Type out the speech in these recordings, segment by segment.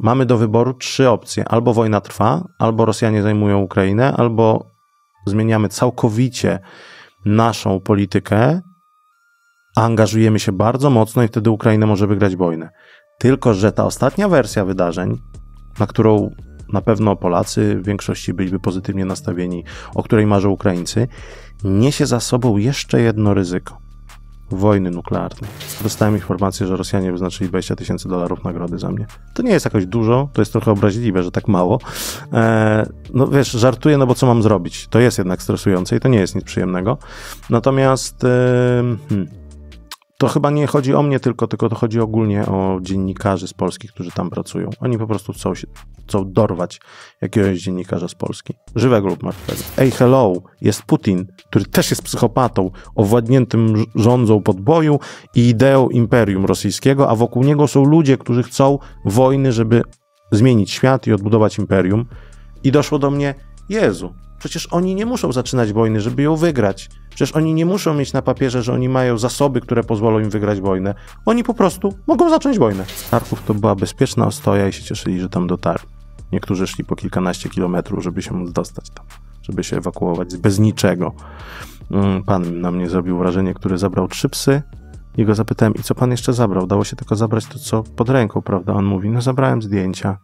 mamy do wyboru trzy opcje. Albo wojna trwa, albo Rosjanie zajmują Ukrainę, albo zmieniamy całkowicie naszą politykę, angażujemy się bardzo mocno i wtedy Ukraina może wygrać wojnę. Tylko, że ta ostatnia wersja wydarzeń, na którą na pewno Polacy w większości byliby pozytywnie nastawieni, o której marzą Ukraińcy, niesie za sobą jeszcze jedno ryzyko wojny nuklearnej. Dostałem informację, że Rosjanie wyznaczyli 20 tysięcy dolarów nagrody za mnie. To nie jest jakoś dużo, to jest trochę obraźliwe, że tak mało. E, no wiesz, żartuję, no bo co mam zrobić? To jest jednak stresujące i to nie jest nic przyjemnego. Natomiast e, hmm, to chyba nie chodzi o mnie tylko, tylko to chodzi ogólnie o dziennikarzy z Polski, którzy tam pracują. Oni po prostu chcą, się, chcą dorwać jakiegoś dziennikarza z Polski. Żywego lub martwego. Ej, hello, jest Putin, który też jest psychopatą, owładniętym rządzą podboju i ideą imperium rosyjskiego, a wokół niego są ludzie, którzy chcą wojny, żeby zmienić świat i odbudować imperium. I doszło do mnie, Jezu, Przecież oni nie muszą zaczynać wojny, żeby ją wygrać. Przecież oni nie muszą mieć na papierze, że oni mają zasoby, które pozwolą im wygrać wojnę. Oni po prostu mogą zacząć wojnę. Charków to była bezpieczna ostoja i się cieszyli, że tam dotarli. Niektórzy szli po kilkanaście kilometrów, żeby się móc dostać tam, żeby się ewakuować bez niczego. Mm, pan na mnie zrobił wrażenie, który zabrał trzy psy. I go zapytałem, i co pan jeszcze zabrał? Dało się tylko zabrać to, co pod ręką, prawda? On mówi, no zabrałem zdjęcia.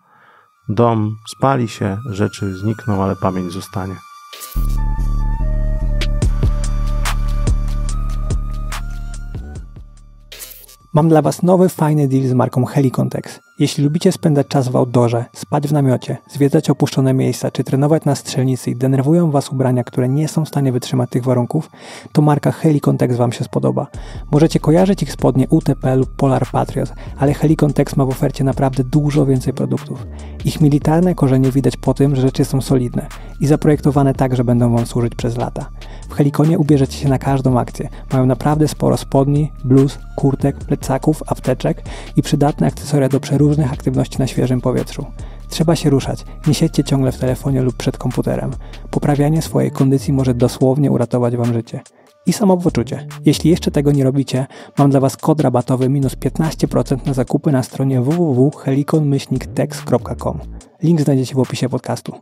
Dom spali się, rzeczy znikną, ale pamięć zostanie. Mam dla Was nowy, fajny deal z marką Helicontex. Jeśli lubicie spędzać czas w outdoorze, spać w namiocie, zwiedzać opuszczone miejsca czy trenować na strzelnicy i denerwują Was ubrania, które nie są w stanie wytrzymać tych warunków, to marka Helicontex Wam się spodoba. Możecie kojarzyć ich spodnie UTP lub Polar Patriot, ale Helicontex ma w ofercie naprawdę dużo więcej produktów. Ich militarne korzenie widać po tym, że rzeczy są solidne i zaprojektowane tak, że będą Wam służyć przez lata. W Helikonie ubierzecie się na każdą akcję. Mają naprawdę sporo spodni, bluz, kurtek, plecaków, apteczek i przydatne akcesoria do przeróżnych aktywności na świeżym powietrzu. Trzeba się ruszać, nie siedźcie ciągle w telefonie lub przed komputerem. Poprawianie swojej kondycji może dosłownie uratować Wam życie. I samopoczucie. Jeśli jeszcze tego nie robicie, mam dla Was kod rabatowy minus 15% na zakupy na stronie www.helikon-tex.com. Link znajdziecie w opisie podcastu.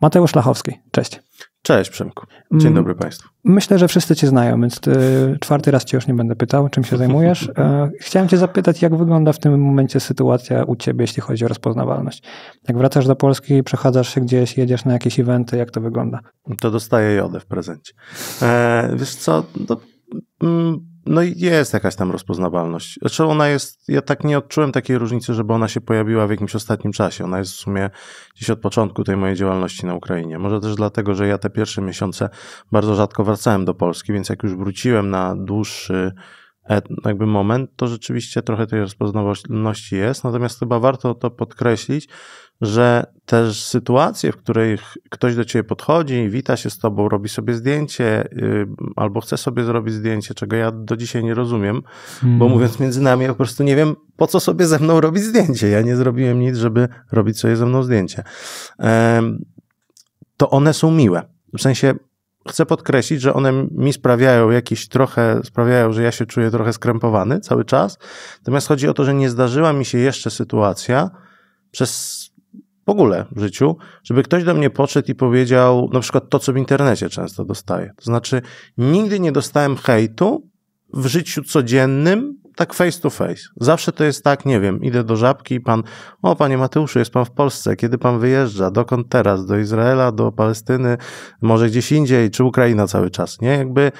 Mateusz Lachowski, cześć. Cześć Przemku. Dzień mm, dobry Państwu. Myślę, że wszyscy Cię znają, więc ty, czwarty raz Cię już nie będę pytał, czym się zajmujesz. E, chciałem Cię zapytać, jak wygląda w tym momencie sytuacja u Ciebie, jeśli chodzi o rozpoznawalność. Jak wracasz do Polski, przechadzasz się gdzieś, jedziesz na jakieś eventy, jak to wygląda? To dostaję jodę w prezencie. E, wiesz co, no, mm, no i jest jakaś tam rozpoznawalność. Znaczy ona jest, ja tak nie odczułem takiej różnicy, żeby ona się pojawiła w jakimś ostatnim czasie. Ona jest w sumie gdzieś od początku tej mojej działalności na Ukrainie. Może też dlatego, że ja te pierwsze miesiące bardzo rzadko wracałem do Polski, więc jak już wróciłem na dłuższy jakby moment, to rzeczywiście trochę tej rozpoznawalności jest. Natomiast chyba warto to podkreślić, że też sytuacje, w której ktoś do ciebie podchodzi, wita się z tobą, robi sobie zdjęcie, yy, albo chce sobie zrobić zdjęcie, czego ja do dzisiaj nie rozumiem, hmm. bo mówiąc między nami, ja po prostu nie wiem, po co sobie ze mną robić zdjęcie. Ja nie zrobiłem nic, żeby robić sobie ze mną zdjęcie. Yy, to one są miłe. W sensie chcę podkreślić, że one mi sprawiają jakiś trochę, sprawiają, że ja się czuję trochę skrępowany cały czas. Natomiast chodzi o to, że nie zdarzyła mi się jeszcze sytuacja przez w ogóle w życiu, żeby ktoś do mnie podszedł i powiedział na przykład to, co w internecie często dostaję. To znaczy, nigdy nie dostałem hejtu w życiu codziennym, tak face to face. Zawsze to jest tak, nie wiem, idę do żabki i pan, o panie Mateuszu, jest pan w Polsce, kiedy pan wyjeżdża, dokąd teraz, do Izraela, do Palestyny, może gdzieś indziej, czy Ukraina cały czas, nie? Jakby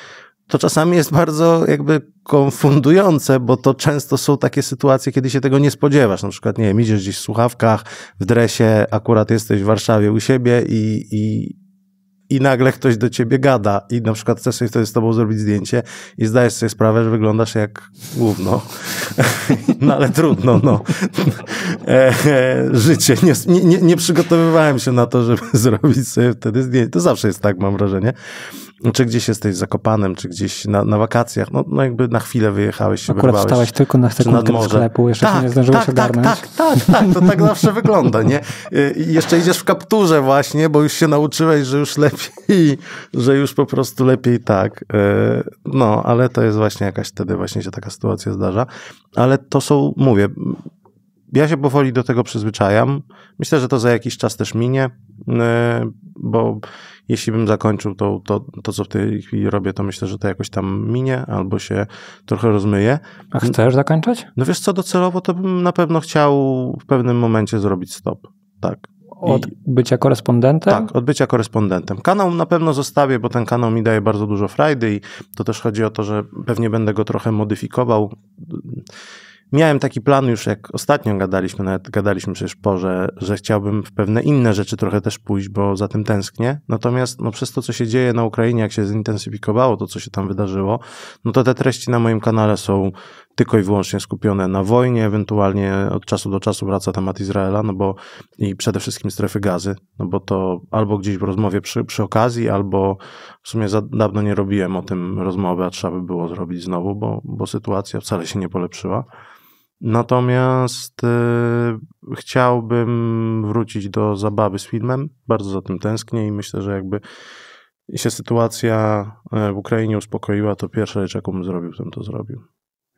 to czasami jest bardzo jakby konfundujące, bo to często są takie sytuacje, kiedy się tego nie spodziewasz. Na przykład, nie wiem, idziesz gdzieś w słuchawkach, w dresie, akurat jesteś w Warszawie u siebie i, i, i nagle ktoś do ciebie gada i na przykład chce sobie wtedy z tobą zrobić zdjęcie i zdajesz sobie sprawę, że wyglądasz jak główno. no ale trudno, no. E, e, życie. Nie, nie, nie przygotowywałem się na to, żeby zrobić sobie wtedy zdjęcie. To zawsze jest tak, mam wrażenie czy gdzieś jesteś zakopanem, czy gdzieś na, na wakacjach, no, no jakby na chwilę wyjechałeś się, Akurat wstałeś tylko na sekundkę do sklepu, jeszcze tak, się nie zdążyłeś tak, tak, ogarnąć. Tak, tak, tak, tak, to tak zawsze wygląda, nie? I jeszcze idziesz w kapturze właśnie, bo już się nauczyłeś, że już lepiej, że już po prostu lepiej tak. E, no, ale to jest właśnie jakaś wtedy właśnie się taka sytuacja zdarza. Ale to są, mówię, ja się powoli do tego przyzwyczajam. Myślę, że to za jakiś czas też minie, e, bo jeśli bym zakończył to, to, to, co w tej chwili robię, to myślę, że to jakoś tam minie albo się trochę rozmyje. A chcesz zakończyć? No wiesz co, docelowo to bym na pewno chciał w pewnym momencie zrobić stop. Tak. Od bycia korespondentem? Tak, od bycia korespondentem. Kanał na pewno zostawię, bo ten kanał mi daje bardzo dużo frajdy i to też chodzi o to, że pewnie będę go trochę modyfikował Miałem taki plan już, jak ostatnio gadaliśmy, nawet gadaliśmy przecież po, że, że chciałbym w pewne inne rzeczy trochę też pójść, bo za tym tęsknię. Natomiast no, przez to, co się dzieje na Ukrainie, jak się zintensyfikowało to, co się tam wydarzyło, no to te treści na moim kanale są tylko i wyłącznie skupione na wojnie, ewentualnie od czasu do czasu wraca temat Izraela, no bo i przede wszystkim strefy gazy, no bo to albo gdzieś w rozmowie przy, przy okazji, albo w sumie za dawno nie robiłem o tym rozmowy, a trzeba by było zrobić znowu, bo, bo sytuacja wcale się nie polepszyła. Natomiast y, chciałbym wrócić do zabawy z filmem. Bardzo za tym tęsknię i myślę, że jakby się sytuacja e, w Ukrainie uspokoiła, to pierwsza rzecz, jaką bym zrobił, to bym to zrobił.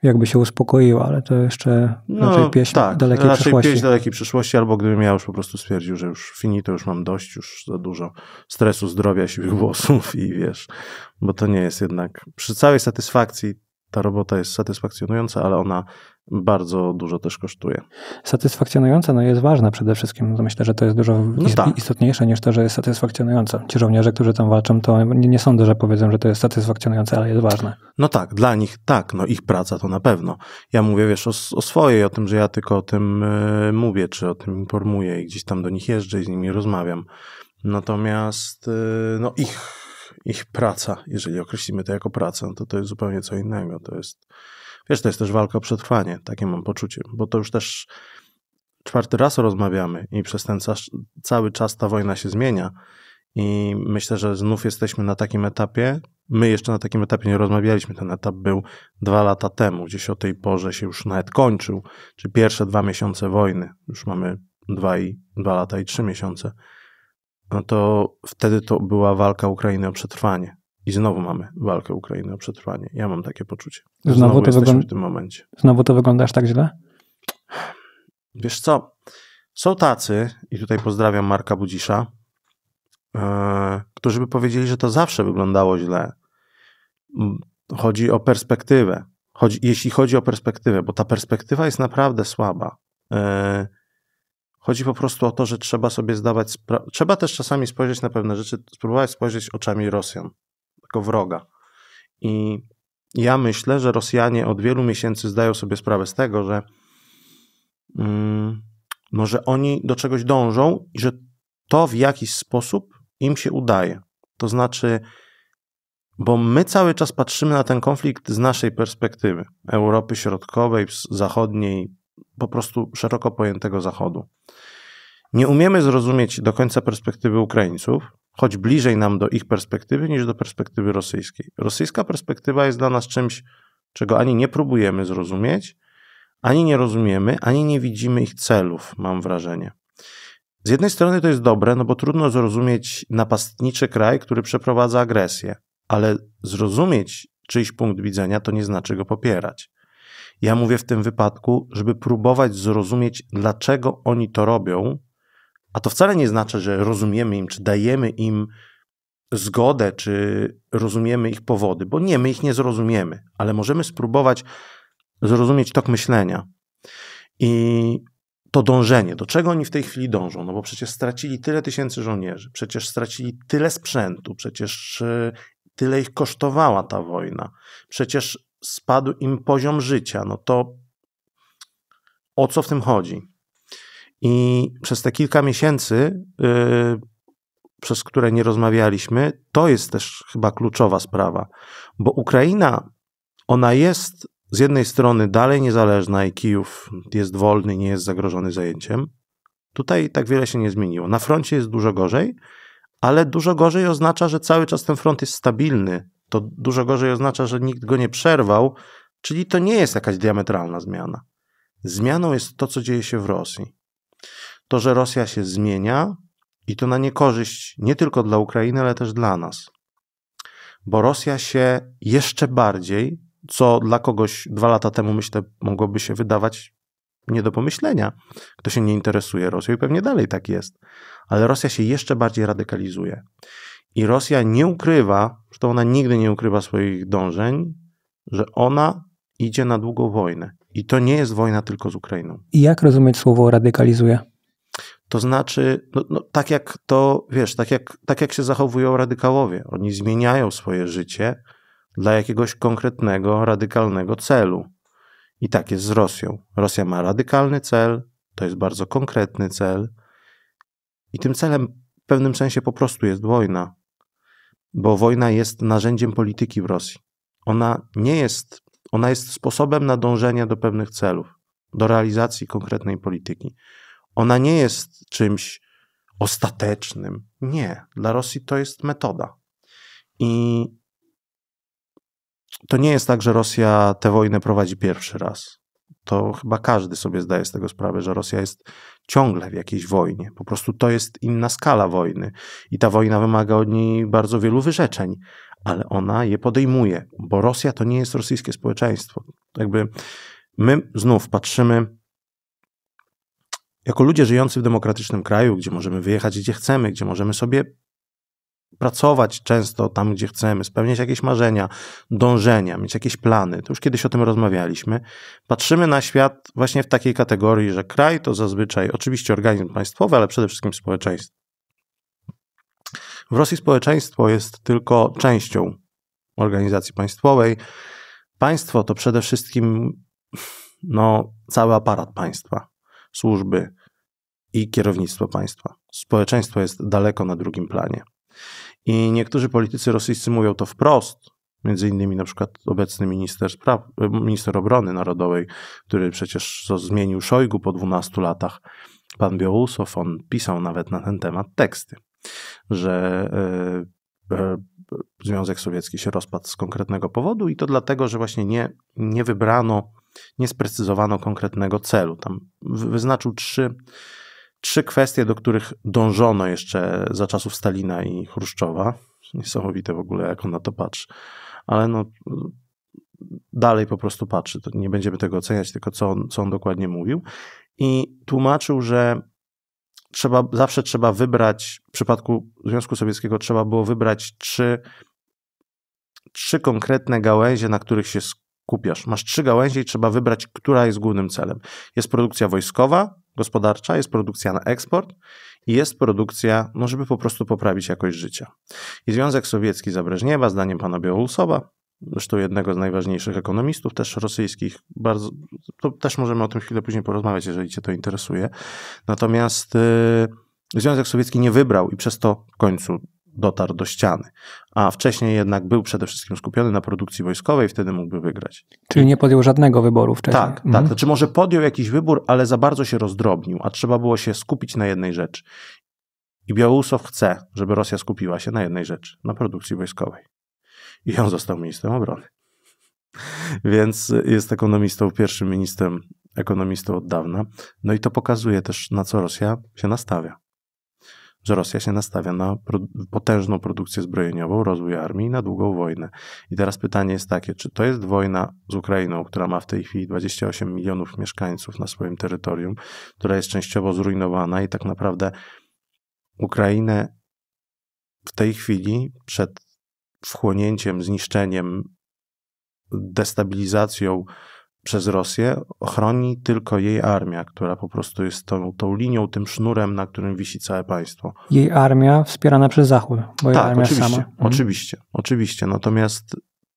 Jakby się uspokoiła, ale to jeszcze no, raczej pieśń tak, dalekiej raczej przyszłości. pieśń dalekiej przyszłości, albo gdybym ja już po prostu stwierdził, że już finito, już mam dość, już za dużo stresu, zdrowia, siwych włosów i wiesz, bo to nie jest jednak, przy całej satysfakcji ta robota jest satysfakcjonująca, ale ona bardzo dużo też kosztuje. Satysfakcjonująca no jest ważna przede wszystkim. Myślę, że to jest dużo no tak. istotniejsze niż to, że jest satysfakcjonująca. Ci żołnierze, którzy tam walczą, to nie, sądzę, że powiedzą, że to jest satysfakcjonujące, ale jest ważne. No tak, dla nich tak, no ich praca to na pewno. Ja mówię, wiesz, o, o swojej, o tym, że ja tylko o tym y, mówię, czy o tym informuję i gdzieś tam do nich jeżdżę i z nimi rozmawiam. Natomiast y, no ich, ich praca, jeżeli określimy to jako pracę, to to jest zupełnie co innego. To jest Wiesz, to jest też walka o przetrwanie, takie mam poczucie, bo to już też czwarty raz rozmawiamy i przez ten cały czas ta wojna się zmienia i myślę, że znów jesteśmy na takim etapie, my jeszcze na takim etapie nie rozmawialiśmy, ten etap był dwa lata temu, gdzieś o tej porze się już nawet kończył, czy pierwsze dwa miesiące wojny, już mamy dwa, i, dwa lata i trzy miesiące, no to wtedy to była walka Ukrainy o przetrwanie. I znowu mamy walkę Ukrainy o przetrwanie. Ja mam takie poczucie. Znowu, znowu to jesteśmy w tym momencie. Znowu to wyglądasz tak źle? Wiesz co? Są tacy, i tutaj pozdrawiam Marka Budzisza, yy, którzy by powiedzieli, że to zawsze wyglądało źle. Chodzi o perspektywę. Chodzi, jeśli chodzi o perspektywę, bo ta perspektywa jest naprawdę słaba. Yy, chodzi po prostu o to, że trzeba sobie zdawać. Trzeba też czasami spojrzeć na pewne rzeczy, spróbować spojrzeć oczami Rosjan jako wroga. I ja myślę, że Rosjanie od wielu miesięcy zdają sobie sprawę z tego, że, mm, no, że oni do czegoś dążą i że to w jakiś sposób im się udaje. To znaczy, bo my cały czas patrzymy na ten konflikt z naszej perspektywy Europy Środkowej, Zachodniej, po prostu szeroko pojętego Zachodu. Nie umiemy zrozumieć do końca perspektywy Ukraińców, choć bliżej nam do ich perspektywy niż do perspektywy rosyjskiej. Rosyjska perspektywa jest dla nas czymś, czego ani nie próbujemy zrozumieć, ani nie rozumiemy, ani nie widzimy ich celów, mam wrażenie. Z jednej strony to jest dobre, no bo trudno zrozumieć napastniczy kraj, który przeprowadza agresję, ale zrozumieć czyjś punkt widzenia to nie znaczy go popierać. Ja mówię w tym wypadku, żeby próbować zrozumieć, dlaczego oni to robią, a to wcale nie znaczy, że rozumiemy im, czy dajemy im zgodę, czy rozumiemy ich powody, bo nie, my ich nie zrozumiemy, ale możemy spróbować zrozumieć tok myślenia i to dążenie, do czego oni w tej chwili dążą, no bo przecież stracili tyle tysięcy żołnierzy, przecież stracili tyle sprzętu, przecież e, tyle ich kosztowała ta wojna, przecież spadł im poziom życia, no to o co w tym chodzi? I przez te kilka miesięcy, yy, przez które nie rozmawialiśmy, to jest też chyba kluczowa sprawa, bo Ukraina, ona jest z jednej strony dalej niezależna i Kijów jest wolny, nie jest zagrożony zajęciem. Tutaj tak wiele się nie zmieniło. Na froncie jest dużo gorzej, ale dużo gorzej oznacza, że cały czas ten front jest stabilny. To dużo gorzej oznacza, że nikt go nie przerwał, czyli to nie jest jakaś diametralna zmiana. Zmianą jest to, co dzieje się w Rosji to, że Rosja się zmienia i to na niekorzyść nie tylko dla Ukrainy, ale też dla nas. Bo Rosja się jeszcze bardziej, co dla kogoś dwa lata temu, myślę, mogłoby się wydawać nie do pomyślenia, kto się nie interesuje Rosją i pewnie dalej tak jest. Ale Rosja się jeszcze bardziej radykalizuje. I Rosja nie ukrywa, że ona nigdy nie ukrywa swoich dążeń, że ona idzie na długą wojnę. I to nie jest wojna tylko z Ukrainą. I jak rozumieć słowo radykalizuje? To znaczy, no, no, tak jak to, wiesz, tak jak, tak jak się zachowują radykałowie. Oni zmieniają swoje życie dla jakiegoś konkretnego, radykalnego celu. I tak jest z Rosją. Rosja ma radykalny cel, to jest bardzo konkretny cel. I tym celem w pewnym sensie po prostu jest wojna. Bo wojna jest narzędziem polityki w Rosji. Ona nie jest, ona jest sposobem na dążenie do pewnych celów, do realizacji konkretnej polityki. Ona nie jest czymś ostatecznym. Nie. Dla Rosji to jest metoda. I to nie jest tak, że Rosja tę wojnę prowadzi pierwszy raz. To chyba każdy sobie zdaje z tego sprawę, że Rosja jest ciągle w jakiejś wojnie. Po prostu to jest inna skala wojny i ta wojna wymaga od niej bardzo wielu wyrzeczeń, ale ona je podejmuje, bo Rosja to nie jest rosyjskie społeczeństwo. Jakby my znów patrzymy jako ludzie żyjący w demokratycznym kraju, gdzie możemy wyjechać gdzie chcemy, gdzie możemy sobie pracować często tam, gdzie chcemy, spełniać jakieś marzenia, dążenia, mieć jakieś plany. To już kiedyś o tym rozmawialiśmy. Patrzymy na świat właśnie w takiej kategorii, że kraj to zazwyczaj oczywiście organizm państwowy, ale przede wszystkim społeczeństwo. W Rosji społeczeństwo jest tylko częścią organizacji państwowej. Państwo to przede wszystkim no, cały aparat państwa, służby i kierownictwo państwa. Społeczeństwo jest daleko na drugim planie. I niektórzy politycy rosyjscy mówią to wprost, między innymi na przykład obecny minister, spraw, minister obrony narodowej, który przecież zmienił Szojgu po 12 latach, pan Białorusow, on pisał nawet na ten temat teksty, że e, e, Związek Sowiecki się rozpadł z konkretnego powodu i to dlatego, że właśnie nie, nie wybrano, nie sprecyzowano konkretnego celu. Tam wyznaczył trzy trzy kwestie, do których dążono jeszcze za czasów Stalina i Chruszczowa. Niesamowite w ogóle, jak on na to patrzy. Ale no, dalej po prostu patrzy. To nie będziemy tego oceniać, tylko co on, co on dokładnie mówił. I tłumaczył, że trzeba, zawsze trzeba wybrać, w przypadku Związku Sowieckiego trzeba było wybrać trzy, trzy konkretne gałęzie, na których się skupiasz. Masz trzy gałęzie i trzeba wybrać, która jest głównym celem. Jest produkcja wojskowa, gospodarcza, jest produkcja na eksport i jest produkcja, no żeby po prostu poprawić jakość życia. I Związek Sowiecki za Breżniewa, zdaniem pana Białorusowa, zresztą jednego z najważniejszych ekonomistów też rosyjskich, bardzo, to też możemy o tym chwilę później porozmawiać, jeżeli cię to interesuje. Natomiast yy, Związek Sowiecki nie wybrał i przez to w końcu dotarł do ściany. A wcześniej jednak był przede wszystkim skupiony na produkcji wojskowej, wtedy mógłby wygrać. Czyli nie podjął żadnego wyboru wcześniej. Tak, mhm. tak. Znaczy może podjął jakiś wybór, ale za bardzo się rozdrobnił, a trzeba było się skupić na jednej rzeczy. I Białorusow chce, żeby Rosja skupiła się na jednej rzeczy, na produkcji wojskowej. I on został ministrem obrony. Więc jest ekonomistą, pierwszym ministrem ekonomistą od dawna. No i to pokazuje też, na co Rosja się nastawia że Rosja się nastawia na potężną produkcję zbrojeniową, rozwój armii na długą wojnę. I teraz pytanie jest takie, czy to jest wojna z Ukrainą, która ma w tej chwili 28 milionów mieszkańców na swoim terytorium, która jest częściowo zrujnowana i tak naprawdę Ukrainę w tej chwili przed wchłonięciem, zniszczeniem, destabilizacją przez Rosję ochroni tylko jej armia, która po prostu jest tą, tą linią, tym sznurem, na którym wisi całe państwo. Jej armia wspierana przez Zachód, bo jej tak, armia oczywiście, sama. Mhm. Oczywiście, oczywiście. Natomiast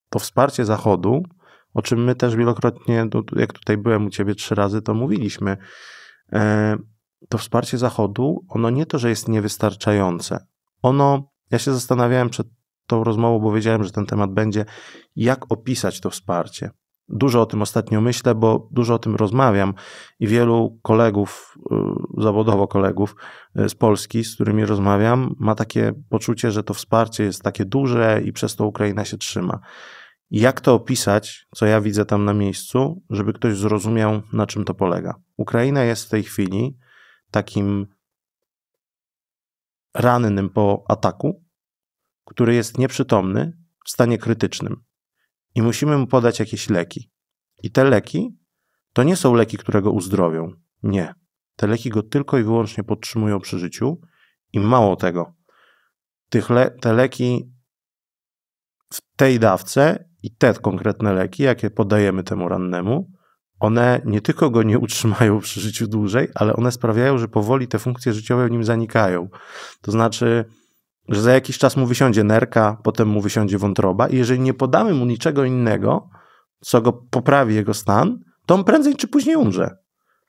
to wsparcie Zachodu, o czym my też wielokrotnie, no, jak tutaj byłem u ciebie trzy razy, to mówiliśmy, e, to wsparcie Zachodu, ono nie to, że jest niewystarczające. Ono, ja się zastanawiałem przed tą rozmową, bo wiedziałem, że ten temat będzie, jak opisać to wsparcie. Dużo o tym ostatnio myślę, bo dużo o tym rozmawiam i wielu kolegów, y, zawodowo kolegów y, z Polski, z którymi rozmawiam, ma takie poczucie, że to wsparcie jest takie duże i przez to Ukraina się trzyma. Jak to opisać, co ja widzę tam na miejscu, żeby ktoś zrozumiał, na czym to polega? Ukraina jest w tej chwili takim rannym po ataku, który jest nieprzytomny w stanie krytycznym i musimy mu podać jakieś leki. I te leki To nie są leki, które go uzdrowią. Nie. Te leki go tylko i wyłącznie podtrzymują przy życiu i mało tego. Tych le te leki w tej dawce i te konkretne leki, jakie podajemy temu rannemu, one nie tylko go nie utrzymają przy życiu dłużej, ale one sprawiają, że powoli te funkcje życiowe w nim zanikają. To znaczy, że za jakiś czas mu wysiądzie nerka, potem mu wysiądzie wątroba i jeżeli nie podamy mu niczego innego, co go poprawi jego stan, to on prędzej czy później umrze.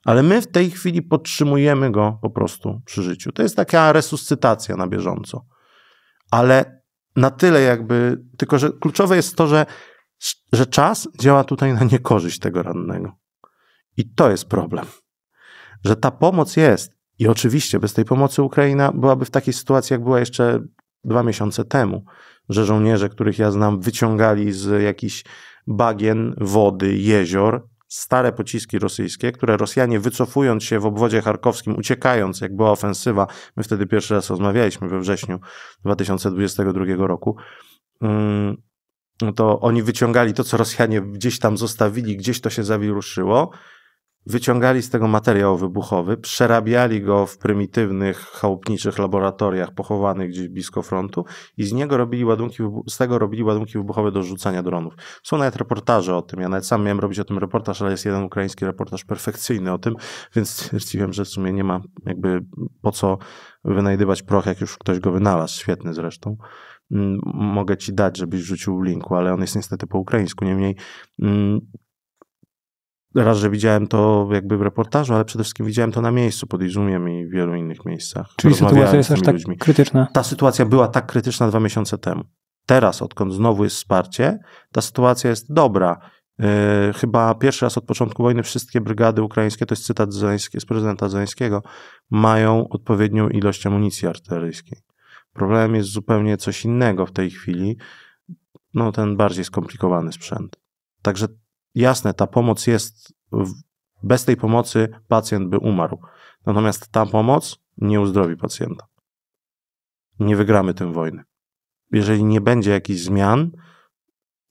Ale my w tej chwili podtrzymujemy go po prostu przy życiu. To jest taka resuscytacja na bieżąco. Ale na tyle jakby, tylko że kluczowe jest to, że, że czas działa tutaj na niekorzyść tego rannego. I to jest problem. Że ta pomoc jest. I oczywiście bez tej pomocy Ukraina byłaby w takiej sytuacji, jak była jeszcze dwa miesiące temu, że żołnierze, których ja znam, wyciągali z jakichś bagien, wody, jezior, stare pociski rosyjskie, które Rosjanie wycofując się w obwodzie charkowskim, uciekając, jak była ofensywa, my wtedy pierwszy raz rozmawialiśmy we wrześniu 2022 roku, mm, to oni wyciągali to, co Rosjanie gdzieś tam zostawili, gdzieś to się zawiruszyło, wyciągali z tego materiał wybuchowy, przerabiali go w prymitywnych, chałupniczych laboratoriach pochowanych gdzieś blisko frontu i z niego robili ładunki, z tego robili ładunki wybuchowe do rzucania dronów. Są nawet reportaże o tym, ja nawet sam miałem robić o tym reportaż, ale jest jeden ukraiński reportaż perfekcyjny o tym, więc stwierdziłem, że w sumie nie ma jakby po co wynajdywać proch, jak już ktoś go wynalazł, świetny zresztą mm, mogę ci dać, żebyś rzucił linku, ale on jest niestety po ukraińsku. Niemniej mm, raz, że widziałem to jakby w reportażu, ale przede wszystkim widziałem to na miejscu pod Izumiem i w wielu innych miejscach. Czyli sytuacja jest aż tak ludźmi. krytyczna? Ta sytuacja była tak krytyczna dwa miesiące temu. Teraz, odkąd znowu jest wsparcie, ta sytuacja jest dobra. Yy, chyba pierwszy raz od początku wojny wszystkie brygady ukraińskie, to jest cytat z prezydenta Zeleńskiego, mają odpowiednią ilość amunicji artyleryjskiej. Problem jest zupełnie coś innego w tej chwili, no ten bardziej skomplikowany sprzęt. Także jasne, ta pomoc jest, bez tej pomocy pacjent by umarł. Natomiast ta pomoc nie uzdrowi pacjenta. Nie wygramy tym wojny. Jeżeli nie będzie jakichś zmian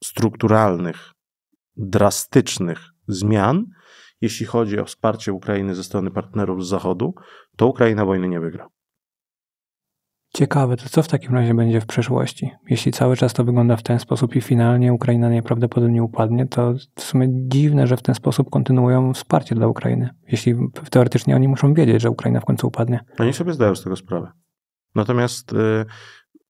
strukturalnych, drastycznych zmian, jeśli chodzi o wsparcie Ukrainy ze strony partnerów z Zachodu, to Ukraina wojny nie wygra. Ciekawe, to co w takim razie będzie w przyszłości? Jeśli cały czas to wygląda w ten sposób i finalnie Ukraina najprawdopodobniej upadnie, to w sumie dziwne, że w ten sposób kontynuują wsparcie dla Ukrainy. Jeśli teoretycznie oni muszą wiedzieć, że Ukraina w końcu upadnie. Oni sobie zdają z tego sprawę. Natomiast y,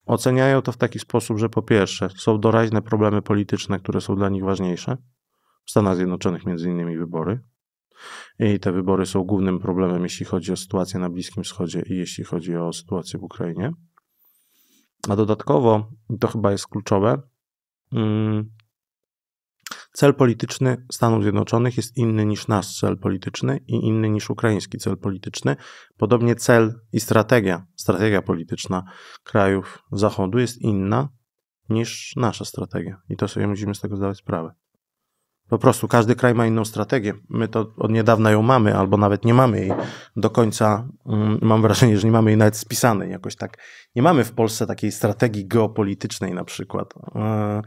oceniają to w taki sposób, że po pierwsze są doraźne problemy polityczne, które są dla nich ważniejsze. W Stanach Zjednoczonych między innymi wybory, i te wybory są głównym problemem, jeśli chodzi o sytuację na Bliskim Wschodzie i jeśli chodzi o sytuację w Ukrainie. A dodatkowo, to chyba jest kluczowe, mm, cel polityczny Stanów Zjednoczonych jest inny niż nasz cel polityczny i inny niż ukraiński cel polityczny. Podobnie cel i strategia, strategia polityczna krajów Zachodu jest inna niż nasza strategia. I to sobie musimy z tego zdawać sprawę. Po prostu każdy kraj ma inną strategię. My to od niedawna ją mamy, albo nawet nie mamy jej do końca. Mm, mam wrażenie, że nie mamy jej nawet spisanej jakoś tak. Nie mamy w Polsce takiej strategii geopolitycznej na przykład, e,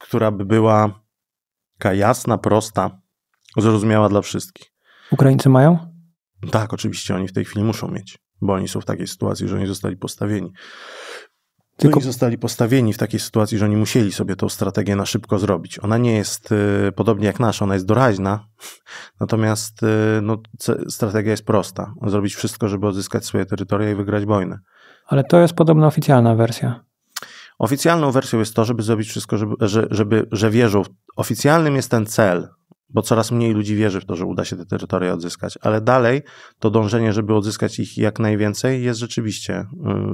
która by była taka jasna, prosta, zrozumiała dla wszystkich. Ukraińcy mają? Tak, oczywiście oni w tej chwili muszą mieć, bo oni są w takiej sytuacji, że oni zostali postawieni. Tylko... Oni zostali postawieni w takiej sytuacji, że oni musieli sobie tą strategię na szybko zrobić. Ona nie jest y, podobnie jak nasza, ona jest doraźna, natomiast y, no, strategia jest prosta. Zrobić wszystko, żeby odzyskać swoje terytoria i wygrać wojnę. Ale to jest podobno oficjalna wersja. Oficjalną wersją jest to, żeby zrobić wszystko, żeby, że, żeby, że wierzą. Oficjalnym jest ten cel, bo coraz mniej ludzi wierzy w to, że uda się te terytoria odzyskać, ale dalej to dążenie, żeby odzyskać ich jak najwięcej, jest rzeczywiście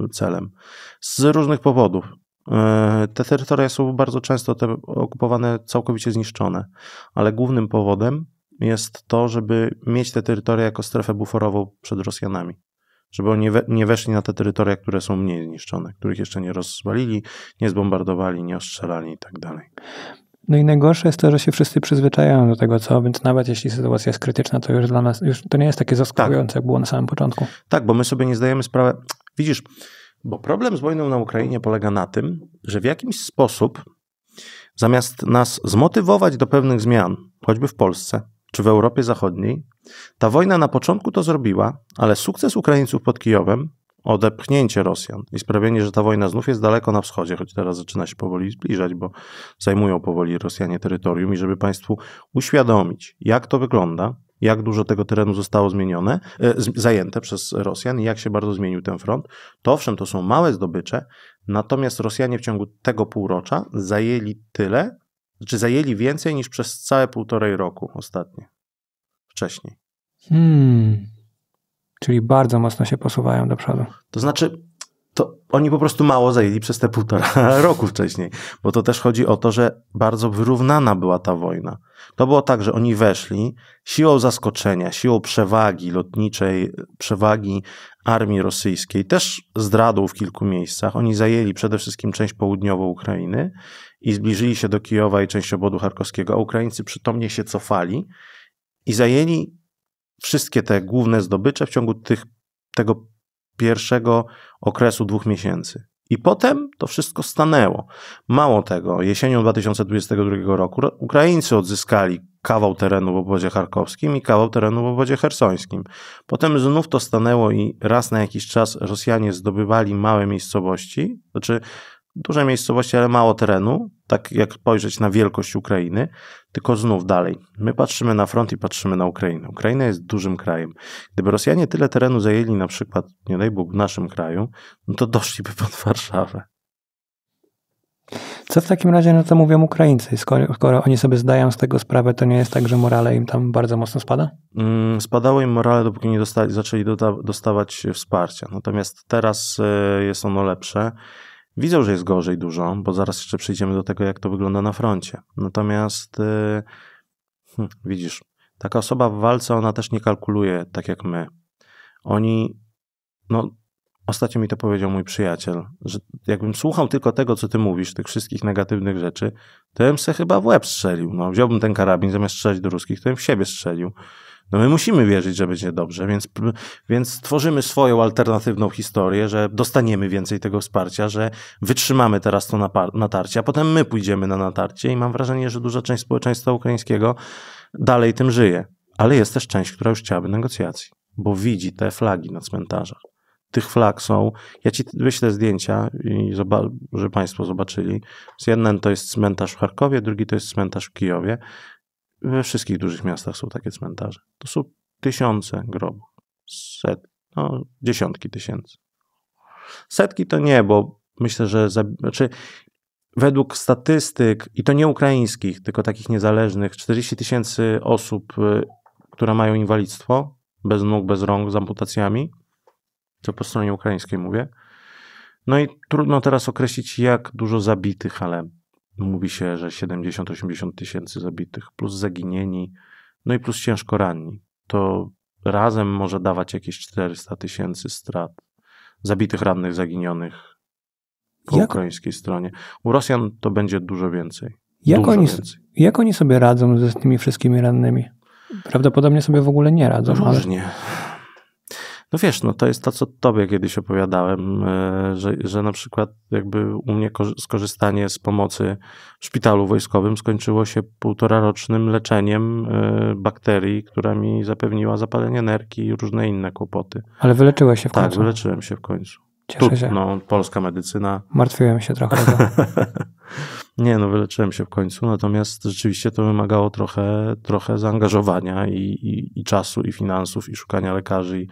y, celem. Z różnych powodów. Y, te terytoria są bardzo często te okupowane, całkowicie zniszczone, ale głównym powodem jest to, żeby mieć te terytoria jako strefę buforową przed Rosjanami. Żeby oni nie weszli na te terytoria, które są mniej zniszczone, których jeszcze nie rozwalili, nie zbombardowali, nie ostrzelali i tak dalej. No i najgorsze jest to, że się wszyscy przyzwyczajają do tego, co, więc nawet jeśli sytuacja jest krytyczna, to już dla nas, już to nie jest takie zaskakujące, tak. jak było na samym początku. Tak, bo my sobie nie zdajemy sprawy. Widzisz, bo problem z wojną na Ukrainie polega na tym, że w jakimś sposób zamiast nas zmotywować do pewnych zmian, choćby w Polsce, czy w Europie Zachodniej, ta wojna na początku to zrobiła, ale sukces Ukraińców pod Kijowem, odepchnięcie Rosjan i sprawienie, że ta wojna znów jest daleko na wschodzie, choć teraz zaczyna się powoli zbliżać, bo zajmują powoli Rosjanie terytorium i żeby Państwu uświadomić, jak to wygląda, jak dużo tego terenu zostało zmienione, e, zajęte przez Rosjan i jak się bardzo zmienił ten front, to owszem, to są małe zdobycze, natomiast Rosjanie w ciągu tego półrocza zajęli tyle, znaczy zajęli więcej niż przez całe półtorej roku ostatnie, wcześniej. Hmm. Czyli bardzo mocno się posuwają do przodu. To znaczy, to oni po prostu mało zajęli przez te półtora roku wcześniej, bo to też chodzi o to, że bardzo wyrównana była ta wojna. To było tak, że oni weszli siłą zaskoczenia, siłą przewagi lotniczej, przewagi armii rosyjskiej, też zdradą w kilku miejscach. Oni zajęli przede wszystkim część południową Ukrainy i zbliżyli się do Kijowa i część obodu charkowskiego, a Ukraińcy przytomnie się cofali i zajęli wszystkie te główne zdobycze w ciągu tych, tego pierwszego okresu dwóch miesięcy. I potem to wszystko stanęło. Mało tego, jesienią 2022 roku Ukraińcy odzyskali kawał terenu w obozie charkowskim i kawał terenu w obozie hersońskim. Potem znów to stanęło i raz na jakiś czas Rosjanie zdobywali małe miejscowości, znaczy duże miejscowości, ale mało terenu, tak jak spojrzeć na wielkość Ukrainy, tylko znów dalej. My patrzymy na front i patrzymy na Ukrainę. Ukraina jest dużym krajem. Gdyby Rosjanie tyle terenu zajęli na przykład, nie daj Bóg, w naszym kraju, no to doszliby pod Warszawę. Co w takim razie no to mówią Ukraińcy? Skoro, skoro, oni sobie zdają z tego sprawę, to nie jest tak, że morale im tam bardzo mocno spada? Mm, spadało im morale, dopóki nie dostali, zaczęli dostawać wsparcia. Natomiast teraz e, jest ono lepsze. Widzą, że jest gorzej dużo, bo zaraz jeszcze przejdziemy do tego, jak to wygląda na froncie. Natomiast yy, widzisz, taka osoba w walce, ona też nie kalkuluje tak jak my. Oni, no, ostatnio mi to powiedział mój przyjaciel, że jakbym słuchał tylko tego, co ty mówisz, tych wszystkich negatywnych rzeczy, to bym se chyba w łeb strzelił. No, wziąłbym ten karabin, zamiast strzelać do ruskich, to bym w siebie strzelił. No my musimy wierzyć, że będzie dobrze, więc, więc tworzymy swoją alternatywną historię, że dostaniemy więcej tego wsparcia, że wytrzymamy teraz to natarcie, a potem my pójdziemy na natarcie i mam wrażenie, że duża część społeczeństwa ukraińskiego dalej tym żyje. Ale jest też część, która już chciałaby negocjacji, bo widzi te flagi na cmentarzach. Tych flag są. Ja ci wyślę zdjęcia, i żeby Państwo zobaczyli. Jeden to jest cmentarz w Charkowie, drugi to jest cmentarz w Kijowie. We wszystkich dużych miastach są takie cmentarze. To są tysiące grobów. Set, no, dziesiątki tysięcy. Setki to nie, bo myślę, że znaczy, według statystyk, i to nie ukraińskich, tylko takich niezależnych, 40 tysięcy osób, y, które mają inwalidztwo, bez nóg, bez rąk, z amputacjami, to po stronie ukraińskiej mówię. No i trudno teraz określić, jak dużo zabitych, ale Mówi się, że 70-80 tysięcy zabitych, plus zaginieni, no i plus ciężko ranni. To razem może dawać jakieś 400 tysięcy strat zabitych, rannych, zaginionych po jak? ukraińskiej stronie. U Rosjan to będzie dużo więcej. Jak, dużo oni, więcej. jak oni sobie radzą z tymi wszystkimi rannymi? Prawdopodobnie sobie w ogóle nie radzą. Różnie. Ale... No wiesz, no to jest to, co tobie kiedyś opowiadałem, e, że, że na przykład jakby u mnie skorzystanie z pomocy w szpitalu wojskowym skończyło się półtorarocznym leczeniem e, bakterii, która mi zapewniła zapalenie nerki i różne inne kłopoty. Ale wyleczyłeś się w tak, końcu? Tak, wyleczyłem się w końcu. Cieszę tu, się. No, polska medycyna. Martwiłem się trochę. Nie, no wyleczyłem się w końcu, natomiast rzeczywiście to wymagało trochę, trochę zaangażowania i, i, i czasu, i finansów, i szukania lekarzy, i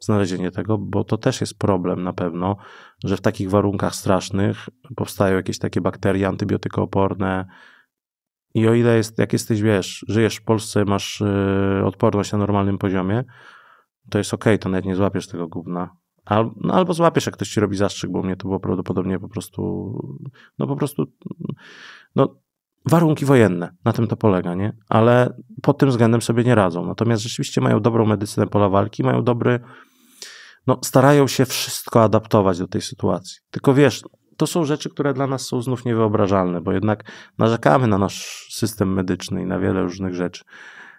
znalezienie tego, bo to też jest problem na pewno, że w takich warunkach strasznych powstają jakieś takie bakterie antybiotykooporne, i o ile jest, jak jesteś, wiesz, żyjesz w Polsce, masz y, odporność na normalnym poziomie, to jest ok, to nawet nie złapiesz tego gówna. Al, no, albo złapiesz, jak ktoś ci robi zastrzyk, bo mnie to było prawdopodobnie po prostu, no po prostu, no warunki wojenne, na tym to polega, nie? Ale pod tym względem sobie nie radzą. Natomiast rzeczywiście mają dobrą medycynę pola walki, mają dobry, no starają się wszystko adaptować do tej sytuacji. Tylko wiesz, to są rzeczy, które dla nas są znów niewyobrażalne, bo jednak narzekamy na nasz system medyczny i na wiele różnych rzeczy.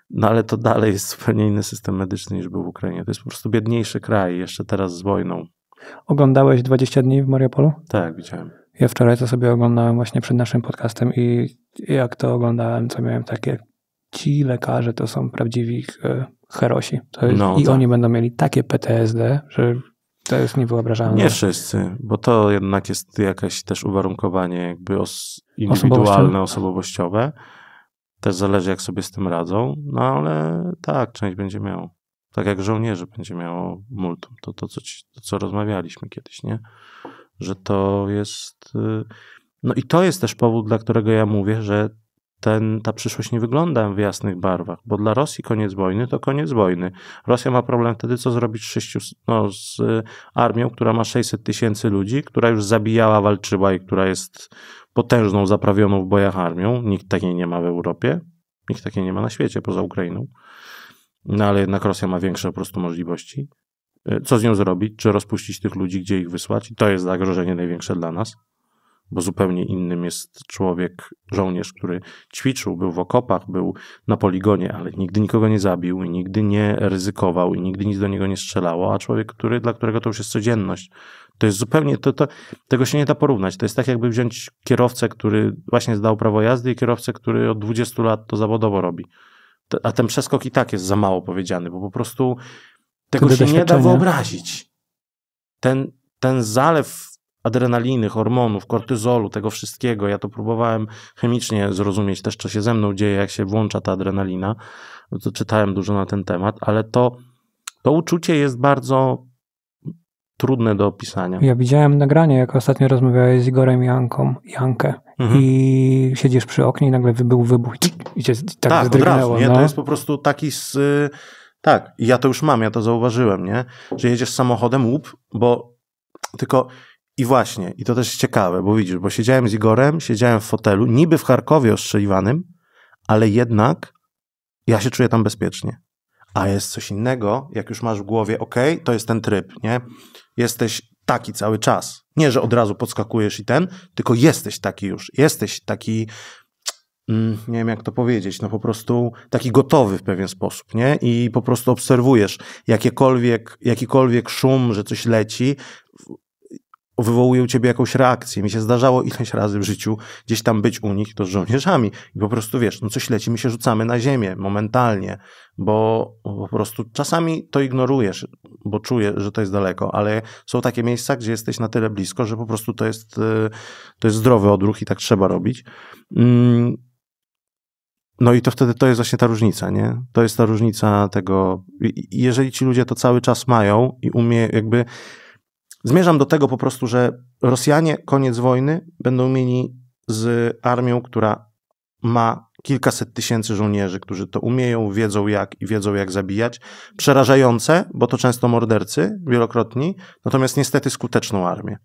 No ale to dalej jest zupełnie inny system medyczny niż był w Ukrainie. To jest po prostu biedniejszy kraj, jeszcze teraz z wojną. Oglądałeś 20 dni w Mariupolu? Tak, widziałem. Ja wczoraj to sobie oglądałem właśnie przed naszym podcastem i jak to oglądałem, to miałem takie ci lekarze to są prawdziwi e, herosi. Jest, No, I tak. oni będą mieli takie PTSD, że to jest niewyobrażalne. Nie wszyscy, bo to jednak jest jakieś też uwarunkowanie jakby os- Osobowościowe. indywidualne, osobowościowe. Też zależy, jak sobie z tym radzą, no ale tak, część będzie miało. Tak jak żołnierzy będzie miało multum. To, to, co, ci, to co rozmawialiśmy kiedyś, nie? Że to jest... y, No i to jest też powód, dla którego ja mówię, że ten, ta przyszłość nie wygląda w jasnych barwach, bo dla Rosji koniec wojny to koniec wojny. Rosja ma problem wtedy, co zrobić z, sześciu, no, z y, armią, która ma 600 tysięcy ludzi, która już zabijała, walczyła i która jest potężną, zaprawioną w bojach armią. Nikt takiej nie ma w Europie, nikt takiej nie ma na świecie poza Ukrainą. No ale jednak Rosja ma większe po prostu możliwości. Y, Co z nią zrobić? Czy rozpuścić tych ludzi, gdzie ich wysłać? I to jest zagrożenie największe dla nas, bo zupełnie innym jest człowiek, żołnierz, który ćwiczył, był w okopach, był na poligonie, ale nigdy nikogo nie zabił, i nigdy nie ryzykował i nigdy nic do niego nie strzelało, a człowiek, który, dla którego to już jest codzienność. To jest zupełnie, to, to, tego się nie da porównać. To jest tak, jakby wziąć kierowcę, który właśnie zdał prawo jazdy i kierowcę, który od 20 lat to zawodowo robi. A ten przeskok i tak jest za mało powiedziany, bo po prostu tego się nie da wyobrazić. Ten, ten zalew adrenaliny, hormonów, kortyzolu, tego wszystkiego, ja to próbowałem chemicznie zrozumieć też, co się ze mną dzieje, jak się włącza ta adrenalina. No to czytałem dużo na ten temat, ale to, to uczucie jest bardzo trudne do opisania. Ja widziałem nagranie, jak ostatnio rozmawiałeś z Igorem Janką, Jankę Mhm. i siedzisz przy oknie i nagle był wybuch i cię tak, tak, od wzdrygnęło. razu, nie? no. To jest po prostu taki z... y, Tak, ja to już mam, ja to zauważyłem, nie? Że jedziesz samochodem, łup, bo tylko... I właśnie, i to też jest ciekawe, bo widzisz, bo siedziałem z Igorem, siedziałem w fotelu, niby w Charkowie ostrzeliwanym, ale jednak ja się czuję tam bezpiecznie. A jest coś innego, jak już masz w głowie, ok, to jest ten tryb, nie? Jesteś taki cały czas. Nie, że od razu podskakujesz i ten, tylko jesteś taki już. Jesteś taki, mm, nie wiem jak to powiedzieć, no po prostu taki gotowy w pewien sposób, nie? I po prostu obserwujesz jakiekolwiek, jakikolwiek szum, że coś leci, w- wywołuje u ciebie jakąś reakcję. Mi się zdarzało ileś razy w życiu gdzieś tam być u nich, to z żołnierzami. I po prostu wiesz, no coś leci, my się rzucamy na ziemię momentalnie, bo po prostu czasami to ignorujesz, bo czujesz, że to jest daleko, ale są takie miejsca, gdzie jesteś na tyle blisko, że po prostu to jest, y, to jest zdrowy odruch i tak trzeba robić. Mm, No i to wtedy to jest właśnie ta różnica, nie? To jest ta różnica tego. Jeżeli ci ludzie to cały czas mają i umie, jakby. Zmierzam do tego po prostu, że Rosjanie koniec wojny będą mieli z armią, która ma kilkaset tysięcy żołnierzy, którzy to umieją, wiedzą jak i wiedzą jak zabijać. Przerażające, bo to często mordercy wielokrotni, natomiast niestety skuteczną armię.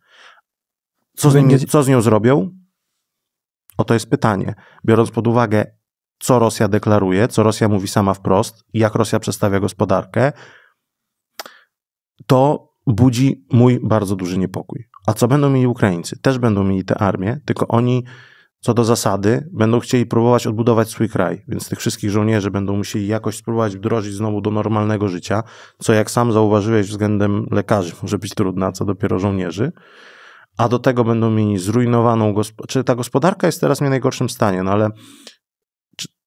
Co z, Będzie- co z nią zrobią? O to jest pytanie. Biorąc pod uwagę, co Rosja deklaruje, co Rosja mówi sama wprost, jak Rosja przedstawia gospodarkę, to budzi mój bardzo duży niepokój. A co będą mieli Ukraińcy? Też będą mieli tę armię, tylko oni co do zasady będą chcieli próbować odbudować swój kraj, więc tych wszystkich żołnierzy będą musieli jakoś spróbować wdrożyć znowu do normalnego życia, co jak sam zauważyłeś względem lekarzy może być trudne, co dopiero żołnierzy. A do tego będą mieli zrujnowaną gospodarkę. Czy ta gospodarka jest teraz w najgorszym stanie, no ale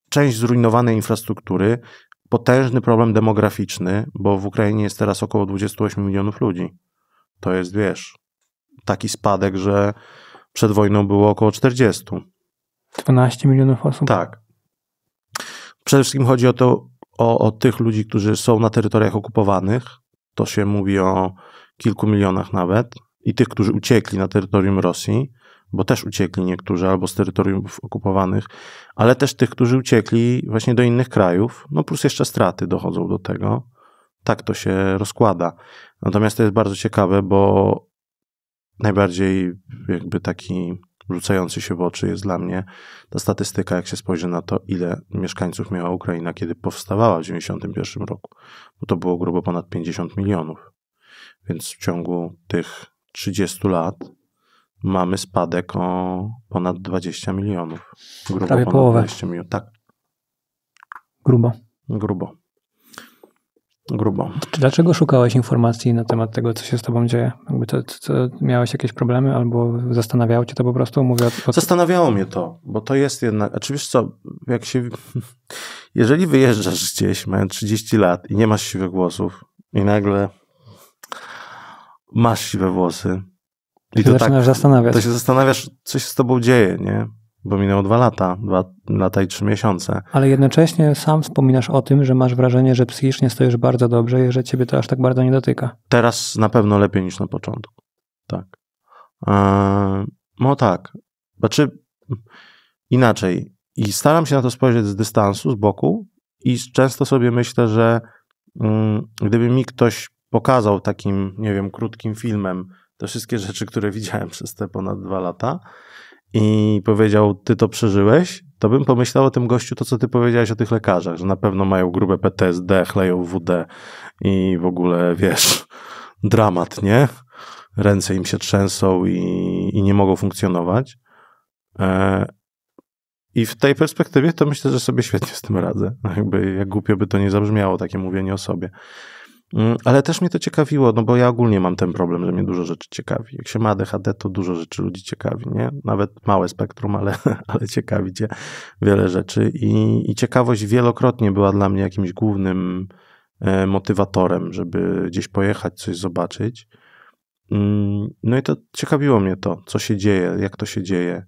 część zrujnowanej infrastruktury, potężny problem demograficzny, bo w Ukrainie jest teraz około 28 milionów ludzi. To jest, wiesz, taki spadek, że przed wojną było około 40. 12 milionów osób. Tak. Przede wszystkim chodzi o to, o, o tych ludzi, którzy są na terytoriach okupowanych. To się mówi o kilku milionach nawet. I tych, którzy uciekli na terytorium Rosji, bo też uciekli niektórzy albo z terytoriów okupowanych, ale też tych, którzy uciekli właśnie do innych krajów. No plus jeszcze straty dochodzą do tego. Tak to się rozkłada. Natomiast to jest bardzo ciekawe, bo najbardziej jakby taki rzucający się w oczy jest dla mnie ta statystyka, jak się spojrzy na to, ile mieszkańców miała Ukraina, kiedy powstawała w 1991 roku, bo to było grubo ponad 50 milionów. Więc w ciągu tych 30 lat mamy spadek o ponad 20 milionów. Grubo Prawie ponad połowę. 20 milionów. Tak, Grubo. grubo. Grubo. Dlaczego szukałeś informacji na temat tego, co się z tobą dzieje? Jakby to, to, miałeś jakieś problemy albo zastanawiało cię to po prostu? Mówię o, o, Zastanawiało mnie to, bo to jest jednak, a czy wiesz co, jak się, jeżeli wyjeżdżasz gdzieś, mając 30 lat i nie masz siwych włosów i nagle masz siwe włosy i to zaczynasz tak, zastanawiać. To się zastanawiasz, co się z tobą dzieje, nie? Bo minęło dwa lata, dwa lata i trzy miesiące. Ale jednocześnie sam wspominasz o tym, że masz wrażenie, że psychicznie stoisz bardzo dobrze i że ciebie to aż tak bardzo nie dotyka. Teraz na pewno lepiej niż na początku. Tak. Eee, no tak. Znaczy inaczej. I staram się na to spojrzeć z dystansu, z boku i często sobie myślę, że mm, gdyby mi ktoś pokazał takim, nie wiem, krótkim filmem te wszystkie rzeczy, które widziałem przez te ponad dwa lata i powiedział, ty to przeżyłeś, to bym pomyślał o tym gościu to, co ty powiedziałeś o tych lekarzach, że na pewno mają grube PTSD, chleją WD i w ogóle, wiesz, dramat, nie? Ręce im się trzęsą i, i nie mogą funkcjonować. E, I w tej perspektywie to myślę, że sobie świetnie z tym radzę. Jakby, jak głupio by to nie zabrzmiało, takie mówienie o sobie. Mm, ale też mnie to ciekawiło, no bo ja ogólnie mam ten problem, że mnie dużo rzeczy ciekawi. Jak się ma ADHD, to dużo rzeczy ludzi ciekawi, nie? Nawet małe spektrum, ale, ale ciekawi cię wiele rzeczy. I, I ciekawość wielokrotnie była dla mnie jakimś głównym e, motywatorem, żeby gdzieś pojechać, coś zobaczyć. Mm, no i to ciekawiło mnie to, co się dzieje, jak to się dzieje.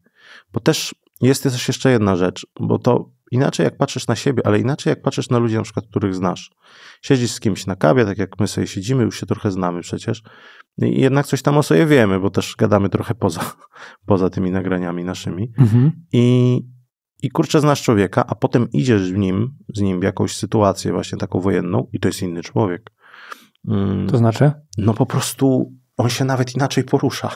Bo też jest też jeszcze jedna rzecz, bo to inaczej jak patrzysz na siebie, ale inaczej jak patrzysz na ludzi, na przykład, których znasz. Siedzisz z kimś na kawie, tak jak my sobie siedzimy, już się trochę znamy przecież. I jednak coś tam o sobie wiemy, bo też gadamy trochę poza, poza tymi nagraniami naszymi. Mhm. I, I kurczę, znasz człowieka, a potem idziesz z nim, z nim w jakąś sytuację właśnie taką wojenną i to jest inny człowiek. Mm. To znaczy? No po prostu on się nawet inaczej porusza.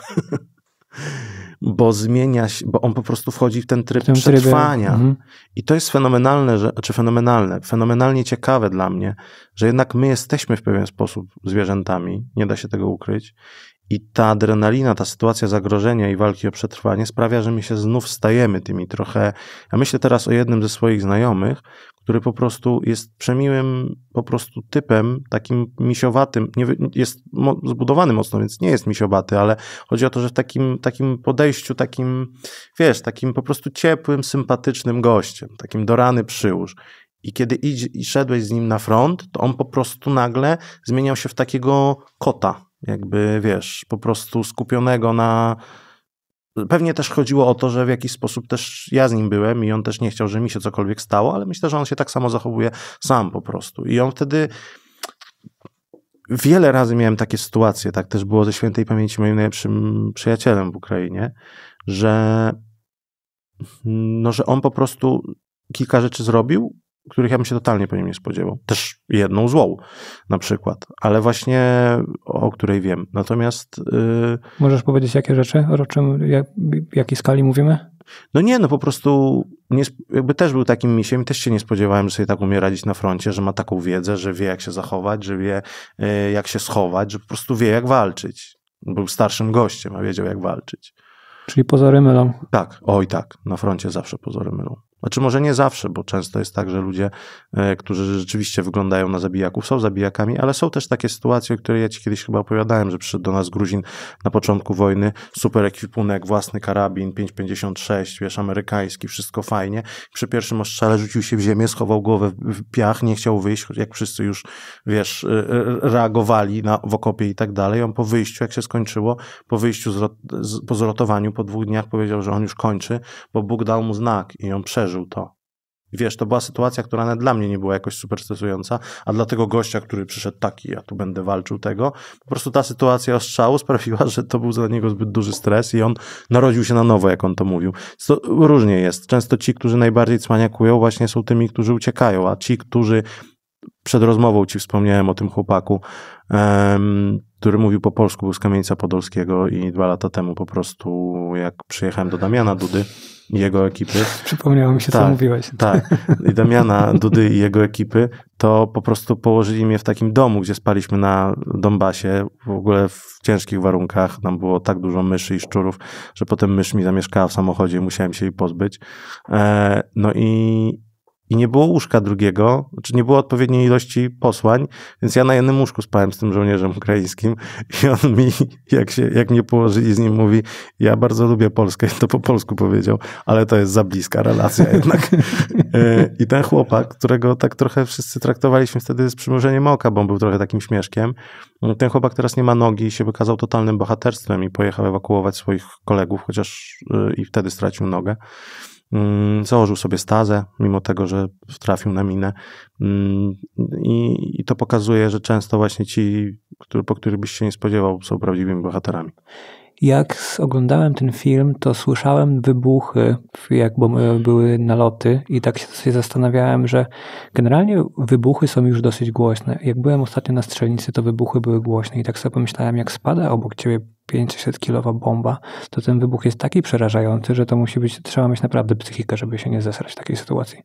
bo zmienia się, bo on po prostu wchodzi w ten tryb przetrwania. Mhm. I to jest fenomenalne, że, czy fenomenalne, fenomenalnie ciekawe dla mnie, że jednak my jesteśmy w pewien sposób zwierzętami, nie da się tego ukryć. I ta adrenalina, ta sytuacja zagrożenia i walki o przetrwanie sprawia, że my się znów stajemy tymi trochę. Ja myślę teraz o jednym ze swoich znajomych, który po prostu jest przemiłym po prostu typem, takim misiowatym, nie, jest zbudowany mocno, więc nie jest misiowaty, ale chodzi o to, że w takim, takim podejściu, takim, wiesz, takim po prostu ciepłym, sympatycznym gościem, takim dorany przyłóż. I kiedy idź, i szedłeś z nim na front, to on po prostu nagle zmieniał się w takiego kota, jakby, wiesz, po prostu skupionego na, Pewnie też chodziło o to, że w jakiś sposób też ja z nim byłem i on też nie chciał, że mi się cokolwiek stało, ale myślę, że on się tak samo zachowuje sam po prostu. I on wtedy wiele razy miałem takie sytuacje, tak też było ze świętej pamięci moim najlepszym przyjacielem w Ukrainie, że no, że on po prostu kilka rzeczy zrobił, których ja bym się totalnie po nim nie spodziewał. Też jedną złą na przykład, ale właśnie o której wiem. Natomiast... Yy... Możesz powiedzieć jakie rzeczy? O czym, jak, jakiej skali mówimy? No nie, no po prostu nie, jakby też był takim misiem, też się nie spodziewałem, że sobie tak umie radzić na froncie, że ma taką wiedzę, że wie jak się zachować, że wie yy, jak się schować, że po prostu wie jak walczyć. Był starszym gościem, a wiedział jak walczyć. Czyli pozory mylą. Tak, oj tak, na froncie zawsze pozory mylą. Znaczy może nie zawsze, bo często jest tak, że ludzie, e, którzy rzeczywiście wyglądają na zabijaków, są zabijakami, ale są też takie sytuacje, o których ja ci kiedyś chyba opowiadałem, że przyszedł do nas Gruzin na początku wojny, super ekwipunek, własny karabin, 5,56, wiesz, amerykański, wszystko fajnie. Przy pierwszym ostrzale rzucił się w ziemię, schował głowę w piach, nie chciał wyjść, jak wszyscy już, wiesz, e, e, reagowali na, w okopie i tak dalej. On po wyjściu, jak się skończyło, po wyjściu, z, po zrotowaniu, po dwóch dniach powiedział, że on już kończy, bo Bóg dał mu znak i on przeżył przeżył to. Wiesz, to była sytuacja, która nawet dla mnie nie była jakoś super stresująca, a dla tego gościa, który przyszedł taki, ja tu będę walczył tego, po prostu ta sytuacja ostrzału sprawiła, że to był dla niego zbyt duży stres i on narodził się na nowo, jak on to mówił. To różnie jest. Często ci, którzy najbardziej cwaniakują, właśnie są tymi, którzy uciekają, a ci, którzy przed rozmową ci wspomniałem o tym chłopaku, um, który mówił po polsku, był z Kamieńca Podolskiego i dwa lata temu po prostu, jak przyjechałem do Damiana Dudy, i jego ekipy. Przypomniało mi się, tak, co mówiłeś. Tak. I Damiana, Dudy i jego ekipy, to po prostu położyli mnie w takim domu, gdzie spaliśmy na Donbasie, w ogóle w ciężkich warunkach. Tam było tak dużo myszy i szczurów, że potem mysz mi zamieszkała w samochodzie i musiałem się jej pozbyć. E, no i i nie było łóżka drugiego, czy nie było odpowiedniej ilości posłań, więc ja na jednym łóżku spałem z tym żołnierzem ukraińskim i on mi, jak, się, jak mnie położyli z nim, mówi, ja bardzo lubię Polskę, to po polsku powiedział, ale to jest za bliska relacja jednak. E, I ten chłopak, którego tak trochę wszyscy traktowaliśmy wtedy z przymrużeniem oka, bo on był trochę takim śmieszkiem, ten chłopak teraz nie ma nogi i się wykazał totalnym bohaterstwem i pojechał ewakuować swoich kolegów, chociaż e, i wtedy stracił nogę. Mm, założył sobie stazę, mimo tego, że trafił na minę. Mm, I, I, to pokazuje, że często właśnie ci, który, po których byś się nie spodziewał, są prawdziwymi bohaterami. Jak oglądałem ten film, to słyszałem wybuchy, jak były naloty, i tak się zastanawiałem, że generalnie wybuchy są już dosyć głośne. Jak byłem ostatnio na strzelnicy, to wybuchy były głośne, i tak sobie pomyślałem, jak spada obok ciebie 500 kilowa bomba, to ten wybuch jest taki przerażający, że to musi być, trzeba mieć naprawdę psychikę, żeby się nie zesrać w takiej sytuacji.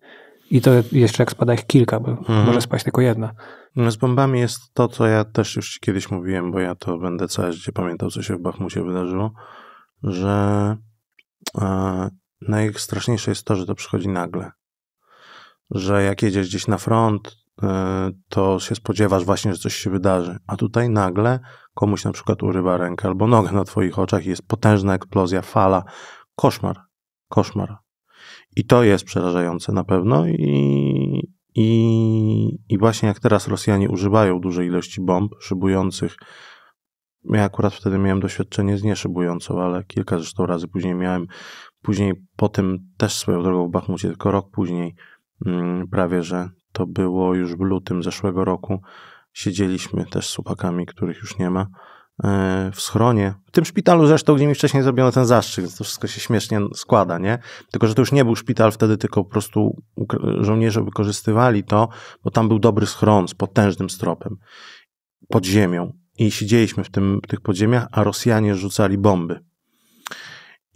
I to jeszcze jak spada ich kilka, bo mhm. może spaść tylko jedna. No z bombami jest to, co ja też już kiedyś mówiłem, bo ja to będę całe życie pamiętał, co się w Bachmucie wydarzyło, że e, najstraszniejsze jest to, że to przychodzi nagle. Że jak jedziesz gdzieś na front, e, to się spodziewasz właśnie, że coś się wydarzy. A tutaj nagle komuś na przykład urywa rękę albo nogę na twoich oczach i jest potężna eksplozja, fala. Koszmar. Koszmar. I to jest przerażające na pewno i, i, i właśnie jak teraz Rosjanie używają dużej ilości bomb szybujących, ja akurat wtedy miałem doświadczenie z nieszybującą, ale kilka zresztą razy później miałem, później po tym też swoją drogą w Bachmucie, tylko rok później mm, prawie, że to było już w lutym zeszłego roku, siedzieliśmy też z chłopakami, których już nie ma, w schronie. W tym szpitalu zresztą, gdzie mi wcześniej zrobiono ten zastrzyk, to wszystko się śmiesznie składa, nie? Tylko, że to już nie był szpital wtedy, tylko po prostu żołnierze wykorzystywali to, bo tam był dobry schron z potężnym stropem pod ziemią. I siedzieliśmy w, tym, tych podziemiach, a Rosjanie rzucali bomby.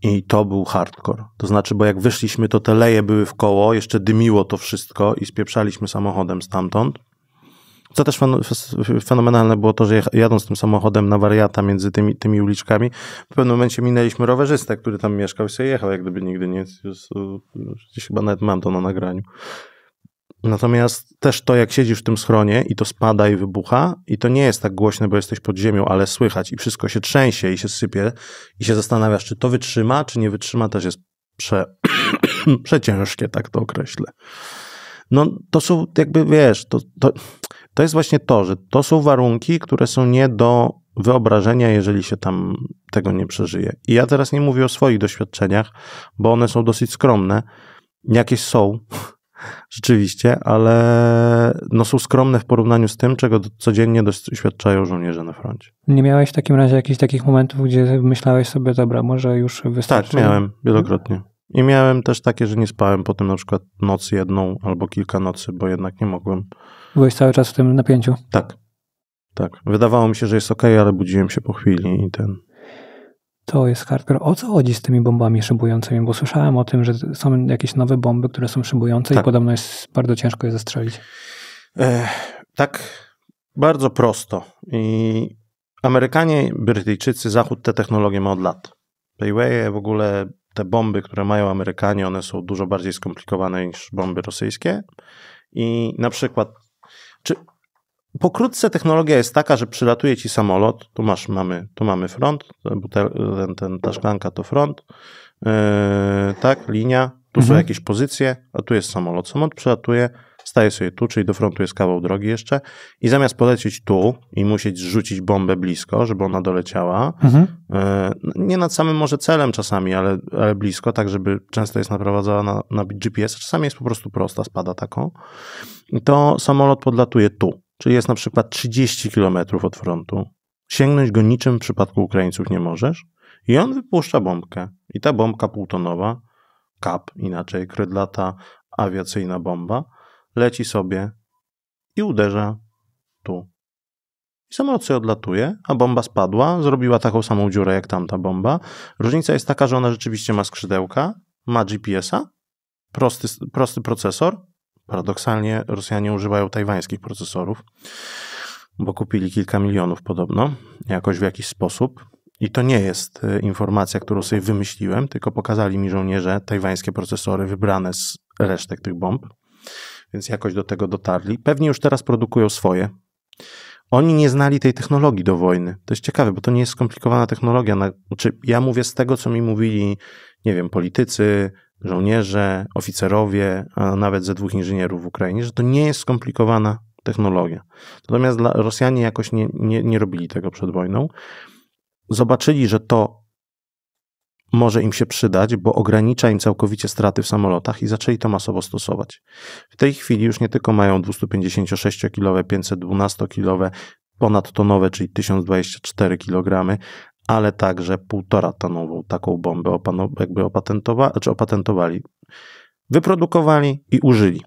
I to był hardcore. To znaczy, bo jak wyszliśmy, to te leje były w koło, jeszcze dymiło to wszystko i spieprzaliśmy samochodem stamtąd. Co też fenomenalne było to, że jadąc tym samochodem na wariata między tymi, tymi uliczkami, w pewnym momencie minęliśmy rowerzystę, który tam mieszkał i sobie jechał, jak gdyby nigdy nie. Gdzieś chyba nawet mam to na nagraniu. Natomiast też to, jak siedzisz w tym schronie i to spada i wybucha, i to nie jest tak głośne, bo jesteś pod ziemią, ale słychać i wszystko się trzęsie i się sypie, i się zastanawiasz, czy to wytrzyma, czy nie wytrzyma, też jest prze, przeciężkie, tak to określę. No to są jakby, wiesz, to, to, to jest właśnie to, że to są warunki, które są nie do wyobrażenia, jeżeli się tam tego nie przeżyje. I ja teraz nie mówię o swoich doświadczeniach, bo one są dosyć skromne. Jakieś są, rzeczywiście, ale no są skromne w porównaniu z tym, czego codziennie doświadczają żołnierze na froncie. Nie miałeś w takim razie jakichś takich momentów, gdzie myślałeś sobie, dobra, może już wystarczy? Tak, miałem wielokrotnie. I miałem też takie, że nie spałem potem na przykład noc jedną albo kilka nocy, bo jednak nie mogłem. Byłeś cały czas w tym napięciu? Tak. Tak. Wydawało mi się, że jest ok, ale budziłem się po chwili i ten. To jest hardcore. O co chodzi z tymi bombami szybującymi? Bo słyszałem o tym, że są jakieś nowe bomby, które są szybujące tak. i podobno jest bardzo ciężko je zestrzelić. tak, bardzo prosto. I Amerykanie, Brytyjczycy, Zachód te technologie ma od lat. Payway w ogóle te bomby, które mają Amerykanie, one są dużo bardziej skomplikowane niż bomby rosyjskie. I na przykład, czy pokrótce technologia jest taka, że przylatuje ci samolot, tu masz, mamy, tu mamy front, ten, ten, ten, ta szklanka to front, yy, tak, linia, tu mhm. są jakieś pozycje, a tu jest samolot. Samolot przylatuje, staje sobie tu, czyli do frontu jest kawał drogi jeszcze i zamiast polecieć tu i musieć zrzucić bombę blisko, żeby ona doleciała, mhm. E, nie nad samym może celem czasami, ale, ale blisko, tak żeby często jest naprowadzała na, na GPS, czasami jest po prostu prosta, spada taką, to samolot podlatuje tu, czyli jest na przykład 30 km od frontu. Sięgnąć go niczym w przypadku Ukraińców nie możesz i on wypuszcza bombkę. I ta bombka półtonowa, KAP, inaczej krydlata awiacyjna bomba, leci sobie i uderza tu. I samolot sobie odlatuje, a bomba spadła, zrobiła taką samą dziurę jak tamta bomba. Różnica jest taka, że ona rzeczywiście ma skrzydełka, ma GPS-a, prosty, prosty procesor. Paradoksalnie Rosjanie używają tajwańskich procesorów, bo kupili kilka milionów podobno, jakoś w jakiś sposób. I to nie jest e, informacja, którą sobie wymyśliłem, tylko pokazali mi żołnierze tajwańskie procesory wybrane z resztek tych bomb. Więc jakoś do tego dotarli. Pewnie już teraz produkują swoje. Oni nie znali tej technologii do wojny. To jest ciekawe, bo to nie jest skomplikowana technologia. Znaczy, ja mówię z tego, co mi mówili, nie wiem, politycy, żołnierze, oficerowie, a nawet ze dwóch inżynierów w Ukrainie, że to nie jest skomplikowana technologia. Natomiast Rosjanie jakoś nie, nie, nie robili tego przed wojną. Zobaczyli, że to może im się przydać, bo ogranicza im całkowicie straty w samolotach i zaczęli to masowo stosować. W tej chwili już nie tylko mają 256-kilowe, 512-kilowe, ponadtonowe, czyli 1024 kg, ale także półtora tonową taką bombę jakby opatentowali, czy opatentowali. Wyprodukowali i użyli.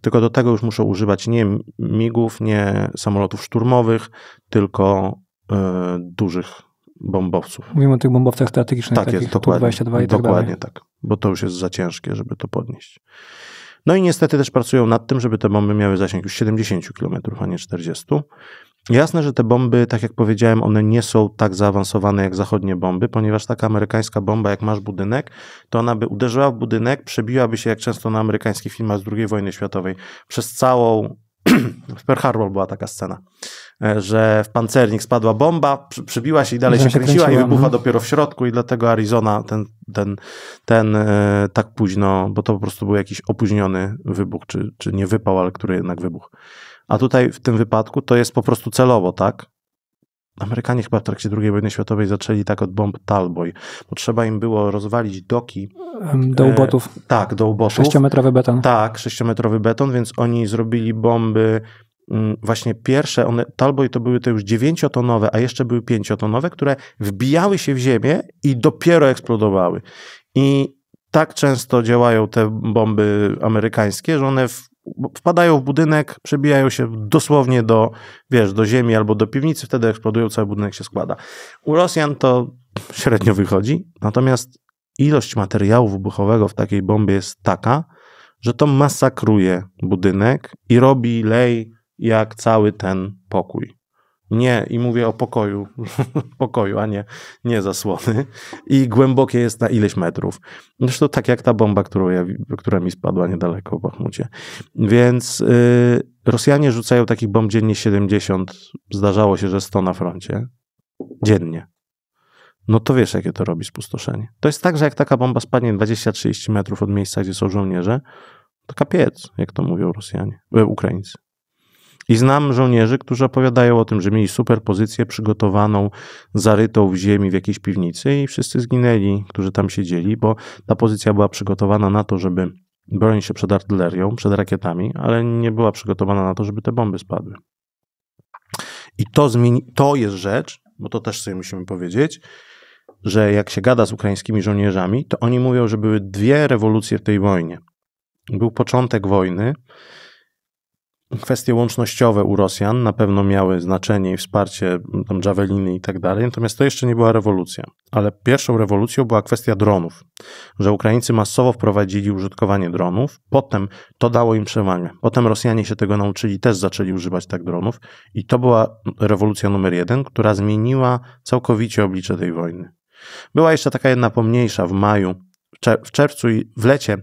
Tylko do tego już muszą używać nie migów, nie samolotów szturmowych, tylko y, dużych bombowców. Mówimy o tych bombowcach strategicznych, tak jest, dokładnie, 22 i tak Dokładnie tak, bo to już jest za ciężkie, żeby to podnieść. No i niestety też pracują nad tym, żeby te bomby miały zasięg już 70 km, a nie 40. Jasne, że te bomby, tak jak powiedziałem, one nie są tak zaawansowane jak zachodnie bomby, ponieważ taka amerykańska bomba, jak masz budynek, to ona by uderzyła w budynek, przebiłaby się, jak często na amerykańskich filmach z II wojny światowej, przez całą. W Pearl Harbor była taka scena, e, że w pancernik spadła bomba, przybiła się i dalej się, się kręciła, i wybucha no. dopiero w środku, i dlatego Arizona ten, ten, ten e, tak późno, bo to po prostu był jakiś opóźniony wybuch, czy, czy nie wypał, ale który jednak wybuch. A tutaj w tym wypadku to jest po prostu celowo, tak? Amerykanie chyba w trakcie II wojny światowej zaczęli tak od bomb Talboy, bo trzeba im było rozwalić doki. Do ubotów. E, tak, do ubotów. Sześciometrowy beton. Tak, sześciometrowy beton, więc oni zrobili bomby mm, właśnie pierwsze, one, Talboy to były to już dziewięciotonowe, a jeszcze były pięciotonowe, które wbijały się w ziemię i dopiero eksplodowały. I tak często działają te bomby amerykańskie, że one w wpadają w budynek, przebijają się dosłownie do, wiesz, do ziemi albo do piwnicy, wtedy eksplodują, cały budynek się składa. U Rosjan to średnio wychodzi, natomiast ilość materiału wybuchowego w takiej bombie jest taka, że to masakruje budynek i robi lej jak cały ten pokój. Nie, i mówię o pokoju, pokoju, a nie, nie zasłony. I głębokie jest na ileś metrów. Zresztą tak jak ta bomba, którą ja, która mi spadła niedaleko w Bachmucie. Więc yy, Rosjanie rzucają takich bomb dziennie 70. Zdarzało się, że 100 na froncie. Dziennie. No to wiesz, jakie to robi spustoszenie. To jest tak, że jak taka bomba spadnie 20-30 metrów od miejsca, gdzie są żołnierze, to kapiec, jak to mówią Rosjanie, e, Ukraińcy. I znam żołnierzy, którzy opowiadają o tym, że mieli super pozycję przygotowaną, zarytą w ziemi w jakiejś piwnicy i wszyscy zginęli, którzy tam siedzieli, bo ta pozycja była przygotowana na to, żeby bronić się przed artylerią, przed rakietami, ale nie była przygotowana na to, żeby te bomby spadły. I to, zmieni, to jest rzecz, bo to też sobie musimy powiedzieć, że jak się gada z ukraińskimi żołnierzami, to oni mówią, że były dwie rewolucje w tej wojnie. Był początek wojny, kwestie łącznościowe u Rosjan na pewno miały znaczenie i wsparcie, tam javeliny i tak dalej, natomiast to jeszcze nie była rewolucja. Ale pierwszą rewolucją była kwestia dronów, że Ukraińcy masowo wprowadzili użytkowanie dronów, potem to dało im przewagę. Potem Rosjanie się tego nauczyli, też zaczęli używać tak dronów i to była rewolucja numer jeden, która zmieniła całkowicie oblicze tej wojny. Była jeszcze taka jedna pomniejsza w maju, w czerwcu i w lecie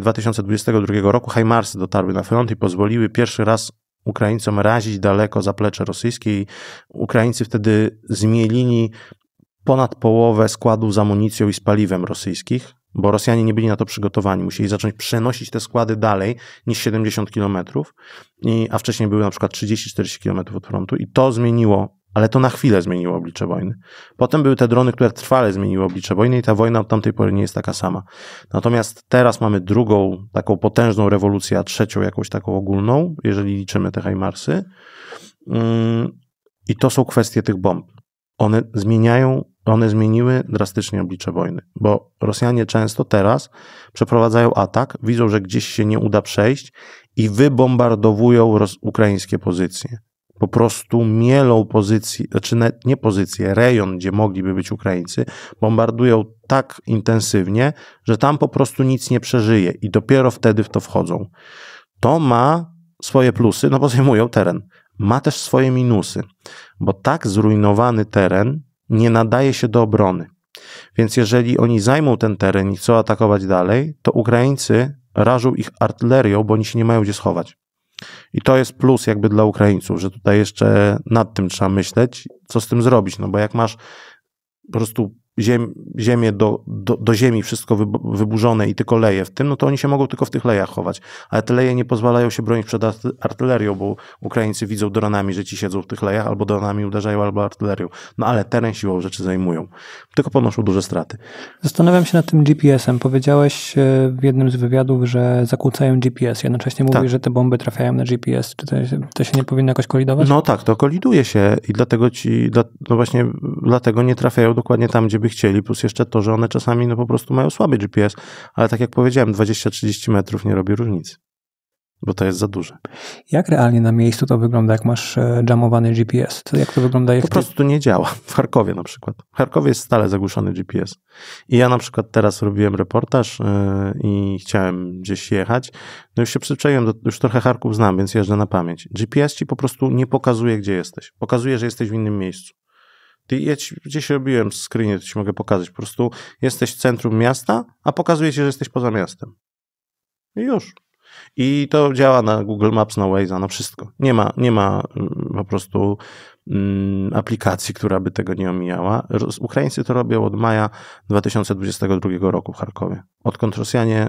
2022 e, roku Hajmarsy dotarły na front i pozwoliły pierwszy raz Ukraińcom razić daleko zaplecze rosyjskie i Ukraińcy wtedy zmielili ponad połowę składów z amunicją i z paliwem rosyjskich, bo Rosjanie nie byli na to przygotowani. Musieli zacząć przenosić te składy dalej niż 70 km, a wcześniej były na przykład 30-40 km od frontu i to zmieniło ale to na chwilę zmieniło oblicze wojny. Potem były te drony, które trwale zmieniły oblicze wojny i ta wojna od tamtej pory nie jest taka sama. Natomiast teraz mamy drugą, taką potężną rewolucję, a trzecią jakąś taką ogólną, jeżeli liczymy te Hajmarsy. Mm, I to są kwestie tych bomb. One zmieniają, one zmieniły drastycznie oblicze wojny, bo Rosjanie często teraz przeprowadzają atak, widzą, że gdzieś się nie uda przejść i wybombardowują ukraińskie pozycje po prostu mielą pozycję, znaczy nie pozycję, rejon, gdzie mogliby być Ukraińcy, bombardują tak intensywnie, że tam po prostu nic nie przeżyje i dopiero wtedy w to wchodzą. To ma swoje plusy, no bo zajmują teren. Ma też swoje minusy, bo tak zrujnowany teren nie nadaje się do obrony. Więc jeżeli oni zajmą ten teren i chcą atakować dalej, to Ukraińcy rażą ich artylerią, bo oni się nie mają gdzie schować. I to jest plus jakby dla Ukraińców, że tutaj jeszcze nad tym trzeba myśleć, co z tym zrobić, no bo jak masz po prostu ziem, ziemię do, do, do ziemi, wszystko wyburzone i tylko leje w tym, no to oni się mogą tylko w tych lejach chować. Ale te leje nie pozwalają się bronić przed artylerią, bo Ukraińcy widzą dronami, że ci siedzą w tych lejach, albo dronami uderzają, albo artylerią. No ale teren siłą rzeczy zajmują. Tylko ponoszą duże straty. Zastanawiam się nad tym GPS-em. Powiedziałeś e, w jednym z wywiadów, że zakłócają GPS. Jednocześnie mówisz, tak. że te bomby trafiają na GPS. Czy to, to, się nie powinno jakoś kolidować? No tak, to koliduje się i dlatego ci, no właśnie dlatego nie trafiają dokładnie tam, gdzie by chcieli, plus jeszcze to, że one czasami no po prostu mają słaby GPS, ale tak jak powiedziałem, 20-30 metrów nie robi różnicy, bo to jest za duże. Jak realnie na miejscu to wygląda, jak masz e, jamowany GPS? To jak to wygląda? Po prostu nie działa. W Charkowie na przykład. W Charkowie jest stale zagłuszony GPS. I ja na przykład teraz robiłem reportaż yy, i chciałem gdzieś jechać. No już się przyzwyczaiłem, do, już trochę Charków znam, więc jeżdżę na pamięć. GPS ci po prostu nie pokazuje, gdzie jesteś. Pokazuje, że jesteś w innym miejscu. Ja ci, gdzieś robiłem screenie, to ci mogę pokazać. Po prostu jesteś w centrum miasta, a pokazuje ci, że jesteś poza miastem. I już. I to działa na Google Maps, na Waze, na wszystko. Nie ma, nie ma mm, po prostu mm, aplikacji, która by tego nie omijała. Ukraińcy to robią od maja 2022 roku w Charkowie. Odkąd Rosjanie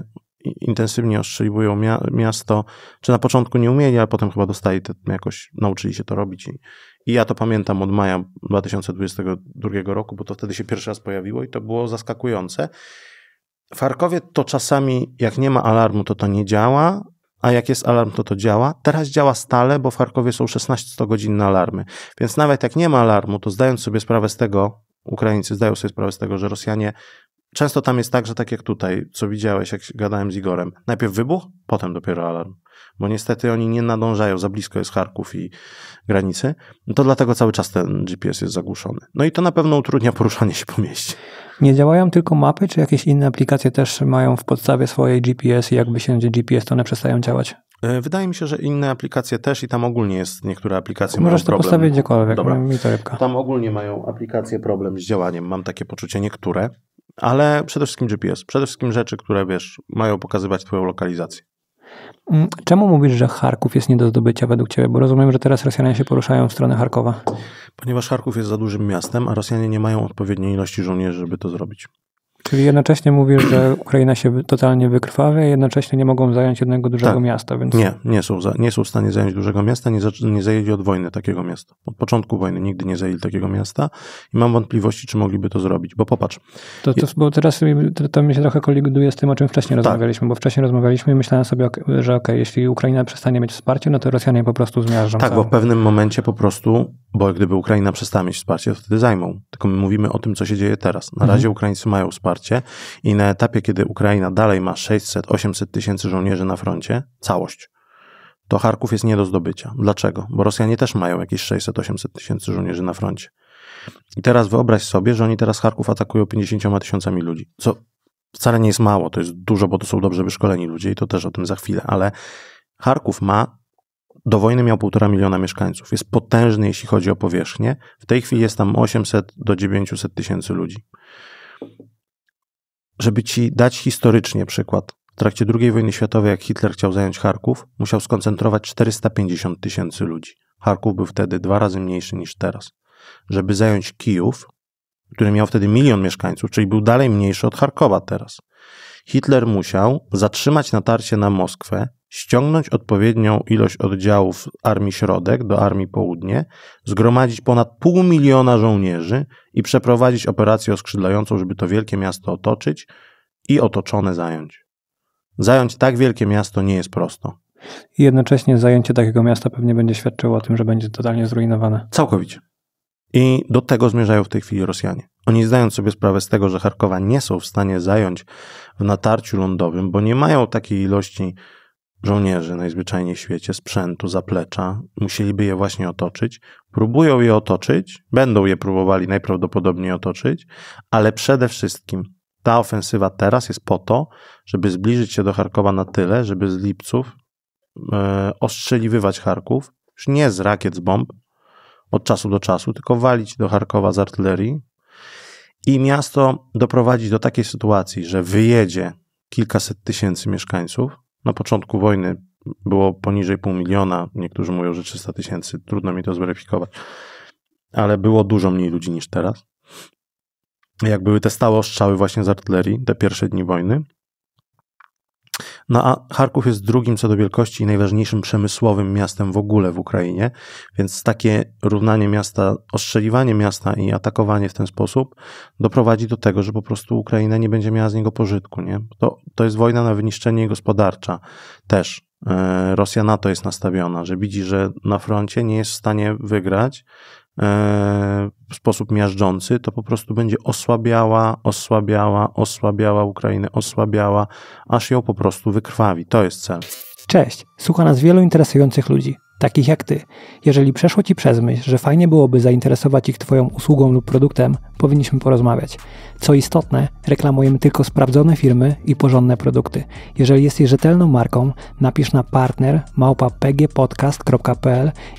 intensywnie ostrzeliwują miasto, czy na początku nie umieli, a potem chyba dostali, to jakoś nauczyli się to robić i, i ja to pamiętam od maja 2022 roku, bo to wtedy się pierwszy raz pojawiło i to było zaskakujące. W Charkowie to czasami, jak nie ma alarmu, to to nie działa, a jak jest alarm, to to działa. Teraz działa stale, bo w Charkowie są 16 godzinne alarmy. Więc nawet jak nie ma alarmu, to zdając sobie sprawę z tego, Ukraińcy zdają sobie sprawę z tego, że Rosjanie Często tam jest tak, że tak jak tutaj, co widziałeś, jak gadałem z Igorem, najpierw wybuch, potem dopiero alarm. Bo niestety oni nie nadążają, za blisko jest Charków i granicy. No to dlatego cały czas ten GPS jest zagłuszony. No i to na pewno utrudnia poruszanie się po mieście. Nie działają tylko mapy, czy jakieś inne aplikacje też mają w podstawie swojej GPS i jakby się GPS, to one przestają działać? E, wydaje mi się, że inne aplikacje też i tam ogólnie jest, niektóre aplikacje Możesz mają problem. Możesz to postawić gdziekolwiek, Dobra. mi to rybka. Tam ogólnie mają aplikacje problem z działaniem, mam takie poczucie, niektóre ale przede wszystkim GPS. Przede wszystkim rzeczy, które wiesz, mają pokazywać Twoją lokalizację. Mm, czemu mówisz, że Charków jest nie do zdobycia według Ciebie? Bo rozumiem, że teraz Rosjanie się poruszają w stronę Charkowa. Ponieważ Charków jest za dużym miastem, a Rosjanie nie mają odpowiedniej ilości żołnierzy, żeby to zrobić. Czyli jednocześnie mówisz, że Ukraina się totalnie wykrwawia, jednocześnie nie mogą zająć jednego dużego tak. miasta. Więc... Nie, nie są, nie są w stanie zająć dużego miasta, nie, nie zajęli od wojny takiego miasta. Od początku wojny nigdy nie zajęli takiego miasta i mam wątpliwości, czy mogliby to zrobić, bo popatrz. To, to bo teraz to, to mi się trochę koliduje z tym, o czym wcześniej tak. rozmawialiśmy, bo wcześniej rozmawialiśmy i myślałem sobie, że ok, jeśli Ukraina przestanie mieć wsparcie, no to Rosjanie po prostu zmiażdżą. Tak, bo w pewnym momencie po prostu, bo gdyby Ukraina przestała mieć wsparcie, to wtedy zajmą. Tylko my mówimy o tym, co się dzieje teraz. Na mhm. razie Ukraińcy mają wsparcie i na etapie, kiedy Ukraina dalej ma 600-800 tysięcy żołnierzy na froncie, całość, to Charków jest nie do zdobycia. Dlaczego? Bo Rosjanie też mają jakieś 600-800 tysięcy żołnierzy na froncie. I teraz wyobraź sobie, że oni teraz Charków atakują 50 tysiącami ludzi, co wcale nie jest mało, to jest dużo, bo to są dobrze wyszkoleni ludzie i to też o tym za chwilę, ale Charków ma, do wojny miał półtora miliona mieszkańców, jest potężny jeśli chodzi o powierzchnię, w tej chwili jest tam 800 do 900 tysięcy ludzi żeby ci dać historycznie przykład. W trakcie II wojny światowej, jak Hitler chciał zająć Charków, musiał skoncentrować 450 tysięcy ludzi. Charków był wtedy dwa razy mniejszy niż teraz. Żeby zająć Kijów, który miał wtedy milion mieszkańców, czyli był dalej mniejszy od Charkowa teraz. Hitler musiał zatrzymać natarcie na Moskwę, ściągnąć odpowiednią ilość oddziałów Armii Środek do Armii Południe, zgromadzić ponad pół miliona żołnierzy i przeprowadzić operację oskrzydlającą, żeby to wielkie miasto otoczyć i otoczone zająć. Zająć tak wielkie miasto nie jest prosto. I jednocześnie zajęcie takiego miasta pewnie będzie świadczyło o tym, że będzie totalnie zrujnowane. Całkowicie. I do tego zmierzają w tej chwili Rosjanie. Oni zdając sobie sprawę z tego, że Charkowa nie są w stanie zająć w natarciu lądowym, bo nie mają takiej ilości żołnierzy najzwyczajniej w świecie, sprzętu, zaplecza, musieliby je właśnie otoczyć. Próbują je otoczyć, będą je próbowali najprawdopodobniej otoczyć, ale przede wszystkim ta ofensywa teraz jest po to, żeby zbliżyć się do Charkowa na tyle, żeby z Lipców e, ostrzeliwywać Charków, już nie z rakiet, z bomb, od czasu do czasu, tylko walić do Charkowa z artylerii i miasto doprowadzić do takiej sytuacji, że wyjedzie kilkaset tysięcy mieszkańców. Na początku wojny było poniżej pół miliona, niektórzy mówią, że 300 tysięcy, trudno mi to zweryfikować, ale było dużo mniej ludzi niż teraz. Jak były te stałe ostrzały właśnie z artylerii, te pierwsze dni wojny, no a Charków jest drugim co do wielkości i najważniejszym przemysłowym miastem w ogóle w Ukrainie, więc takie równanie miasta, ostrzeliwanie miasta i atakowanie w ten sposób doprowadzi do tego, że po prostu Ukraina nie będzie miała z niego pożytku. Nie? To, to jest wojna na wyniszczenie gospodarcza też. E, Rosja na to jest nastawiona, że widzi, że na froncie nie jest w stanie wygrać, w sposób miażdżący, to po prostu będzie osłabiała, osłabiała, osłabiała Ukrainę, osłabiała, aż ją po prostu wykrwawi. To jest cel. Cześć, słucha nas wielu interesujących ludzi takich jak ty. Jeżeli przeszło ci przez myśl, że fajnie byłoby zainteresować ich Twoją usługą lub produktem, powinniśmy porozmawiać. Co istotne, reklamujemy tylko sprawdzone firmy i porządne produkty. Jeżeli jesteś rzetelną marką, napisz na partner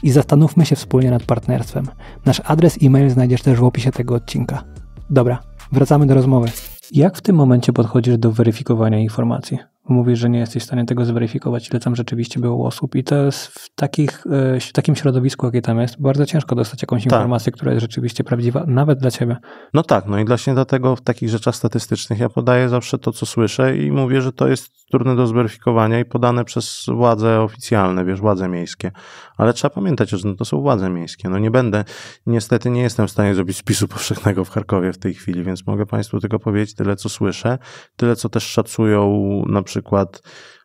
i zastanówmy się wspólnie nad partnerstwem. Nasz adres e-mail znajdziesz też w opisie tego odcinka. Dobra, wracamy do rozmowy. Jak w tym momencie podchodzisz do weryfikowania informacji? Mówisz, że nie jesteś w stanie tego zweryfikować, ile tam rzeczywiście było osób. I to jest w, takich, e, w takim środowisku, jakie tam jest, bardzo ciężko dostać jakąś tak. informację, która jest rzeczywiście prawdziwa, nawet dla ciebie. No tak, no i właśnie dlatego w takich rzeczach statystycznych ja podaję zawsze to, co słyszę i mówię, że to jest trudne do zweryfikowania i podane przez władze oficjalne, wiesz, władze miejskie. Ale trzeba pamiętać, że no to są władze miejskie. No nie będę, niestety nie jestem w stanie zrobić spisu powszechnego w Charkowie w tej chwili, więc mogę Państwu tylko powiedzieć tyle, co słyszę, tyle, co też szacują na przykład,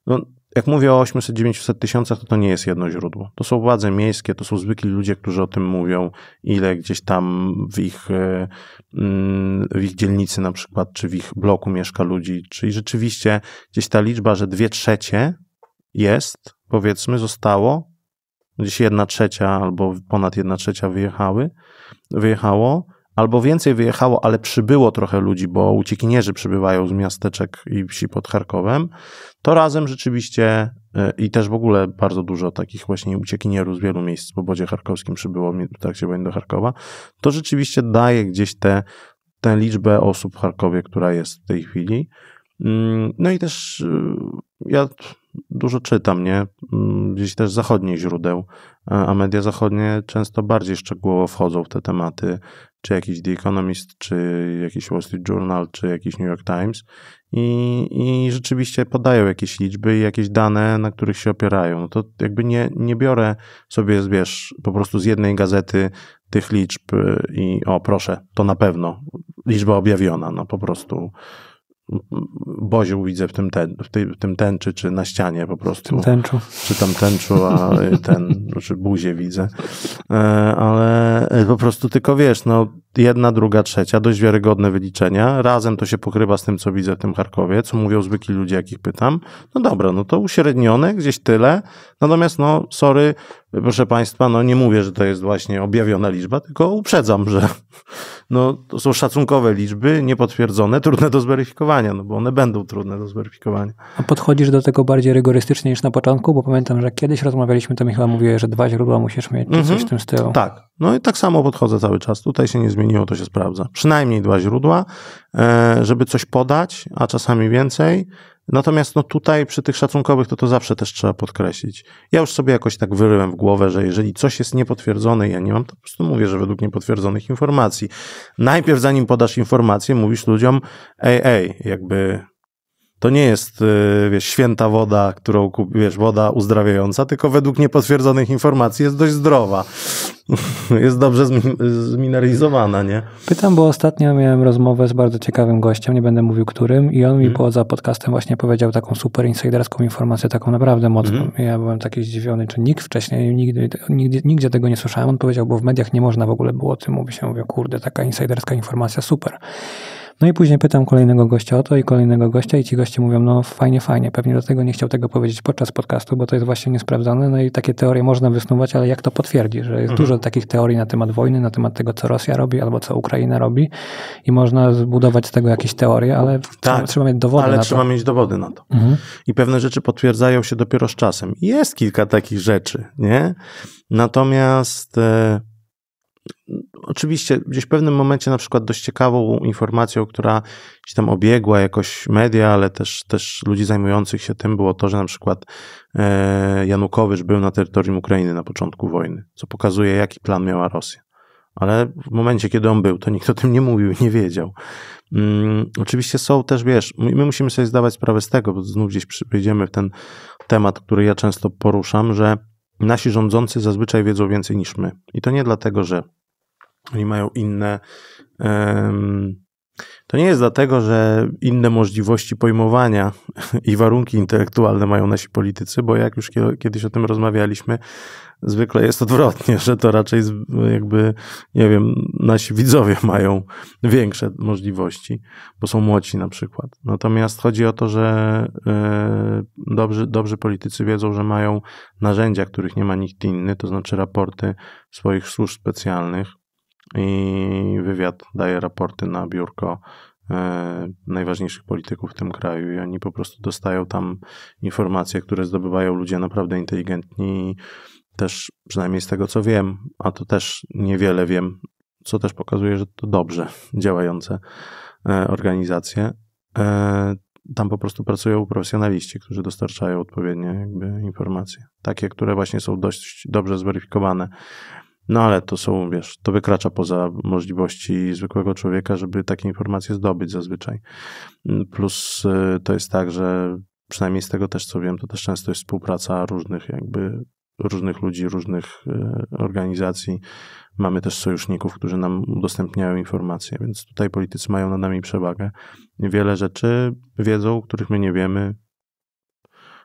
no, jak mówię o 800-900 tysiącach, to to nie jest jedno źródło. To są władze miejskie, to są zwykli ludzie, którzy o tym mówią, ile gdzieś tam w ich, e, mm, w ich dzielnicy na przykład, czy w ich bloku mieszka ludzi. Czyli rzeczywiście gdzieś ta liczba, że dwie trzecie jest, powiedzmy, zostało, gdzieś jedna trzecia albo ponad jedna trzecia wyjechały, wyjechało, albo więcej wyjechało, ale przybyło trochę ludzi, bo uciekinierzy przybywają z miasteczek i wsi pod Charkowem, to razem rzeczywiście e, i też w ogóle bardzo dużo takich właśnie uciekinierów z wielu miejsc w obozie charkowskim przybyło w trakcie wojny do Charkowa, to rzeczywiście daje gdzieś tę te, liczbę osób w Charkowie, która jest w tej chwili. Mm, no i też y, ja dużo czytam, nie? Mm, gdzieś też zachodnich źródeł, a media zachodnie często bardziej szczegółowo wchodzą w te tematy, czy jakiś The Economist, czy jakiś Wall Street Journal, czy jakiś New York Times i, i rzeczywiście podają jakieś liczby i jakieś dane, na których się opierają. No to jakby nie, nie biorę sobie, wiesz, po prostu z jednej gazety tych liczb i o proszę, to na pewno liczba objawiona, no po prostu Boziu widzę w tym, ten, w, tej, w tym tęczy, czy na ścianie po prostu. Tym tęczu. Czy tam tęczu, a ten, czy buzie widzę. E, ale po prostu tylko wiesz, no jedna, druga, trzecia, dość wiarygodne wyliczenia. Razem to się pokrywa z tym, co widzę w tym Charkowie, co mówią zwykli ludzie, jakich pytam. No dobra, no to uśrednione, gdzieś tyle. Natomiast no, sorry, proszę Państwa, no nie mówię, że to jest właśnie objawiona liczba, tylko uprzedzam, że no, to są szacunkowe liczby, niepotwierdzone, trudne do zweryfikowania, no bo one będą trudne do zweryfikowania. A podchodzisz do tego bardziej rygorystycznie niż na początku, bo pamiętam, że kiedyś rozmawialiśmy, to mi chyba mówiłeś, że dwa źródła musisz mieć, czy coś mhm. w tym stylu. Tak, no i tak samo podchodzę cały czas. Tutaj się nie zmieniło, to się sprawdza. Przynajmniej dwa źródła, e, żeby coś podać, a czasami więcej. Natomiast no tutaj przy tych szacunkowych to to zawsze też trzeba podkreślić. Ja już sobie jakoś tak wyryłem w głowę, że jeżeli coś jest niepotwierdzone, ja nie mam, to po prostu mówię, że według niepotwierdzonych informacji. Najpierw zanim podasz informację, mówisz ludziom, ej, ej, jakby to nie jest, y, wiesz, święta woda, którą wiesz, woda uzdrawiająca, tylko według niepotwierdzonych informacji jest dość zdrowa. jest dobrze zmineralizowana, nie? Pytam, bo ostatnio miałem rozmowę z bardzo ciekawym gościem, nie będę mówił którym, i on mi hmm. poza podcastem właśnie powiedział taką super insiderską informację, taką naprawdę mocną. Hmm. Ja byłem taki zdziwiony, czy nikt wcześniej, nigdy, nigdy, nigdzie tego nie słyszałem. On powiedział, bo w mediach nie można w ogóle było o tym mówić. Ja mówię, kurde, taka insiderska informacja, super. No i później pytam kolejnego gościa o to i kolejnego gościa i ci goście mówią, no fajnie, fajnie, pewnie dlatego nie chciał tego powiedzieć podczas podcastu, bo to jest właśnie niesprawdzone, no i takie teorie można wysnuwać, ale jak to potwierdzi, że jest mhm. dużo takich teorii na temat wojny, na temat tego, co Rosja robi albo co Ukraina robi i można zbudować z tego jakieś teorie, ale tak, trzeba, mieć dowody ale na trzeba mieć dowody na to. Mhm. I pewne rzeczy potwierdzają się dopiero z czasem. Jest kilka takich rzeczy, nie? Natomiast... E oczywiście gdzieś w pewnym momencie na przykład dość ciekawą informacją, która gdzieś tam obiegła jakoś media, ale też, też ludzi zajmujących się tym było to, że na przykład e, Janukowycz był na terytorium Ukrainy na początku wojny, co pokazuje jaki plan miała Rosja. Ale w momencie, kiedy on był, to nikt o tym nie mówił, nie wiedział. Hmm, oczywiście są też, wiesz, my musimy sobie zdawać sprawę z tego, bo znów gdzieś przyjdziemy w ten temat, który ja często poruszam, że nasi rządzący zazwyczaj wiedzą więcej niż my. I to nie dlatego, że oni mają inne. Um, to nie jest dlatego, że inne możliwości pojmowania i warunki intelektualne mają nasi politycy, bo jak już kiedyś o tym rozmawialiśmy, zwykle jest odwrotnie, że to raczej jakby, nie wiem, nasi widzowie mają większe możliwości, bo są młodsi na przykład. Natomiast chodzi o to, że e, dobrzy, dobrzy politycy wiedzą, że mają narzędzia, których nie ma nikt inny, to znaczy raporty swoich służb specjalnych, i wywiad daje raporty na biurko e, najważniejszych polityków w tym kraju i oni po prostu dostają tam informacje, które zdobywają ludzie naprawdę inteligentni też przynajmniej z tego co wiem, a to też niewiele wiem, co też pokazuje, że to dobrze działające e, organizacje. E, tam po prostu pracują profesjonaliści, którzy dostarczają odpowiednie jakby informacje. Takie, które właśnie są dość dobrze zweryfikowane. No ale to są, wiesz, to wykracza poza możliwości zwykłego człowieka, żeby takie informacje zdobyć zazwyczaj. Plus y, to jest tak, że przynajmniej z tego też co wiem, to też często jest współpraca różnych jakby różnych ludzi, różnych y, organizacji. Mamy też sojuszników, którzy nam udostępniają informacje, więc tutaj politycy mają nad nami przewagę. Wiele rzeczy wiedzą, których my nie wiemy.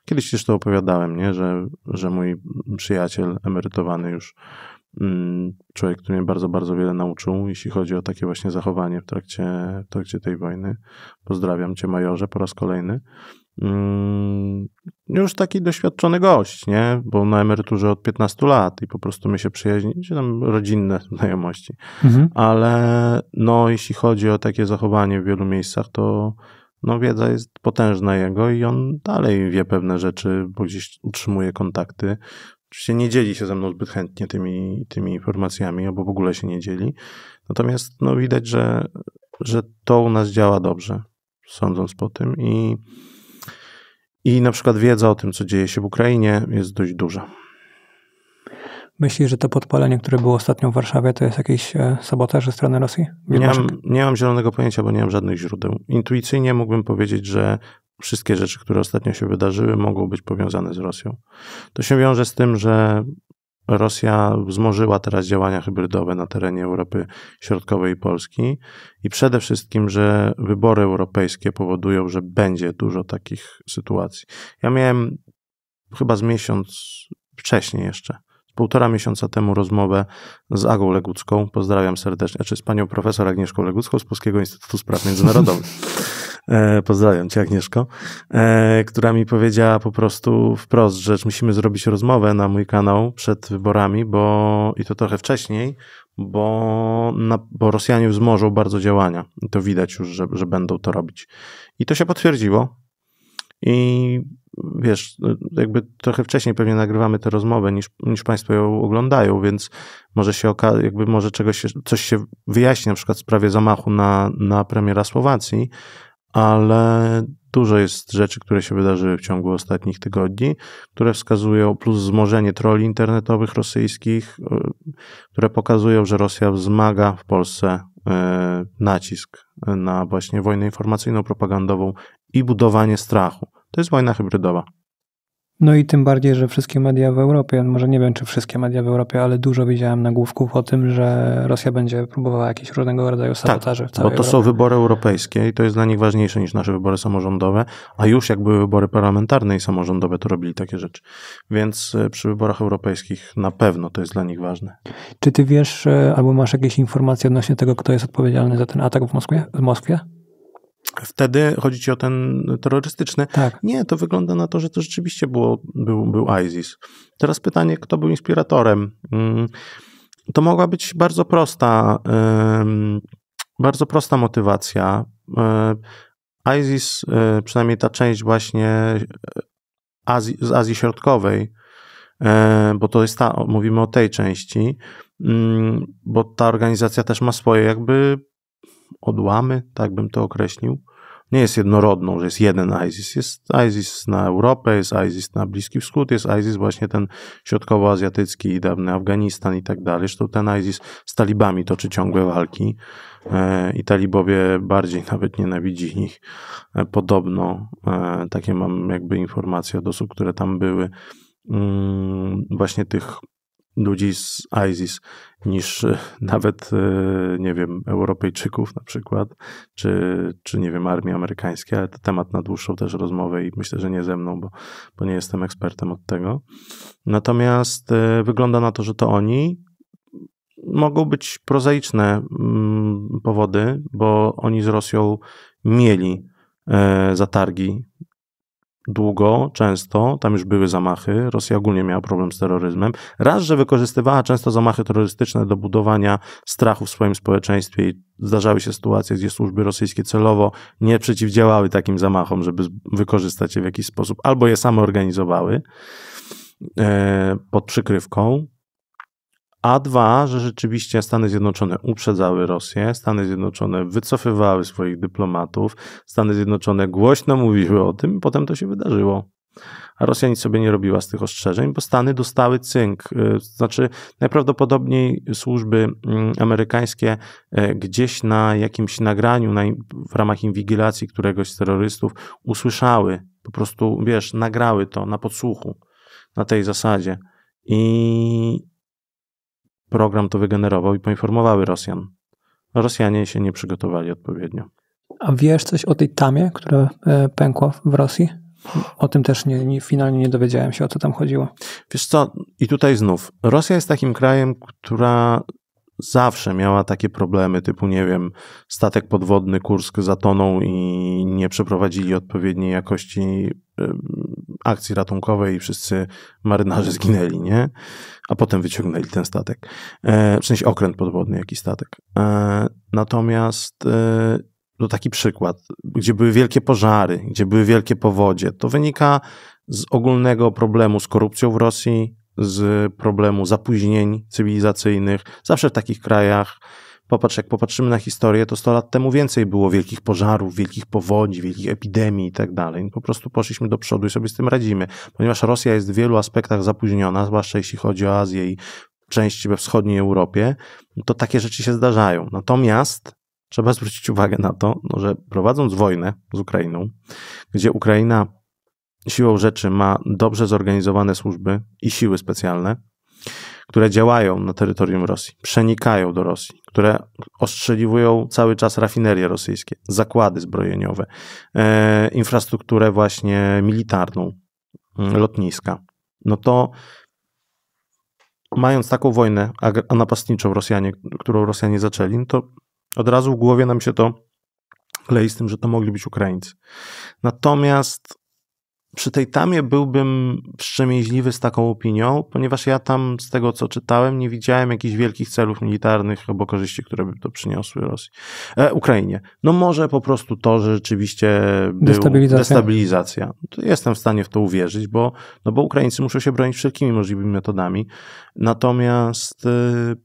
Kiedyś też to opowiadałem, nie? Że, że mój przyjaciel emerytowany już Mm, człowiek, który mnie bardzo, bardzo wiele nauczył, jeśli chodzi o takie właśnie zachowanie w trakcie, w trakcie tej wojny. Pozdrawiam cię, majorze, po raz kolejny. Mm, już taki doświadczony gość, nie? Bo na emeryturze od 15 lat i po prostu my się przyjaźniliśmy, tam rodzinne znajomości. Mhm. Ale no, jeśli chodzi o takie zachowanie w wielu miejscach, to no, wiedza jest potężna jego i on dalej wie pewne rzeczy, bo gdzieś utrzymuje kontakty. Oczywiście nie dzieli się ze mną zbyt chętnie tymi, tymi informacjami, albo w ogóle się nie dzieli. Natomiast no, widać, że, że to u nas działa dobrze, sądząc po tym. I, I na przykład wiedza o tym, co dzieje się w Ukrainie, jest dość duża. Myślisz, że to podpalenie, które było ostatnio w Warszawie, to jest jakiś e, sabotaż ze strony Rosji? Nie mam, nie mam zielonego pojęcia, bo nie mam żadnych źródeł. Intuicyjnie mógłbym powiedzieć, że wszystkie rzeczy, które ostatnio się wydarzyły, mogą być powiązane z Rosją. To się wiąże z tym, że Rosja wzmożyła teraz działania hybrydowe na terenie Europy Środkowej i Polski i przede wszystkim, że wybory europejskie powodują, że będzie dużo takich sytuacji. Ja miałem chyba z miesiąc wcześniej jeszcze, półtora miesiąca temu rozmowę z Agą Legucką, pozdrawiam serdecznie, czy z panią profesor Agnieszką Legucką z Polskiego Instytutu Spraw Międzynarodowych. E, pozdrawiam cię, Agnieszko, e, która mi powiedziała po prostu wprost, że musimy zrobić rozmowę na mój kanał przed wyborami, bo i to trochę wcześniej, bo, na, bo Rosjanie wzmożą bardzo działania. I to widać już, że, że będą to robić. I to się potwierdziło. I wiesz, jakby trochę wcześniej pewnie nagrywamy tę rozmowę niż, niż Państwo ją oglądają, więc może się jakby może czegoś, coś się wyjaśni, na przykład w sprawie zamachu na, na premiera Słowacji, ale dużo jest rzeczy, które się wydarzyły w ciągu ostatnich tygodni, które wskazują, plus wzmożenie troli internetowych rosyjskich, e, które pokazują, że Rosja wzmaga w Polsce e, nacisk na właśnie wojnę informacyjną, propagandową i budowanie strachu. To jest wojna hybrydowa. No i tym bardziej, że wszystkie media w Europie, może nie wiem czy wszystkie media w Europie, ale dużo widziałem nagłówków o tym, że Rosja będzie próbowała jakieś różnego rodzaju sabotaży tak, bo to Europie. są wybory europejskie i to jest dla nich ważniejsze niż nasze wybory samorządowe, a już jak były wybory parlamentarne i samorządowe, to robili takie rzeczy. Więc e, przy wyborach europejskich na pewno to jest dla nich ważne. Czy ty wiesz, e, albo masz jakieś informacje odnośnie tego, kto jest odpowiedzialny za ten atak w Moskwie? W Moskwie? Wtedy chodzi ci o ten terrorystyczny. Tak. Nie, to wygląda na to, że to rzeczywiście było, był, był ISIS. Teraz pytanie, kto był inspiratorem? Mm, to mogła być bardzo prosta, bardzo prosta motywacja. E, ISIS, e, przynajmniej ta część właśnie Azji, z Azji Środkowej, e, bo to jest ta, mówimy o tej części, mm, bo ta organizacja też ma swoje jakby odłamy, tak bym to określił. Nie jest jednorodną, że jest jeden ISIS. Jest ISIS na Europę, jest ISIS na Bliski Wschód, jest ISIS właśnie ten środkowoazjatycki, dawny Afganistan i tak dalej. Zresztą ten ISIS z talibami toczy ciągłe walki e, i talibowie bardziej nawet nienawidzili ich. E, podobno, e, takie mam jakby informacje od osób, które tam były, mm, właśnie tych ludzi z ISIS niż e, nawet, e, nie wiem, Europejczyków na przykład, czy, czy nie wiem, armii amerykańskiej, ale to temat na dłuższą też rozmowę i myślę, że nie ze mną, bo, bo nie jestem ekspertem od tego. Natomiast e, wygląda na to, że to oni mogą być prozaiczne mm, powody, bo oni z Rosją mieli zatargi długo, często, tam już były zamachy. Rosja ogólnie miała problem z terroryzmem. Raz, że wykorzystywała często zamachy terrorystyczne do budowania strachu w swoim społeczeństwie i zdarzały się sytuacje, gdzie służby rosyjskie celowo nie przeciwdziałały takim zamachom, żeby wykorzystać je w jakiś sposób, albo je same organizowały e, pod przykrywką. A dwa, że rzeczywiście Stany Zjednoczone uprzedzały Rosję, Stany Zjednoczone wycofywały swoich dyplomatów, Stany Zjednoczone głośno mówiły o tym, potem to się wydarzyło. A Rosja nic sobie nie robiła z tych ostrzeżeń, bo Stany dostały cynk. Y, znaczy, najprawdopodobniej służby mm, amerykańskie y, gdzieś na jakimś nagraniu, na, w ramach inwigilacji któregoś z terrorystów usłyszały, po prostu, wiesz, nagrały to na podsłuchu, na tej zasadzie. I program to wygenerował i poinformowały Rosjan. Rosjanie się nie przygotowali odpowiednio. A wiesz coś o tej tamie, która e, pękła w Rosji? O tym też nie, nie, finalnie nie dowiedziałem się, o co tam chodziło. Wiesz co, i tutaj znów, Rosja jest takim krajem, która zawsze miała takie problemy, typu, nie wiem, statek podwodny Kursk zatonął i nie przeprowadzili odpowiedniej jakości akcji ratunkowej i wszyscy marynarze zginęli, nie? A potem wyciągnęli ten statek. E, w sensie okręt podwodny, jakiś statek. E, natomiast e, to taki przykład, gdzie były wielkie pożary, gdzie były wielkie powodzie, to wynika z ogólnego problemu z korupcją w Rosji, z problemu zapóźnień cywilizacyjnych. Zawsze w takich krajach, popatrz, jak popatrzymy na historię, to 100 lat temu więcej było wielkich pożarów, wielkich powodzi, wielkich epidemii i tak dalej. Po prostu poszliśmy do przodu i sobie z tym radzimy. Ponieważ Rosja jest w wielu aspektach zapóźniona, zwłaszcza jeśli chodzi o Azję i części we wschodniej Europie, to takie rzeczy się zdarzają. Natomiast trzeba zwrócić uwagę na to, no, że prowadząc wojnę z Ukrainą, gdzie Ukraina siłą rzeczy ma dobrze zorganizowane służby i siły specjalne, które działają na terytorium Rosji, przenikają do Rosji, które ostrzeliwują cały czas rafinerie rosyjskie, zakłady zbrojeniowe, e, infrastrukturę właśnie militarną, mm, lotniska, no to mając taką wojnę napastniczą Rosjanie, którą Rosjanie zaczęli, no to od razu w głowie nam się to klei z tym, że to mogli być Ukraińcy. Natomiast przy tej tamie byłbym wstrzemięźliwy z taką opinią, ponieważ ja tam z tego, co czytałem, nie widziałem jakichś wielkich celów militarnych albo korzyści, które by to przyniosły Rosji. E, Ukrainie. No może po prostu to, że rzeczywiście destabilizacja. destabilizacja. Jestem w stanie w to uwierzyć, bo, no bo Ukraińcy muszą się bronić wszelkimi możliwymi metodami. Natomiast y,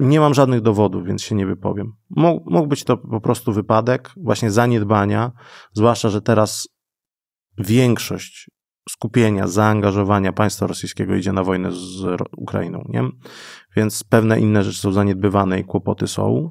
nie mam żadnych dowodów, więc się nie wypowiem. Mógł być to po prostu wypadek, właśnie zaniedbania, zwłaszcza, że teraz większość skupienia, zaangażowania państwa rosyjskiego idzie na wojnę z Ukrainą, nie? Więc pewne inne rzeczy są zaniedbywane i kłopoty są.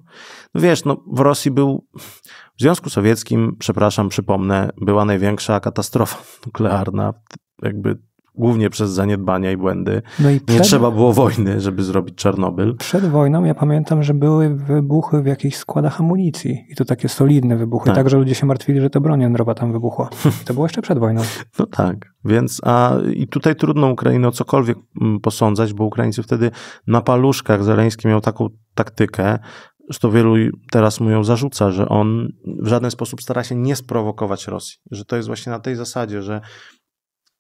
No wiesz, no w Rosji był, w Związku Sowieckim, przepraszam, przypomnę, była największa katastrofa nuklearna, jakby głównie przez zaniedbania i błędy. No i przed... Nie trzeba było wojny, żeby zrobić Czarnobyl. Przed wojną ja pamiętam, że były wybuchy w jakichś składach amunicji i to takie solidne wybuchy, tak, tak że ludzie się martwili, że to broń jądrowa tam wybuchła. To było jeszcze przed wojną. No tak, więc a i tutaj trudno Ukrainie o cokolwiek mm, posądzać, bo Ukraińcy wtedy na paluszkach, Zeleński miał taką taktykę, Zresztą wielu teraz mu ją zarzuca, że on w żaden sposób stara się nie sprowokować Rosji. Że to jest właśnie na tej zasadzie, że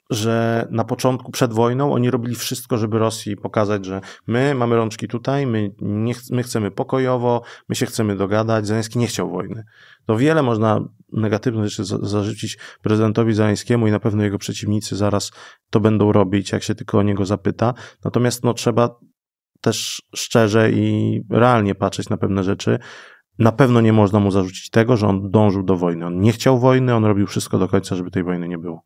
że na początku, przed wojną, oni robili wszystko, żeby Rosji pokazać, że my mamy rączki tutaj, my, nie ch my chcemy pokojowo, my się chcemy dogadać. Zeleński nie chciał wojny. To wiele można negatywnych rzeczy za zarzucić prezydentowi Zeleńskiemu i na pewno jego przeciwnicy zaraz to będą robić, jak się tylko o niego zapyta. Natomiast no, trzeba też szczerze i realnie patrzeć na pewne rzeczy. Na pewno nie można mu zarzucić tego, że on dążył do wojny. On nie chciał wojny, on robił wszystko do końca, żeby tej wojny nie było.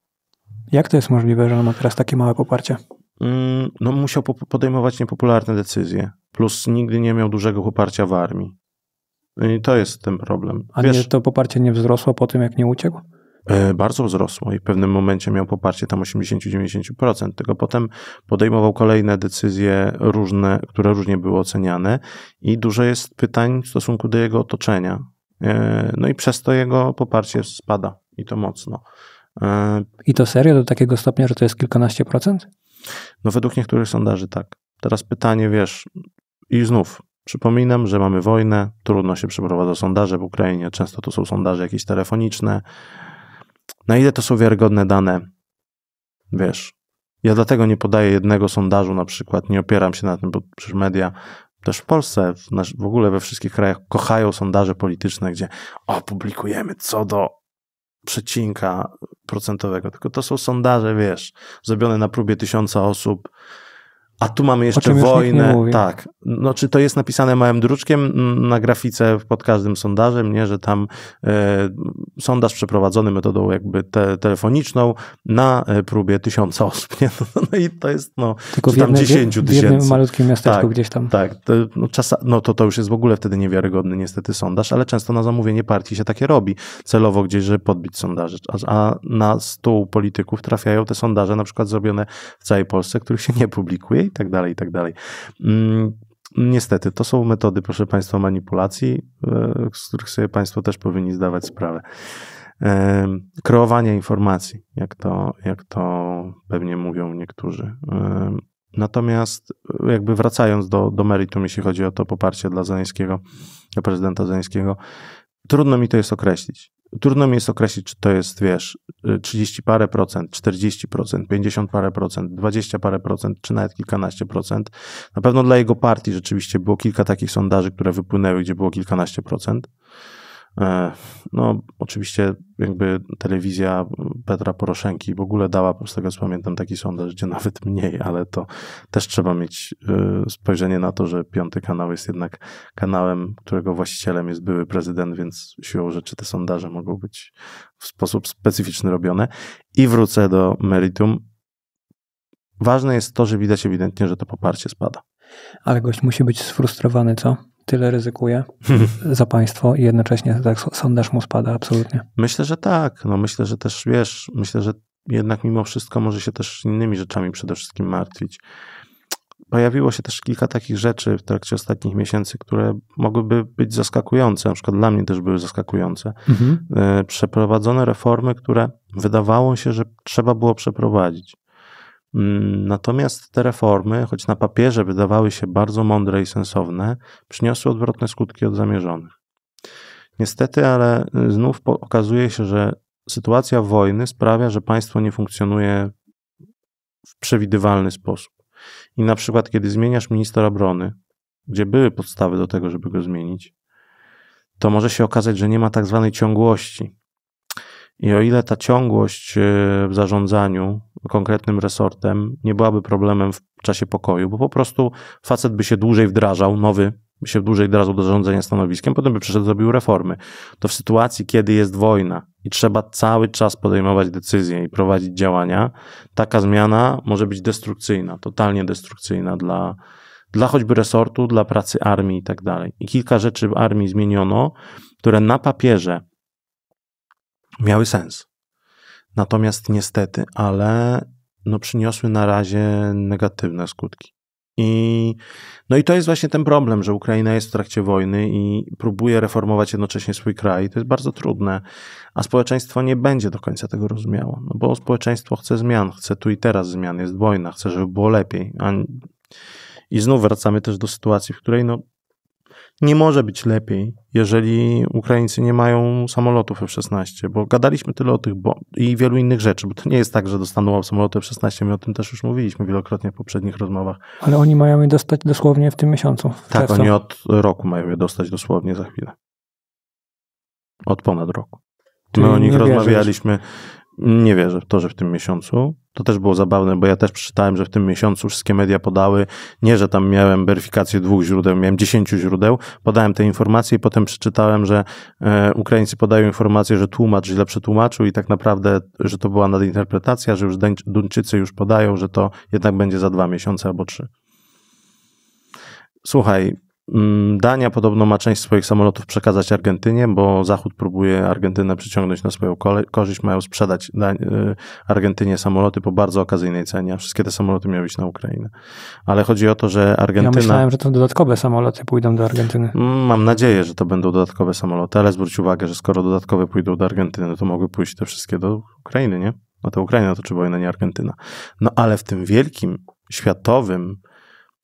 Jak to jest możliwe, że on ma teraz takie małe poparcie? Mm, no, musiał podejmować niepopularne decyzje, plus nigdy nie miał dużego poparcia w armii. I to jest ten problem. A Wiesz, nie, to poparcie nie wzrosło po tym, jak nie uciekł? E, bardzo wzrosło i w pewnym momencie miał poparcie tam 80-90%, tylko potem podejmował kolejne decyzje różne, które różnie były oceniane i dużo jest pytań w stosunku do jego otoczenia. E, no i przez to jego poparcie spada i to mocno. E, I to serio do takiego stopnia, że to jest kilkanaście procent? No według niektórych sondaży tak. Teraz pytanie, wiesz, i znów przypominam, że mamy wojnę, trudno się przeprowadza sondaże w Ukrainie, często to są sondaże jakieś telefoniczne. Na ile to są wiarygodne dane? Wiesz, ja dlatego nie podaję jednego sondażu na przykład, nie opieram się na tym, bo przecież media też w Polsce, w, nasz, w ogóle we wszystkich krajach kochają sondaże polityczne, gdzie opublikujemy co do przecinka procentowego, tylko to są sondaże, wiesz, zrobione na próbie tysiąca osób, a tu mamy jeszcze wojnę. Tak. No, czy to jest napisane małym druczkiem na grafice pod każdym sondażem, nie, że tam e, sondaż przeprowadzony metodą jakby te, telefoniczną na e, próbie tysiąca osób. Nie? No, no, i to jest no, Tylko w, jedne, tysięcy. w jednym malutkim miasteczku tak, gdzieś tam. Tak. To, no, no to, to już jest w ogóle wtedy niewiarygodny niestety sondaż, ale często na zamówienie partii się takie robi. Celowo gdzieś, żeby podbić sondaże. A, a na stół polityków trafiają te sondaże na przykład zrobione w całej Polsce, których się nie publikuje i tak dalej, i tak dalej. Mm, niestety, to są metody, proszę Państwa, manipulacji, e, z których sobie Państwo też powinni zdawać sprawę. E, kreowanie informacji, jak to, jak to pewnie mówią niektórzy. E, natomiast jakby wracając do, do meritum, jeśli chodzi o to poparcie dla Zeleńskiego, dla prezydenta Zeleńskiego, trudno mi to jest określić. Trudno mi jest określić, czy to jest, wiesz, 30 parę procent, 40 procent, 50 parę procent, 20 parę procent, czy nawet kilkanaście procent. Na pewno dla jego partii rzeczywiście było kilka takich sondaży, które wypłynęły, gdzie było kilkanaście procent. E, no, oczywiście jakby telewizja Petra Poroszenki w ogóle dała, z tego co pamiętam, taki sondaż, gdzie nawet mniej, ale to też trzeba mieć e, spojrzenie na to, że piąty kanał jest jednak kanałem, którego właścicielem jest były prezydent, więc siłą rzeczy te sondaże mogą być w sposób specyficzny robione. I wrócę do meritum. Ważne jest to, że widać ewidentnie, że to poparcie spada. Ale gość musi być sfrustrowany, co? Tyle ryzykuje za państwo i jednocześnie tak sondaż mu spada absolutnie. Myślę, że tak. No myślę, że też wiesz, myślę, że jednak mimo wszystko może się też innymi rzeczami przede wszystkim martwić. Pojawiło się też kilka takich rzeczy w trakcie ostatnich miesięcy, które mogłyby być zaskakujące, na przykład dla mnie też były zaskakujące. Mhm. E, przeprowadzone reformy, które wydawało się, że trzeba było przeprowadzić. Mm, natomiast te reformy, choć na papierze wydawały się bardzo mądre i sensowne, przyniosły odwrotne skutki od zamierzonych. Niestety, ale znów okazuje się, że sytuacja wojny sprawia, że państwo nie funkcjonuje w przewidywalny sposób. I na przykład, kiedy zmieniasz ministra obrony, gdzie były podstawy do tego, żeby go zmienić, to może się okazać, że nie ma tak zwanej ciągłości. I o ile ta ciągłość e, w zarządzaniu konkretnym resortem nie byłaby problemem w czasie pokoju, bo po prostu facet by się dłużej wdrażał, nowy by się dłużej wdrażał do zarządzania stanowiskiem, potem by przyszedł, zrobił reformy. To w sytuacji, kiedy jest wojna i trzeba cały czas podejmować decyzje i prowadzić działania, taka zmiana może być destrukcyjna, totalnie destrukcyjna dla, dla choćby resortu, dla pracy armii i tak dalej. I kilka rzeczy w armii zmieniono, które na papierze miały sens. Natomiast niestety, ale no przyniosły na razie negatywne skutki. I, no i to jest właśnie ten problem, że Ukraina jest w trakcie wojny i próbuje reformować jednocześnie swój kraj. To jest bardzo trudne, a społeczeństwo nie będzie do końca tego rozumiało, no bo społeczeństwo chce zmian, chce tu i teraz zmian, jest wojna, chce, żeby było lepiej. I znów wracamy też do sytuacji, w której no, nie może być lepiej, jeżeli Ukraińcy nie mają samolotów F-16, bo gadaliśmy tyle o tych bo- i wielu innych rzeczy, bo to nie jest tak, że dostaną samoloty F-16, my o tym też już mówiliśmy wielokrotnie w poprzednich rozmowach. Ale oni mają je dostać dosłownie w tym miesiącu. W Tak, oni od roku mają je dostać dosłownie za chwilę. Od ponad roku. Czyli My o nich rozmawialiśmy. Nie wierzę w to, że w tym miesiącu. To też było zabawne, bo ja też przeczytałem, że w tym miesiącu wszystkie media podały, nie, że tam miałem weryfikację dwóch źródeł, miałem dziesięciu źródeł, podałem te informacje i potem przeczytałem, że e, Ukraińcy podają informację, że tłumacz źle przetłumaczył i tak naprawdę, że to była nadinterpretacja, że już Duńczycy już podają, że to jednak będzie za dwa miesiące albo trzy. Słuchaj, Dania podobno ma część swoich samolotów przekazać Argentynie, bo Zachód próbuje Argentynę przyciągnąć na swoją korzyść. Mają sprzedać y, Argentynie samoloty po bardzo okazyjnej cenie. a Wszystkie te samoloty miały iść na Ukrainę. Ale chodzi o to, że Ja Argentyna. myślałem, że to dodatkowe samoloty pójdą do Argentyny. Mm, Mam nadzieję, że to będą dodatkowe samoloty, ale zwróć uwagę, że skoro dodatkowe pójdą do Argentyny, to mogły pójść te wszystkie do Ukrainy, nie? No to Ukraina toczy wojnę, nie Argentyna. No ale w tym wielkim, światowym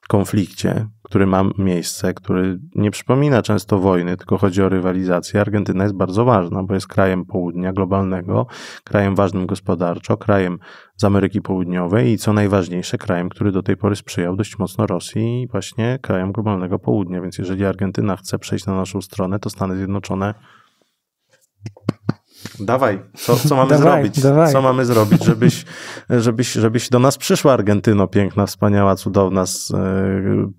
konflikcie, który ma miejsce, który nie przypomina często wojny, tylko chodzi o rywalizację, Argentyna jest bardzo ważna, bo jest krajem południa globalnego, krajem ważnym gospodarczo, krajem z Ameryki Południowej i co najważniejsze, krajem, który do tej pory sprzyjał dość mocno Rosji i właśnie krajem globalnego południa. Więc jeżeli Argentyna chce przejść na naszą stronę, to Stany Zjednoczone. Dawaj, co, co mamy Dawaj, zrobić? dawaj. Co mamy zrobić, żebyś, żebyś, żebyś do nas przyszła Argentyno, piękna, wspaniała, cudowna, z e,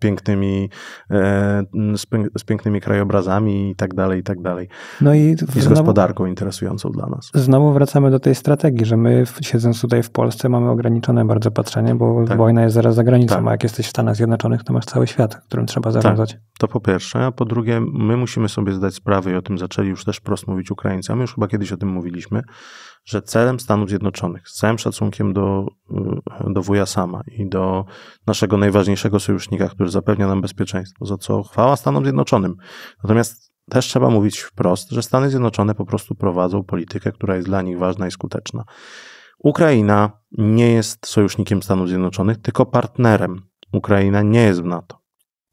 pięknymi, e, z, z pięknymi krajobrazami i tak dalej, i tak dalej. No i, I z znowu, gospodarką interesującą dla nas. znowu wracamy do tej strategii, że my siedząc tutaj w Polsce mamy ograniczone bardzo patrzenie, bo Tak. wojna jest zaraz za granicą, Tak. a jak jesteś w Stanach Zjednoczonych, to masz cały świat, którym trzeba zarządzać. To po pierwsze, a po drugie, my musimy sobie zdać sprawę i o tym zaczęli już też wprost mówić Ukraińcy, a my już chyba kiedyś o tym mówiliśmy, że celem Stanów Zjednoczonych, z całym szacunkiem do, y, do wuja sama i do naszego najważniejszego sojusznika, który zapewnia nam bezpieczeństwo, za co chwała Stanom Zjednoczonym. Natomiast też trzeba mówić wprost, że Stany Zjednoczone po prostu prowadzą politykę, która jest dla nich ważna i skuteczna. Ukraina nie jest sojusznikiem Stanów Zjednoczonych, tylko partnerem. Ukraina nie jest w NATO.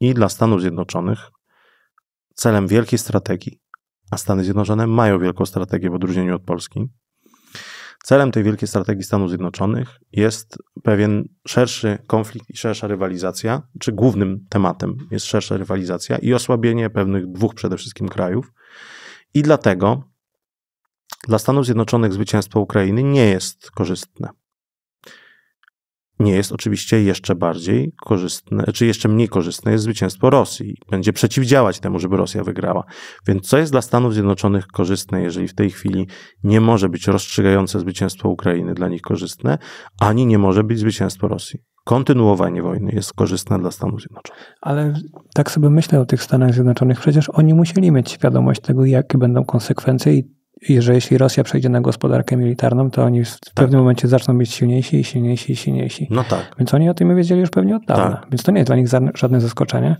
I dla Stanów Zjednoczonych celem wielkiej strategii, a Stany Zjednoczone mają wielką strategię w odróżnieniu od Polski, celem tej wielkiej strategii Stanów Zjednoczonych jest pewien szerszy konflikt i szersza rywalizacja, czy głównym tematem jest szersza rywalizacja i osłabienie pewnych dwóch przede wszystkim krajów. I dlatego dla Stanów Zjednoczonych zwycięstwo Ukrainy nie jest korzystne. Nie jest oczywiście jeszcze bardziej korzystne, czy jeszcze mniej korzystne jest zwycięstwo Rosji. Będzie przeciwdziałać temu, żeby Rosja wygrała. Więc co jest dla Stanów Zjednoczonych korzystne, jeżeli w tej chwili nie może być rozstrzygające zwycięstwo Ukrainy dla nich korzystne, ani nie może być zwycięstwo Rosji? Kontynuowanie wojny jest korzystne dla Stanów Zjednoczonych. Ale tak sobie myślę o tych Stanach Zjednoczonych, przecież oni musieli mieć świadomość tego, jakie będą konsekwencje i i że jeśli Rosja przejdzie na gospodarkę militarną, to oni w Tak. pewnym momencie zaczną być silniejsi i silniejsi i silniejsi. No tak. Więc oni o tym wiedzieli już pewnie od dawna. Tak. Więc to nie jest dla nich żadne zaskoczenie.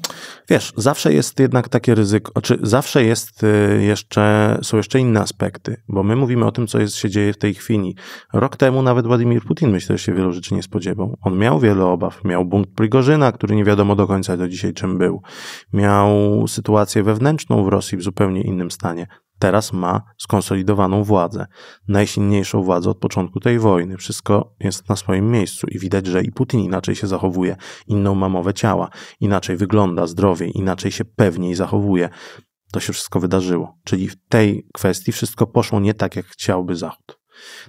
Wiesz, zawsze jest jednak takie ryzyko, czy zawsze jest y, jeszcze, są jeszcze inne aspekty, bo my mówimy o tym, co jest, się dzieje w tej chwili. Rok temu nawet Władimir Putin myślę, że się wielu rzeczy nie spodziewał. On miał wiele obaw. Miał bunt Prigorzyna, który nie wiadomo do końca do dzisiaj czym był. Miał sytuację wewnętrzną w Rosji w zupełnie innym stanie. Teraz ma skonsolidowaną władzę, najsilniejszą władzę od początku tej wojny. Wszystko jest na swoim miejscu i widać, że i Putin inaczej się zachowuje, inną ma mowę ciała, inaczej wygląda, zdrowiej, inaczej się pewniej zachowuje. To się wszystko wydarzyło. Czyli w tej kwestii wszystko poszło nie tak, jak chciałby Zachód.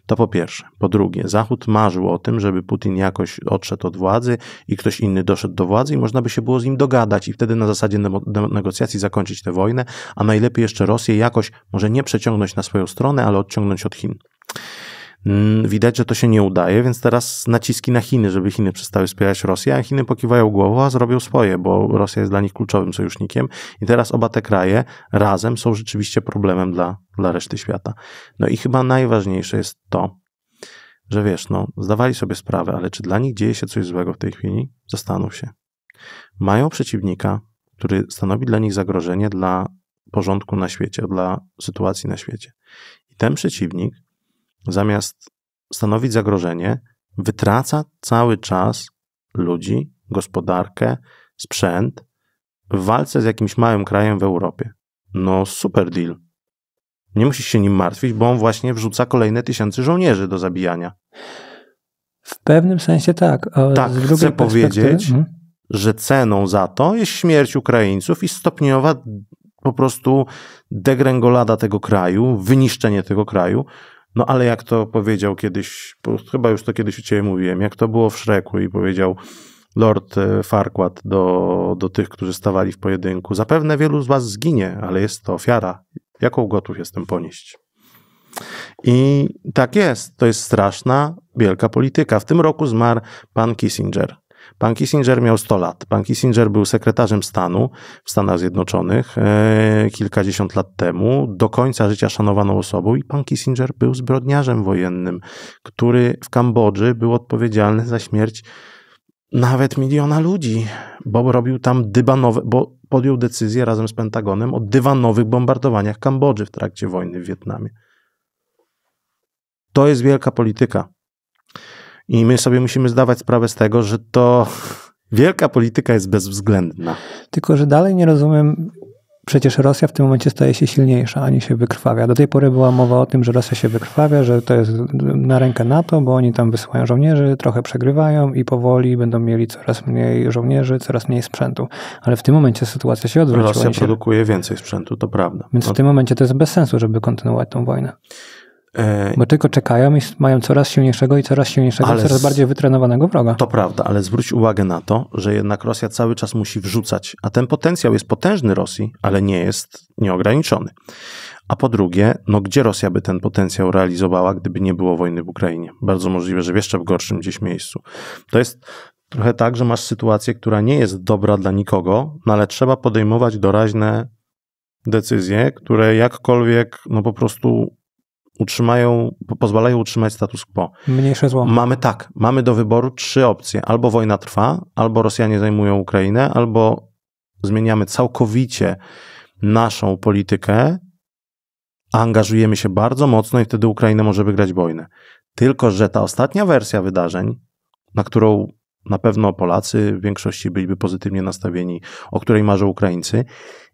To po pierwsze. Po drugie, Zachód marzył o tym, żeby Putin jakoś odszedł od władzy i ktoś inny doszedł do władzy i można by się było z nim dogadać i wtedy na zasadzie negocjacji zakończyć tę wojnę, a najlepiej jeszcze Rosję jakoś może nie przeciągnąć na swoją stronę, ale odciągnąć od Chin. Mm, Widać, że to się nie udaje, więc teraz naciski na Chiny, żeby Chiny przestały wspierać Rosję, a Chiny pokiwają głową, a zrobią swoje, bo Rosja jest dla nich kluczowym sojusznikiem i teraz oba te kraje razem są rzeczywiście problemem dla, dla reszty świata. No i chyba najważniejsze jest to, że wiesz, no, zdawali sobie sprawę, ale czy dla nich dzieje się coś złego w tej chwili? Zastanów się. Mają przeciwnika, który stanowi dla nich zagrożenie dla porządku na świecie, dla sytuacji na świecie. I ten przeciwnik, zamiast stanowić zagrożenie, wytraca cały czas ludzi, gospodarkę, sprzęt w walce z jakimś małym krajem w Europie. No super deal. Nie musisz się nim martwić, bo on właśnie wrzuca kolejne tysiące żołnierzy do zabijania. W pewnym sensie tak. tak, chcę powiedzieć, hmm? że ceną za to jest śmierć Ukraińców i stopniowa po prostu degrengolada tego kraju, wyniszczenie tego kraju. No ale jak to powiedział kiedyś, chyba już to kiedyś u Ciebie mówiłem, jak to było w Szreku i powiedział Lord e, Farquaad do, do tych, którzy stawali w pojedynku. Zapewne wielu z Was zginie, ale jest to ofiara, jaką gotów jestem ponieść. I tak jest, to jest straszna, wielka polityka. W tym roku zmarł pan Kissinger. Pan Kissinger miał 100 lat. Pan Kissinger był sekretarzem stanu w Stanach Zjednoczonych e, kilkadziesiąt lat temu, do końca życia szanowaną osobą i pan Kissinger był zbrodniarzem wojennym, który w Kambodży był odpowiedzialny za śmierć nawet miliona ludzi, bo robił tam dybanowe, bo podjął decyzję razem z Pentagonem o dywanowych bombardowaniach Kambodży w trakcie wojny w Wietnamie. To jest wielka polityka. I my sobie musimy zdawać sprawę z tego, że to wielka polityka jest bezwzględna. Tylko, że dalej nie rozumiem, przecież Rosja w tym momencie staje się silniejsza, ani się wykrwawia. Do tej pory była mowa o tym, że Rosja się wykrwawia, że to jest na rękę NATO, bo oni tam wysyłają żołnierzy, trochę przegrywają i powoli będą mieli coraz mniej żołnierzy, coraz mniej sprzętu. Ale w tym momencie sytuacja się odwróciła. Rosja się... produkuje więcej sprzętu, to prawda. Więc no. w tym momencie to jest bez sensu, żeby kontynuować tą wojnę. E, Bo tylko czekają i mają coraz silniejszego i coraz silniejszego, ale coraz bardziej wytrenowanego wroga. To prawda, ale zwróć uwagę na to, że jednak Rosja cały czas musi wrzucać, a ten potencjał jest potężny Rosji, ale nie jest nieograniczony. A po drugie, no gdzie Rosja by ten potencjał realizowała, gdyby nie było wojny w Ukrainie? Bardzo możliwe, że w jeszcze w gorszym gdzieś miejscu. To jest trochę tak, że masz sytuację, która nie jest dobra dla nikogo, no ale trzeba podejmować doraźne decyzje, które jakkolwiek, no po prostu utrzymają, pozwalają utrzymać status quo. Mniejsze zło. Mamy tak, mamy do wyboru trzy opcje. Albo wojna trwa, albo Rosjanie zajmują Ukrainę, albo zmieniamy całkowicie naszą politykę, angażujemy się bardzo mocno i wtedy Ukraina może wygrać wojnę. Tylko, że ta ostatnia wersja wydarzeń, na którą na pewno Polacy w większości byliby pozytywnie nastawieni, o której marzą Ukraińcy,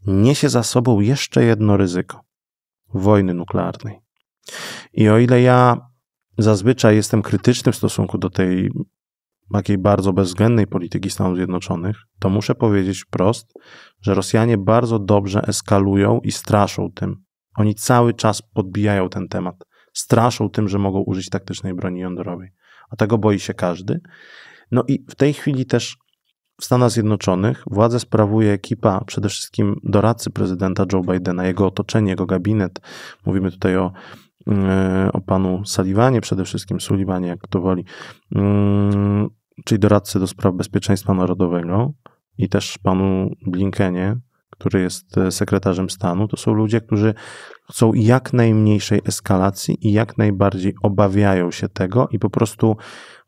niesie za sobą jeszcze jedno ryzyko wojny nuklearnej. I o ile ja zazwyczaj jestem krytyczny w stosunku do tej takiej bardzo bezwzględnej polityki Stanów Zjednoczonych, to muszę powiedzieć wprost, że Rosjanie bardzo dobrze eskalują i straszą tym. Oni cały czas podbijają ten temat. Straszą tym, że mogą użyć taktycznej broni jądrowej. A tego boi się każdy. No i w tej chwili też w Stanach Zjednoczonych władzę sprawuje ekipa przede wszystkim doradcy prezydenta Joe Bidena, jego otoczenie, jego gabinet. Mówimy tutaj o o panu Sullivanie, przede wszystkim Sullivanie, jak to woli, mm, czyli doradcy do spraw bezpieczeństwa narodowego i też panu Blinkenie, który jest e, sekretarzem stanu, to są ludzie, którzy chcą jak najmniejszej eskalacji i jak najbardziej obawiają się tego i po prostu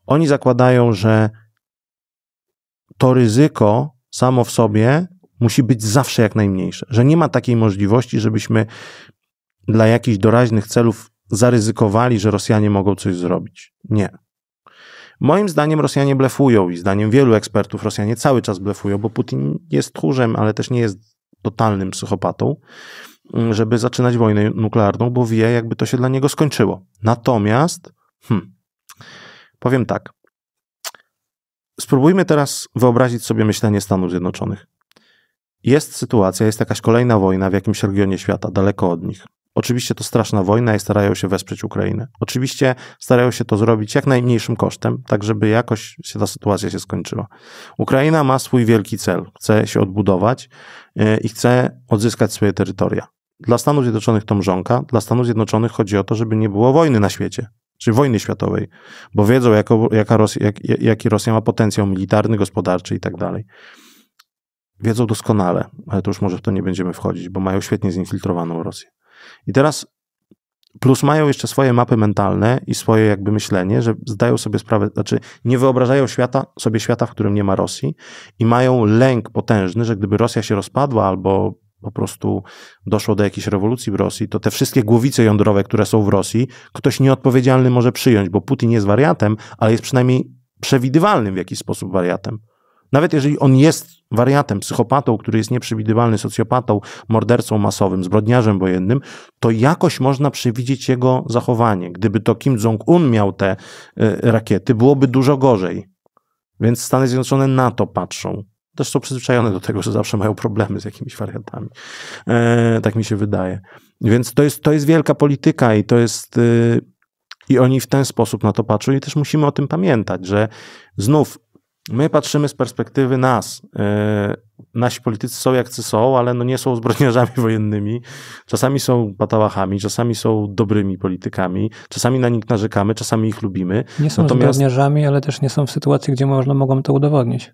oni zakładają, że to ryzyko samo w sobie musi być zawsze jak najmniejsze, że nie ma takiej możliwości, żebyśmy dla jakichś doraźnych celów zaryzykowali, że Rosjanie mogą coś zrobić. Nie. Moim zdaniem Rosjanie blefują i zdaniem wielu ekspertów Rosjanie cały czas blefują, bo Putin jest tchórzem, ale też nie jest totalnym psychopatą, żeby zaczynać wojnę nuklearną, bo wie, jakby to się dla niego skończyło. Natomiast, hmm, powiem tak. Spróbujmy teraz wyobrazić sobie myślenie Stanów Zjednoczonych. Jest sytuacja, jest jakaś kolejna wojna w jakimś regionie świata, daleko od nich. Oczywiście to straszna wojna i starają się wesprzeć Ukrainę. Oczywiście starają się to zrobić jak najmniejszym kosztem, tak żeby jakoś się ta sytuacja się skończyła. Ukraina ma swój wielki cel. Chce się odbudować e, i chce odzyskać swoje terytoria. Dla Stanów Zjednoczonych to mrzonka, dla Stanów Zjednoczonych chodzi o to, żeby nie było wojny na świecie, czyli wojny światowej, bo wiedzą, jako, jaka Rosja, jak, jaki Rosja ma potencjał militarny, gospodarczy i tak dalej. Wiedzą doskonale, ale to już może w to nie będziemy wchodzić, bo mają świetnie zinfiltrowaną Rosję. I teraz plus mają jeszcze swoje mapy mentalne i swoje jakby myślenie, że zdają sobie sprawę, znaczy nie wyobrażają świata, sobie świata, w którym nie ma Rosji i mają lęk potężny, że gdyby Rosja się rozpadła albo po prostu doszło do jakiejś rewolucji w Rosji, to te wszystkie głowice jądrowe, które są w Rosji, ktoś nieodpowiedzialny może przyjąć, bo Putin jest wariatem, ale jest przynajmniej przewidywalnym w jakiś sposób wariatem. Nawet jeżeli on jest wariatem, psychopatą, który jest nieprzewidywalny, socjopatą, mordercą masowym, zbrodniarzem wojennym, to jakoś można przewidzieć jego zachowanie. Gdyby to Kim Jong-un miał te y, rakiety, byłoby dużo gorzej. Więc Stany Zjednoczone na to patrzą. Też są przyzwyczajone do tego, że zawsze mają problemy z jakimiś wariantami. E, tak mi się wydaje. Więc to jest, to jest wielka polityka i to jest. Y, I oni w ten sposób na to patrzą, i też musimy o tym pamiętać, że znów My patrzymy z perspektywy nas. E, nasi politycy są jak są, ale no nie są zbrodniarzami wojennymi. Czasami są patałachami, czasami są dobrymi politykami, czasami na nich narzekamy, czasami ich lubimy. Nie są Natomiast... zbrodniarzami, ale też nie są w sytuacji, gdzie można, mogą to udowodnić.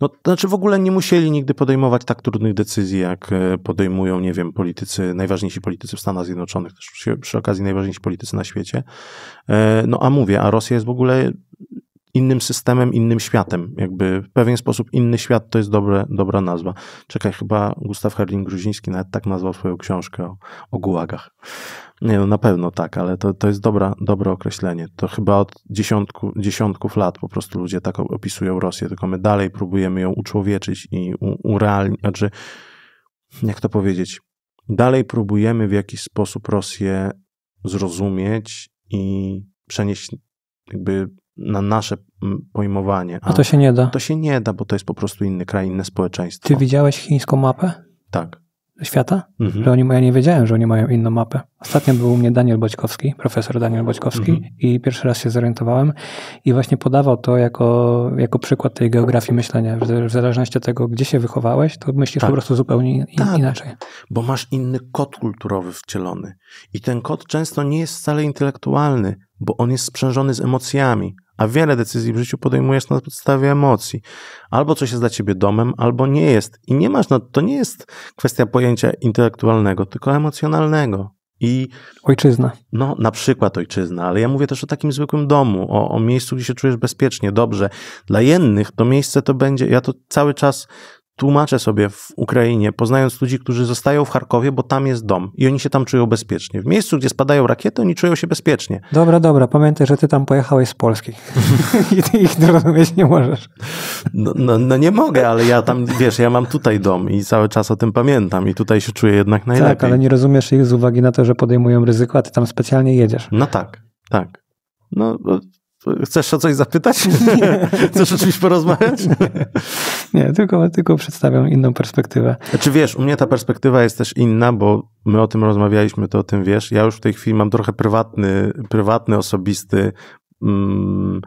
No, to znaczy w ogóle nie musieli nigdy podejmować tak trudnych decyzji, jak e, podejmują, nie wiem, politycy, najważniejsi politycy w Stanach Zjednoczonych, też przy, przy okazji najważniejsi politycy na świecie. E, no a mówię, a Rosja jest w ogóle innym systemem, innym światem. Jakby w pewien sposób inny świat to jest dobre, dobra nazwa. Czekaj, chyba Gustaw Herling-Gruziński nawet tak nazwał swoją książkę o, o gułagach. Nie, no na pewno tak, ale to, to jest dobra, dobre określenie. To chyba od dziesiątku, dziesiątków lat po prostu ludzie tak opisują Rosję, tylko my dalej próbujemy ją uczłowieczyć i urealnić, znaczy, jak to powiedzieć, dalej próbujemy w jakiś sposób Rosję zrozumieć i przenieść jakby na nasze pojmowanie. A, A to się nie da. To się nie da, bo to jest po prostu inny kraj, inne społeczeństwo. Ty widziałeś chińską mapę? Tak. Świata? Mhm. Że oni, ja nie wiedziałem, że oni mają inną mapę. Ostatnio był u mnie Daniel Boćkowski, profesor Daniel Boćkowski mhm. i pierwszy raz się zorientowałem i właśnie podawał to jako, jako przykład tej geografii myślenia. W zależności od tego, gdzie się wychowałeś, to myślisz tak. po prostu zupełnie in, tak. inaczej. Bo masz inny kod kulturowy wcielony i ten kod często nie jest wcale intelektualny, bo on jest sprzężony z emocjami, a wiele decyzji w życiu podejmujesz na podstawie emocji. Albo coś jest dla ciebie domem, albo nie jest. I nie masz, no to nie jest kwestia pojęcia intelektualnego, tylko emocjonalnego. I ojczyzna. No, na przykład ojczyzna, ale ja mówię też o takim zwykłym domu, o, o miejscu, gdzie się czujesz bezpiecznie, dobrze. Dla jednych to miejsce to będzie, ja to cały czas tłumaczę sobie w Ukrainie, poznając ludzi, którzy zostają w Charkowie, bo tam jest dom i oni się tam czują bezpiecznie. W miejscu, gdzie spadają rakiety, oni czują się bezpiecznie. Dobra, dobra, pamiętaj, że ty tam pojechałeś z Polski i ty ich zrozumieć nie możesz. No, no, no, nie mogę, ale ja tam, wiesz, ja mam tutaj dom i cały czas o tym pamiętam i tutaj się czuję jednak najlepiej. Tak, ale nie rozumiesz ich z uwagi na to, że podejmują ryzyko, a ty tam specjalnie jedziesz. No tak, tak. No, Chcesz o coś zapytać? Nie. Chcesz o czymś porozmawiać? Nie, nie tylko, tylko przedstawiam inną perspektywę. Znaczy wiesz, u mnie ta perspektywa jest też inna, bo my o tym rozmawialiśmy, to o tym wiesz. Ja już w tej chwili mam trochę prywatny, prywatny osobisty. Um,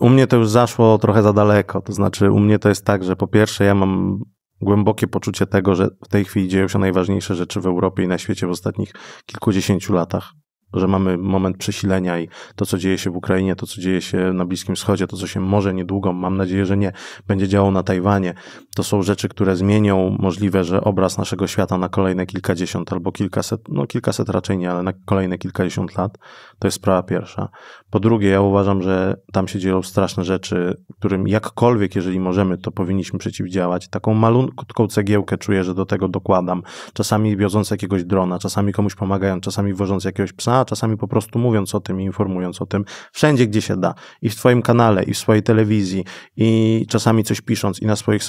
u mnie to już zaszło trochę za daleko. To znaczy, u mnie to jest tak, że po pierwsze, ja mam głębokie poczucie tego, że w tej chwili dzieją się najważniejsze rzeczy w Europie i na świecie w ostatnich kilkudziesięciu latach że mamy moment przesilenia i to, co dzieje się w Ukrainie, to, co dzieje się na Bliskim Wschodzie, to, co się może niedługo, mam nadzieję, że nie, będzie działo na Tajwanie, to są rzeczy, które zmienią możliwe, że obraz naszego świata na kolejne kilkadziesiąt albo kilkaset, no kilkaset raczej nie, ale na kolejne kilkadziesiąt lat. To jest sprawa pierwsza. Po drugie, ja uważam, że tam się dzieją straszne rzeczy, którym jakkolwiek, jeżeli możemy, to powinniśmy przeciwdziałać. Taką malutką cegiełkę czuję, że do tego dokładam. Czasami wioząc jakiegoś drona, czasami komuś pomagając, czasami wożąc jakiegoś psa, a czasami po prostu mówiąc o tym i informując o tym wszędzie, gdzie się da. I w Twoim kanale, i w swojej telewizji, i czasami coś pisząc, i na swoich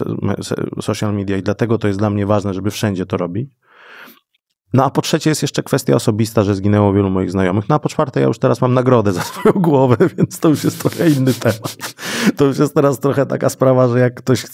social media. I dlatego to jest dla mnie ważne, żeby wszędzie to robić. No a po trzecie jest jeszcze kwestia osobista, że zginęło wielu moich znajomych. No a po czwarte ja już teraz mam nagrodę za swoją głowę, więc to już jest trochę inny temat. To już jest teraz trochę taka sprawa, że jak ktoś,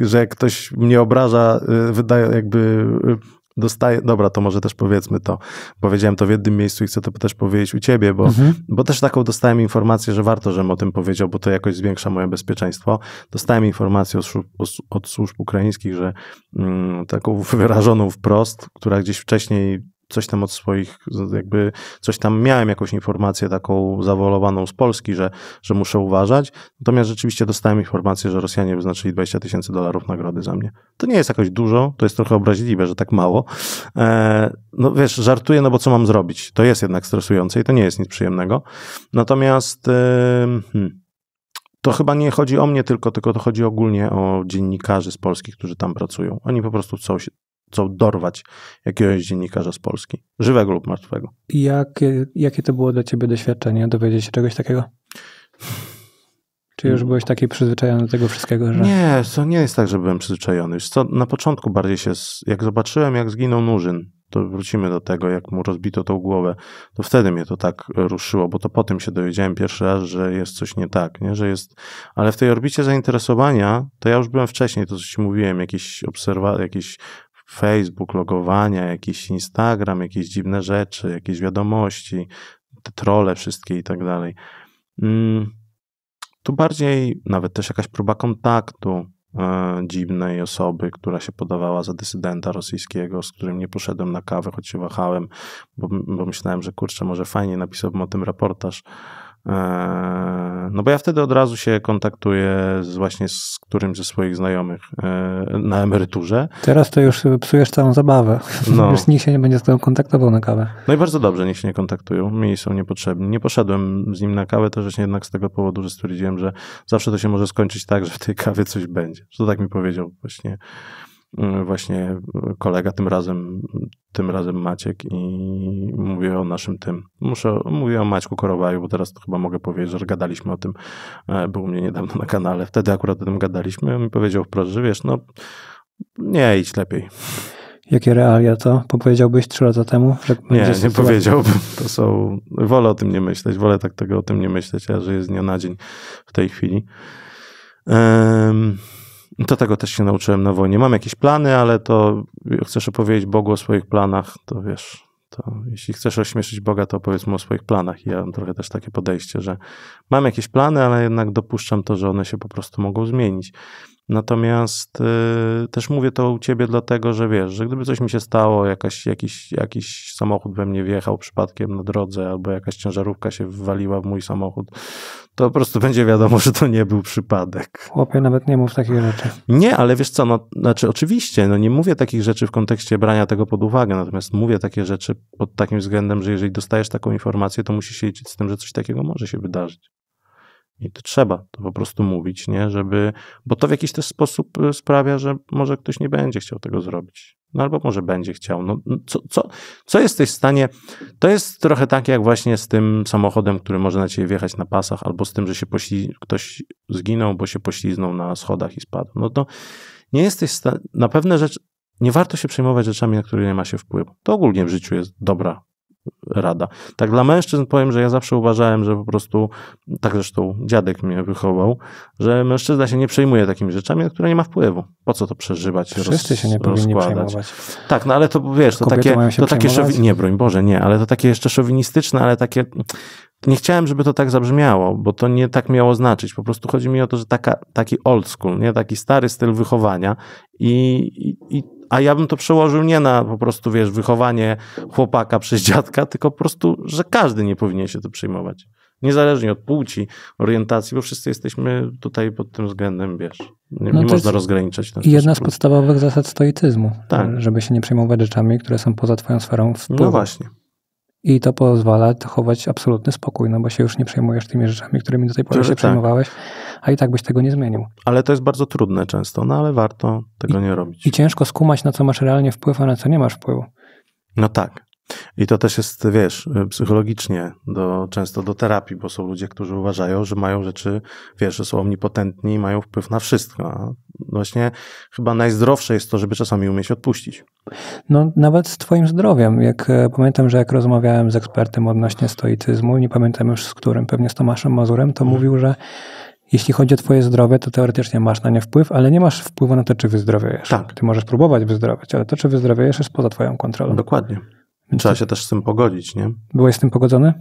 że jak ktoś mnie obraża, y, wydaje jakby y, dostaję, dobra, to może też powiedzmy to. Powiedziałem to w jednym miejscu i chcę to też powiedzieć u ciebie, bo, mhm. bo też taką dostałem informację, że warto, żebym o tym powiedział, bo to jakoś zwiększa moje bezpieczeństwo. Dostałem informację od, od służb ukraińskich, że mm, taką wyrażoną wprost, która gdzieś wcześniej coś tam od swoich, jakby coś tam miałem jakąś informację taką zawolowaną z Polski, że, że muszę uważać. Natomiast rzeczywiście dostałem informację, że Rosjanie wyznaczyli 20 tysięcy dolarów nagrody za mnie. To nie jest jakoś dużo, to jest trochę obraźliwe, że tak mało. E, no wiesz, żartuję, no bo co mam zrobić? To jest jednak stresujące i to nie jest nic przyjemnego. Natomiast e, hmm, to chyba nie chodzi o mnie tylko, tylko to chodzi ogólnie o dziennikarzy z Polski, którzy tam pracują. Oni po prostu chcą się chcą dorwać jakiegoś dziennikarza z Polski, żywego lub martwego. Jakie, jakie to było dla ciebie doświadczenie, dowiedzieć się czegoś takiego? Czy już byłeś taki przyzwyczajony do tego wszystkiego, że... Nie, to nie jest tak, że byłem przyzwyczajony. Wiesz co, na początku bardziej się, jak zobaczyłem, jak zginął Nurzyn, to wrócimy do tego, jak mu rozbito tą głowę, to wtedy mnie to tak ruszyło, bo to po tym się dowiedziałem pierwszy raz, że jest coś nie tak, nie? że jest, ale w tej orbicie zainteresowania, to ja już byłem wcześniej, to co ci mówiłem, jakieś obserwacje, jakieś Facebook, logowania, jakiś Instagram, jakieś dziwne rzeczy, jakieś wiadomości, te trole wszystkie i tak dalej. Mm, tu bardziej nawet też jakaś próba kontaktu, e, dziwnej osoby, która się podawała za dysydenta rosyjskiego, z którym nie poszedłem na kawę, choć się wahałem, bo, bo myślałem, że kurczę, może fajnie napisałbym o tym reportaż. E, no bo ja wtedy od razu się kontaktuję z, właśnie z którymś ze swoich znajomych e, na emeryturze. Teraz to już psujesz całą zabawę. No. Już nikt się nie będzie z tobą kontaktował na kawę. No i bardzo dobrze, niech się nie kontaktują. Mi są niepotrzebni. Nie poszedłem z nim na kawę też jednak z tego powodu, że stwierdziłem, że zawsze to się może skończyć tak, że w tej kawie coś będzie. Że to tak mi powiedział właśnie właśnie kolega, tym razem, tym razem Maciek i mówię o naszym tym. Muszę, mówię o Maćku Korowaju, bo teraz to chyba mogę powiedzieć, że gadaliśmy o tym, e, był u mnie niedawno na kanale, wtedy akurat o tym gadaliśmy, on mi powiedział wprost, że wiesz, no nie, idź lepiej. Jakie realia to? Powiedziałbyś trzy lata temu? Że nie, nie powiedziałbym. To są, wolę o tym nie myśleć, wolę tak tego o tym nie myśleć, a że jest dnia na dzień w tej chwili. Um, to tego też się nauczyłem na wojnie. Mam jakieś plany, ale to chcesz opowiedzieć Bogu o swoich planach, to wiesz, to jeśli chcesz ośmieszyć Boga, to opowiedz mu o swoich planach. I ja mam trochę też takie podejście, że mam jakieś plany, ale jednak dopuszczam to, że one się po prostu mogą zmienić. Natomiast y, też mówię to u ciebie dlatego, że wiesz, że gdyby coś mi się stało, jakaś, jakiś, jakiś samochód we mnie wjechał przypadkiem na drodze, albo jakaś ciężarówka się wwaliła w mój samochód, to po prostu będzie wiadomo, że to nie był przypadek. Chłopie, nawet nie mów takich rzeczy. Nie, ale wiesz co, no, znaczy oczywiście, no nie mówię takich rzeczy w kontekście brania tego pod uwagę, natomiast mówię takie rzeczy pod takim względem, że jeżeli dostajesz taką informację, to musisz się liczyć z tym, że coś takiego może się wydarzyć. I to trzeba to po prostu mówić, nie? Żeby, bo to w jakiś też sposób y, sprawia, że może ktoś nie będzie chciał tego zrobić. No albo może będzie chciał. No, no, co, co, co jesteś w stanie? To jest trochę tak jak właśnie z tym samochodem, który może na ciebie wjechać na pasach, albo z tym, że się pośli, ktoś zginął, bo się pośliznął na schodach i spadł. No to nie jesteś stanie, na pewne rzeczy, nie warto się przejmować rzeczami, na które nie ma się wpływu. To ogólnie w życiu jest dobra rada. Tak dla mężczyzn powiem, że ja zawsze uważałem, że po prostu, tak zresztą dziadek mnie wychował, że mężczyzna się nie przejmuje takimi rzeczami, na które nie ma wpływu. Po co to przeżywać? Wszyscy roz, się nie powinni przejmować. Tak, no ale to wiesz, to Kobiety takie, to takie szowi... nie broń Boże, nie, ale to takie jeszcze szowinistyczne, ale takie nie chciałem, żeby to tak zabrzmiało, bo to nie tak miało znaczyć. Po prostu chodzi mi o to, że taka, taki old school, nie? taki stary styl wychowania i, i, i a ja bym to przełożył nie na po prostu, wiesz, wychowanie chłopaka przez dziadka, tylko po prostu, że każdy nie powinien się to przejmować. Niezależnie od płci, orientacji, bo wszyscy jesteśmy tutaj pod tym względem, wiesz, nie, no nie można rozgraniczać. I jedna z podstawowych zasad stoicyzmu, tak. żeby się nie przejmować rzeczami, które są poza twoją sferą wpływu. No właśnie. I to pozwala chować absolutny spokój, no bo się już nie przejmujesz tymi rzeczami, którymi do tej pory się tak. przejmowałeś, a i tak byś tego nie zmienił. Ale to jest bardzo trudne często, no ale warto tego I, nie robić. I ciężko skumać, na co masz realnie wpływ, a na co nie masz wpływu. No tak. I to też jest, wiesz, psychologicznie do, często do terapii, bo są ludzie, którzy uważają, że mają rzeczy, wiesz, że są omnipotentni i mają wpływ na wszystko. A właśnie chyba najzdrowsze jest to, żeby czasami umieć odpuścić. No, nawet z Twoim zdrowiem. Jak e, pamiętam, że jak rozmawiałem z ekspertem odnośnie stoicyzmu, nie pamiętam już z którym, pewnie z Tomaszem Mazurem, to hmm. mówił, że jeśli chodzi o Twoje zdrowie, to teoretycznie masz na nie wpływ, ale nie masz wpływu na to, czy wyzdrowiejesz. Tak. Ty możesz próbować wyzdrowieć, ale to, czy wyzdrowiejesz, jest poza Twoją kontrolą. Dokładnie. Trzeba się też z tym pogodzić, nie? Byłeś z tym pogodzony?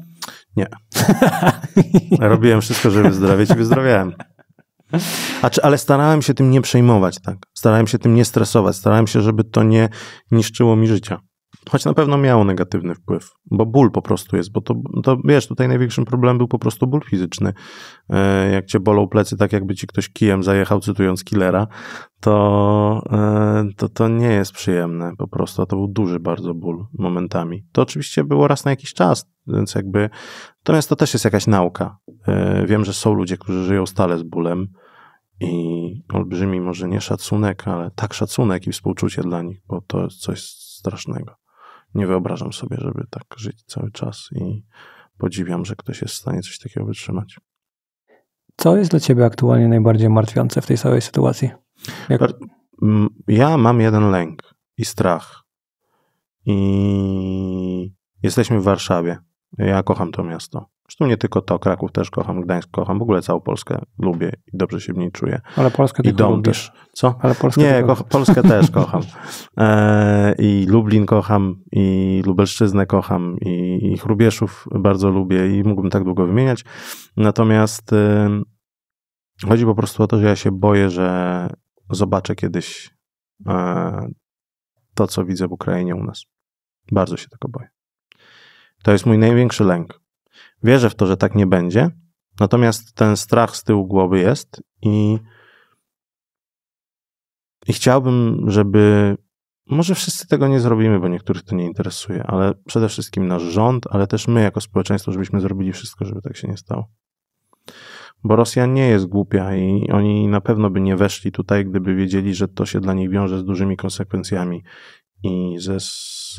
Nie. Robiłem wszystko, żeby wyzdrowieć i wyzdrowiałem. A czy, ale starałem się tym nie przejmować, tak? Starałem się tym nie stresować, starałem się, żeby to nie niszczyło mi życia. Choć na pewno miało negatywny wpływ, bo ból po prostu jest, bo to, to wiesz, tutaj największym problemem był po prostu ból fizyczny. E, jak cię bolą plecy, tak jakby ci ktoś kijem zajechał, cytując killera, to, e, to to nie jest przyjemne po prostu, to był duży bardzo ból momentami. To oczywiście było raz na jakiś czas, więc jakby, natomiast to też jest jakaś nauka. E, wiem, że są ludzie, którzy żyją stale z bólem i olbrzymi może nie szacunek, ale tak szacunek i współczucie dla nich, bo to jest coś strasznego nie wyobrażam sobie, żeby tak żyć cały czas i podziwiam, że ktoś jest w stanie coś takiego wytrzymać. Co jest dla ciebie aktualnie najbardziej martwiące w tej całej sytuacji? Jak... Ja mam jeden lęk i strach. I jesteśmy w Warszawie. Ja kocham to miasto. Zresztą nie tylko to, Kraków też kocham, Gdańsk kocham, w ogóle całą Polskę lubię i dobrze się w niej czuję. Ale Polskę I dom lubisz. też. Co? Ale Polskę nie, ko Polskę też kocham. E, I Lublin kocham, i Lubelszczyznę kocham, i, i Chrubieszów bardzo lubię i mógłbym tak długo wymieniać. Natomiast e, chodzi po prostu o to, że ja się boję, że zobaczę kiedyś e, to, co widzę w Ukrainie u nas. Bardzo się tego boję. To jest mój największy lęk. Wierzę w to, że tak nie będzie, natomiast ten strach z tyłu głowy jest i, i chciałbym, żeby. Może wszyscy tego nie zrobimy, bo niektórych to nie interesuje, ale przede wszystkim nasz rząd, ale też my jako społeczeństwo, żebyśmy zrobili wszystko, żeby tak się nie stało. Bo Rosja nie jest głupia i oni na pewno by nie weszli tutaj, gdyby wiedzieli, że to się dla nich wiąże z dużymi konsekwencjami i ze, z,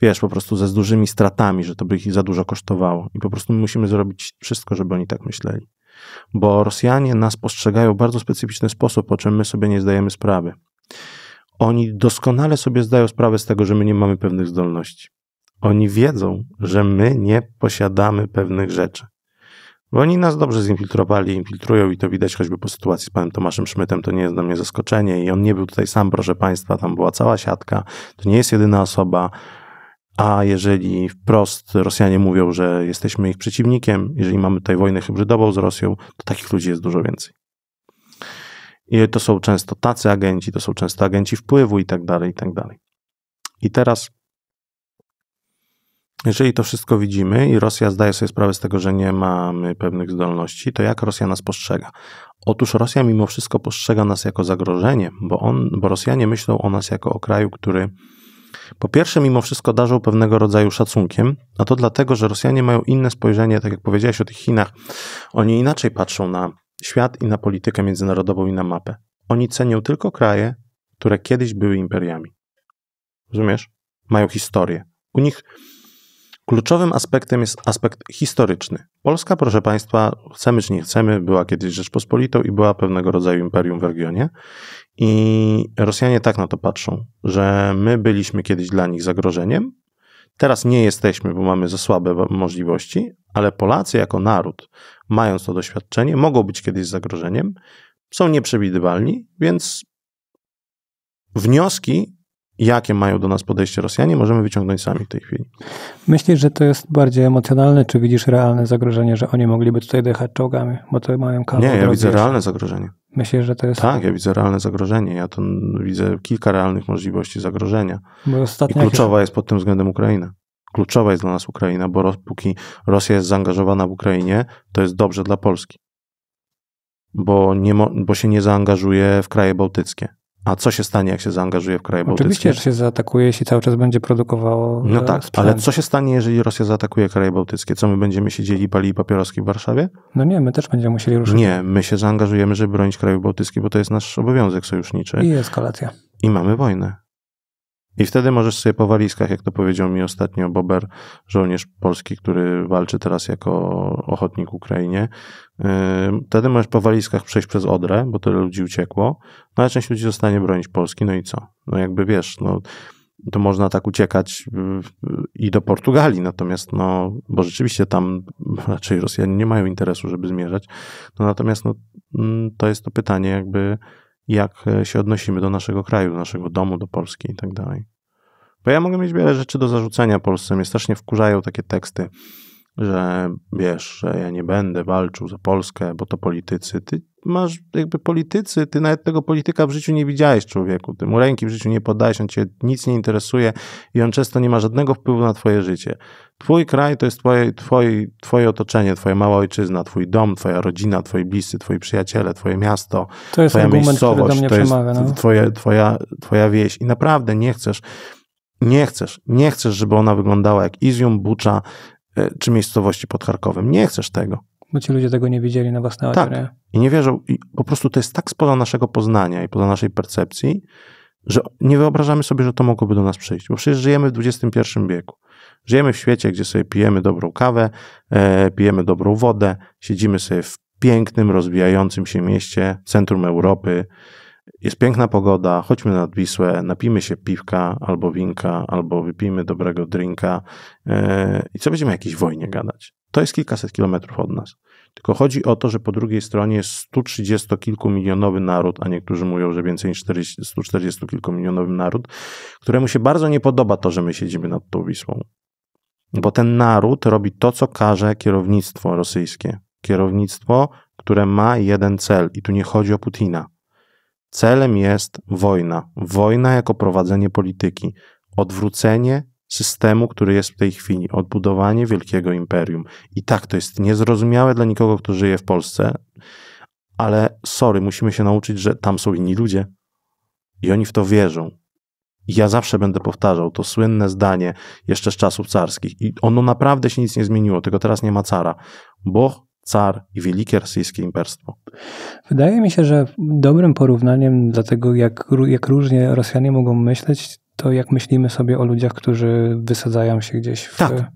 wiesz, po prostu ze z dużymi stratami, że to by ich za dużo kosztowało. I po prostu my musimy zrobić wszystko, żeby oni tak myśleli. Bo Rosjanie nas postrzegają w bardzo specyficzny sposób, o czym my sobie nie zdajemy sprawy. Oni doskonale sobie zdają sprawę z tego, że my nie mamy pewnych zdolności. Oni wiedzą, że my nie posiadamy pewnych rzeczy. Bo oni nas dobrze zinfiltrowali, infiltrują i to widać choćby po sytuacji z panem Tomaszem Szmytem, to nie jest dla mnie zaskoczenie i on nie był tutaj sam, proszę państwa, tam była cała siatka, to nie jest jedyna osoba, a jeżeli wprost Rosjanie mówią, że jesteśmy ich przeciwnikiem, jeżeli mamy tutaj wojnę hybrydową z Rosją, to takich ludzi jest dużo więcej. I to są często tacy agenci, to są często agenci wpływu i tak dalej, i tak dalej. I teraz, jeżeli to wszystko widzimy i Rosja zdaje sobie sprawę z tego, że nie mamy pewnych zdolności, to jak Rosja nas postrzega? Otóż Rosja mimo wszystko postrzega nas jako zagrożenie, bo, on, bo Rosjanie myślą o nas jako o kraju, który po pierwsze, mimo wszystko darzą pewnego rodzaju szacunkiem, a to dlatego, że Rosjanie mają inne spojrzenie, tak jak powiedziałeś o tych Chinach. Oni inaczej patrzą na świat i na politykę międzynarodową i na mapę. Oni cenią tylko kraje, które kiedyś były imperiami. Rozumiesz? Mają historię. U nich kluczowym aspektem jest aspekt historyczny. Polska, proszę Państwa, chcemy czy nie chcemy, była kiedyś Rzeczpospolitą i była pewnego rodzaju imperium w regionie. I Rosjanie tak na to patrzą, że my byliśmy kiedyś dla nich zagrożeniem. Teraz nie jesteśmy, bo mamy za słabe możliwości, ale Polacy jako naród, mając to doświadczenie, mogą być kiedyś zagrożeniem, są nieprzewidywalni, więc wnioski jakie mają do nas podejście Rosjanie, możemy wyciągnąć sami w tej chwili. Myślisz, że to jest bardziej emocjonalne, czy widzisz realne zagrożenie, że oni mogliby tutaj dojechać czołgami? Bo to mają kawał Nie, ja widzę realne zagrożenie. Myślisz, że to jest... Tak, ja widzę realne zagrożenie. Ja to widzę kilka realnych możliwości zagrożenia. I kluczowa jest pod tym względem Ukraina. Kluczowa jest dla nas Ukraina, bo póki Rosja jest zaangażowana w Ukrainie, to jest dobrze dla Polski. Bo, nie bo się nie zaangażuje w kraje bałtyckie. A co się stanie, jak się zaangażuje w kraje Oczywiście, bałtyckie? Oczywiście, że się zaatakuje, jeśli cały czas będzie produkowało. No tak, sprzęt. ale co się stanie, jeżeli Rosja zaatakuje kraje bałtyckie? Co my będziemy siedzieli i palili papieroski w Warszawie? No nie, my też będziemy musieli ruszyć. Nie, my się zaangażujemy, żeby bronić krajów bałtyckich, bo to jest nasz obowiązek sojuszniczy. I eskalacja. I mamy wojnę. I wtedy możesz sobie po walizkach, jak to powiedział mi ostatnio Bober, żołnierz polski, który walczy teraz jako ochotnik Ukrainie, wtedy możesz po walizkach przejść przez Odrę, bo tyle ludzi uciekło, no ale część ludzi zostanie bronić Polski, no i co? No jakby wiesz, no to można tak uciekać i do Portugalii, natomiast no, bo rzeczywiście tam raczej Rosjanie nie mają interesu, żeby zmierzać, no natomiast no, mm, to jest to pytanie jakby jak e, się odnosimy do naszego kraju, do naszego domu, do Polski i tak dalej. Bo ja mogę mieć wiele rzeczy do zarzucenia Polsce. Mnie strasznie wkurzają takie teksty, że wiesz, że ja nie będę walczył za Polskę, bo to politycy. Ty masz jakby politycy, ty nawet tego polityka w życiu nie widziałeś, człowieku. Ty mu ręki w życiu nie podajesz, on cię nic nie interesuje i on często nie ma żadnego wpływu na twoje życie. Twój kraj to jest twoje, twoje, twoje otoczenie, twoja mała ojczyzna, twój dom, twoja rodzina, twoi bliscy, twoi przyjaciele, twoje miasto, to jest twoja argument, miejscowość, to jest no. twoje, twoja, twoja wieś i naprawdę nie chcesz, nie chcesz, nie chcesz, żeby ona wyglądała jak Izium, Bucza e, czy miejscowości pod Charkowem. Nie chcesz tego. Bo ci ludzie tego nie widzieli na własne oczy. Tak. Nie? I nie wierzą. I po prostu to jest tak spoza naszego poznania i poza naszej percepcji, że nie wyobrażamy sobie, że to mogłoby do nas przyjść. Bo przecież żyjemy w XXI wieku. Żyjemy w świecie, gdzie sobie pijemy dobrą kawę, e, pijemy dobrą wodę, siedzimy sobie w pięknym, rozwijającym się mieście, centrum Europy. Jest piękna pogoda, chodźmy nad Wisłę, napijmy się piwka albo winka, albo wypijmy dobrego drinka e, i co będziemy o jakiejś wojnie gadać? To jest kilkaset kilometrów od nas. Tylko chodzi o to, że po drugiej stronie jest 130 kilku milionowy naród, a niektórzy mówią, że więcej niż 40, 140 kilku milionowy naród, któremu się bardzo nie podoba to, że my siedzimy nad tą Wisłą. Bo ten naród robi to, co każe kierownictwo rosyjskie. Kierownictwo, które ma jeden cel, i tu nie chodzi o Putina. Celem jest wojna. Wojna jako prowadzenie polityki. Odwrócenie systemu, który jest w tej chwili, odbudowanie wielkiego imperium. I tak, to jest niezrozumiałe dla nikogo, kto żyje w Polsce, ale sorry, musimy się nauczyć, że tam są inni ludzie i oni w to wierzą. I ja zawsze będę powtarzał to słynne zdanie jeszcze z czasów carskich. I ono naprawdę się nic nie zmieniło, tylko teraz nie ma cara, bo car i wielkie rosyjskie imperstwo. Wydaje mi się, że dobrym porównaniem dla tego, jak, jak różnie Rosjanie mogą myśleć, to jak myślimy sobie o ludziach, którzy wysadzają się gdzieś w... Tak.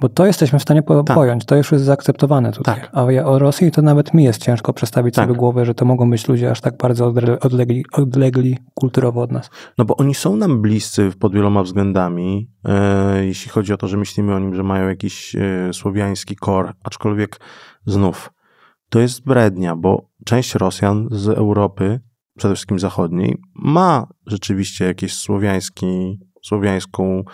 Bo to jesteśmy w stanie po, Tak. pojąć, to już jest zaakceptowane tutaj. Tak. A o Rosji to nawet mi jest ciężko przestawić Tak. sobie głowę, że to mogą być ludzie aż tak bardzo odle- odlegli, odlegli kulturowo od nas. No bo oni są nam bliscy pod wieloma względami, e, jeśli chodzi o to, że myślimy o nim, że mają jakiś e, słowiański kor, aczkolwiek znów, to jest brednia, bo część Rosjan z Europy, przede wszystkim zachodniej, ma rzeczywiście jakieś słowiański, słowiańską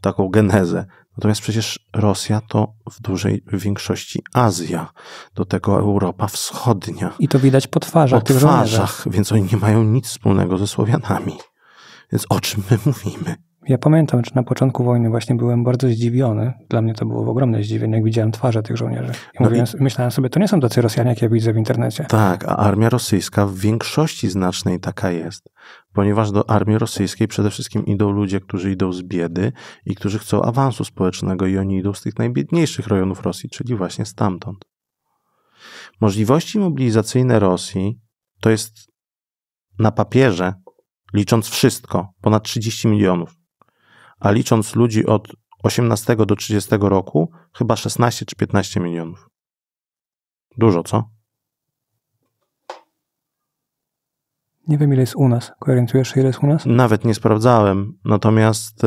taką genezę. Natomiast przecież Rosja to w dużej większości Azja, do tego Europa Wschodnia I to widać po twarzach po twarzach, więc oni nie mają nic wspólnego ze Słowianami. Więc o czym my mówimy? Ja pamiętam, że na początku wojny właśnie byłem bardzo zdziwiony. Dla mnie to było ogromne zdziwienie, jak widziałem twarze tych żołnierzy. I No mówiłem, myślałem sobie, to nie są tacy Rosjanie, jak ja widzę w internecie. Tak, a armia rosyjska w większości znacznej taka jest, ponieważ do armii rosyjskiej przede wszystkim idą ludzie, którzy idą z biedy i którzy chcą awansu społecznego i oni idą z tych najbiedniejszych rejonów Rosji, czyli właśnie stamtąd. Możliwości mobilizacyjne Rosji to jest na papierze, licząc wszystko, ponad 30 milionów, a licząc ludzi od 18 do 30 roku, chyba 16 czy 15 milionów. Dużo, co? Nie wiem, ile jest u nas. Orientujesz się, ile jest u nas? Nawet nie sprawdzałem. Natomiast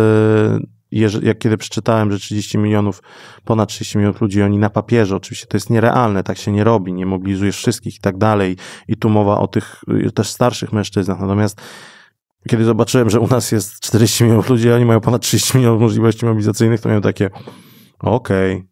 jeże- jak kiedy przeczytałem, że 30 milionów, ponad 30 milionów ludzi, oni na papierze, oczywiście to jest nierealne, tak się nie robi, nie mobilizujesz wszystkich i tak dalej. I tu mowa o tych y, też starszych mężczyznach. Natomiast kiedy zobaczyłem, że u nas jest 40 milionów ludzi, a oni mają ponad 30 milionów możliwości mobilizacyjnych, to miałem takie, okej,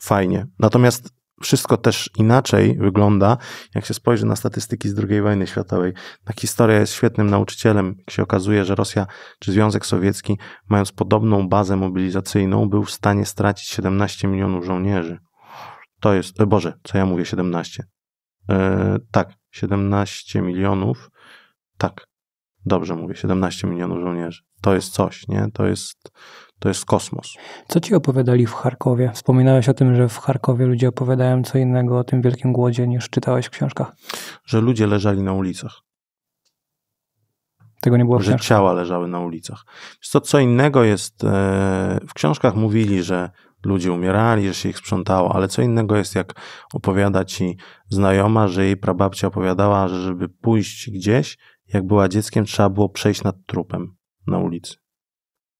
fajnie. Natomiast wszystko też inaczej wygląda, jak się spojrzy na statystyki z II wojny światowej. Ta historia jest świetnym nauczycielem. Jak się okazuje, że Rosja czy Związek Sowiecki, mając podobną bazę mobilizacyjną, był w stanie stracić 17 milionów żołnierzy. To jest, e, Boże, co ja mówię, 17. E, tak, 17 milionów. Tak, dobrze mówię, 17 milionów żołnierzy. To jest coś, nie? To jest, to jest kosmos. Co ci opowiadali w Charkowie? Wspominałeś o tym, że w Charkowie ludzie opowiadają co innego o tym wielkim głodzie niż czytałeś w książkach. Że ludzie leżeli na ulicach. Tego nie było w że książkach. ciała leżały na ulicach. Wiesz Co, co innego jest, e, w książkach mówili, że ludzie umierali, że się ich sprzątało, ale co innego jest, jak opowiada ci znajoma, że jej prababcia opowiadała, że żeby pójść gdzieś, jak była dzieckiem, trzeba było przejść nad trupem na ulicy.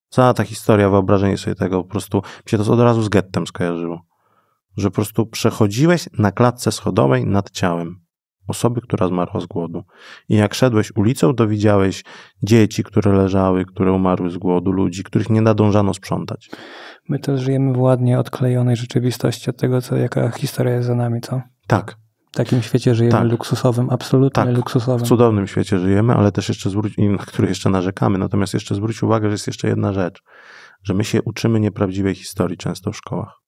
Cała ta historia, wyobrażenie sobie tego, po prostu mi się to od razu z gettem skojarzyło. Że po prostu przechodziłeś na klatce schodowej nad ciałem osoby, która zmarła z głodu. I jak szedłeś ulicą, to widziałeś dzieci, które leżały, które umarły z głodu, ludzi, których nie nadążano sprzątać. My też żyjemy w ładnie odklejonej rzeczywistości od tego, co, jaka historia jest za nami, co? Tak, W takim świecie żyjemy Tak. luksusowym, absolutnie Tak. w luksusowym. cudownym świecie żyjemy, ale też jeszcze zwróć, na który jeszcze narzekamy. Natomiast jeszcze zwróć uwagę, że jest jeszcze jedna rzecz, że my się uczymy nieprawdziwej historii często w szkołach.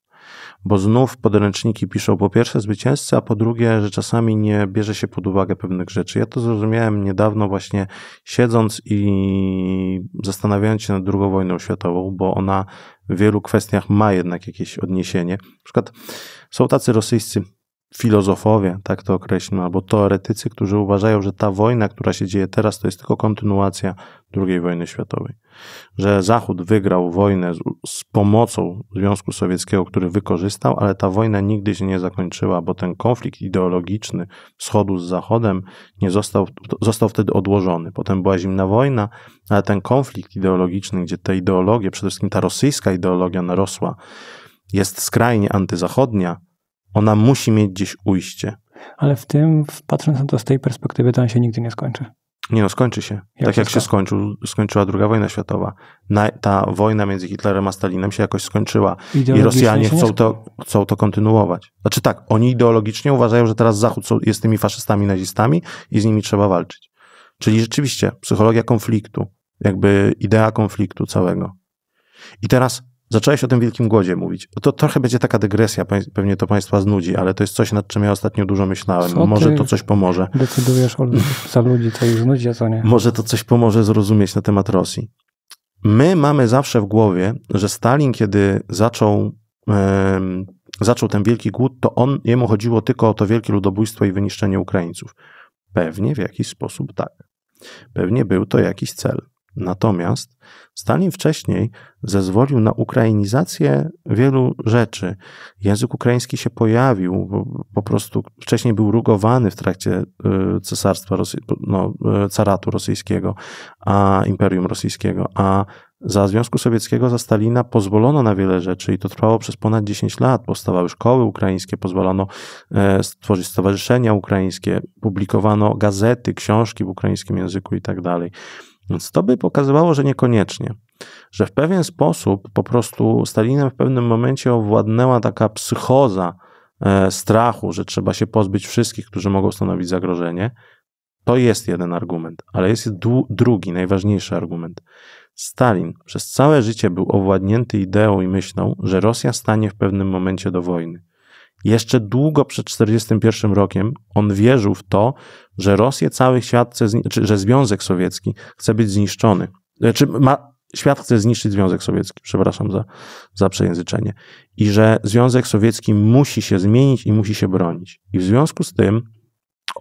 Bo znów podręczniki piszą po pierwsze zwycięzcy, a po drugie, że czasami nie bierze się pod uwagę pewnych rzeczy. Ja to zrozumiałem niedawno właśnie siedząc i zastanawiając się nad II wojną światową, bo ona w wielu kwestiach ma jednak jakieś odniesienie. Na przykład są tacy rosyjscy filozofowie, tak to określmy, albo teoretycy, którzy uważają, że ta wojna, która się dzieje teraz, to jest tylko kontynuacja II wojny światowej. Że Zachód wygrał wojnę z, z, pomocą Związku Sowieckiego, który wykorzystał, ale ta wojna nigdy się nie zakończyła, bo ten konflikt ideologiczny wschodu z Zachodem nie został, został wtedy odłożony. Potem była zimna wojna, ale ten konflikt ideologiczny, gdzie te ideologie, przede wszystkim ta rosyjska ideologia narosła, jest skrajnie antyzachodnia, ona musi mieć gdzieś ujście. Ale w tym, patrząc na to z tej perspektywy, to on się nigdy nie skończy. Nie no, skończy się. Jak tak jak się skończył, skończyła druga wojna światowa. Na, ta wojna między Hitlerem a Stalinem się jakoś skończyła. I Rosjanie chcą to, chcą to kontynuować. Znaczy tak, oni ideologicznie uważają, że teraz Zachód są, jest tymi faszystami, nazistami i z nimi trzeba walczyć. Czyli rzeczywiście psychologia konfliktu, jakby idea konfliktu całego. I teraz Zacząłeś o tym wielkim głodzie mówić. To trochę będzie taka dygresja, pewnie to Państwa znudzi, ale to jest coś, nad czym ja ostatnio dużo myślałem. Co Może to coś pomoże. Decydujesz o, za ludzi, co ich znudzi, a co nie. Może to coś pomoże zrozumieć na temat Rosji. My mamy zawsze w głowie, że Stalin, kiedy zaczął, zaczął ten wielki głód, to on, jemu chodziło tylko o to wielkie ludobójstwo i wyniszczenie Ukraińców. Pewnie w jakiś sposób tak. Pewnie był to jakiś cel. Natomiast Stalin wcześniej zezwolił na ukrainizację wielu rzeczy. Język ukraiński się pojawił, po prostu wcześniej był rugowany w trakcie y, cesarstwa, Rosy, no, y, caratu rosyjskiego, a Imperium Rosyjskiego, a za Związku Sowieckiego, za Stalina pozwolono na wiele rzeczy i to trwało przez ponad 10 lat. Powstawały szkoły ukraińskie, pozwolono e, stworzyć stowarzyszenia ukraińskie, publikowano gazety, książki w ukraińskim języku i tak dalej. Więc to by pokazywało, że niekoniecznie. Że w pewien sposób po prostu Stalinem w pewnym momencie owładnęła taka psychoza e, strachu, że trzeba się pozbyć wszystkich, którzy mogą stanowić zagrożenie. To jest jeden argument, ale jest drugi, najważniejszy argument. Stalin przez całe życie był owładnięty ideą i myślą, że Rosja stanie w pewnym momencie do wojny. Jeszcze długo przed 1941 rokiem on wierzył w to, że Rosję cały świat chce, że Związek Sowiecki chce być zniszczony. Czy ma, świat chce zniszczyć Związek Sowiecki, przepraszam za, za przejęzyczenie. I że Związek Sowiecki musi się zmienić i musi się bronić. I w związku z tym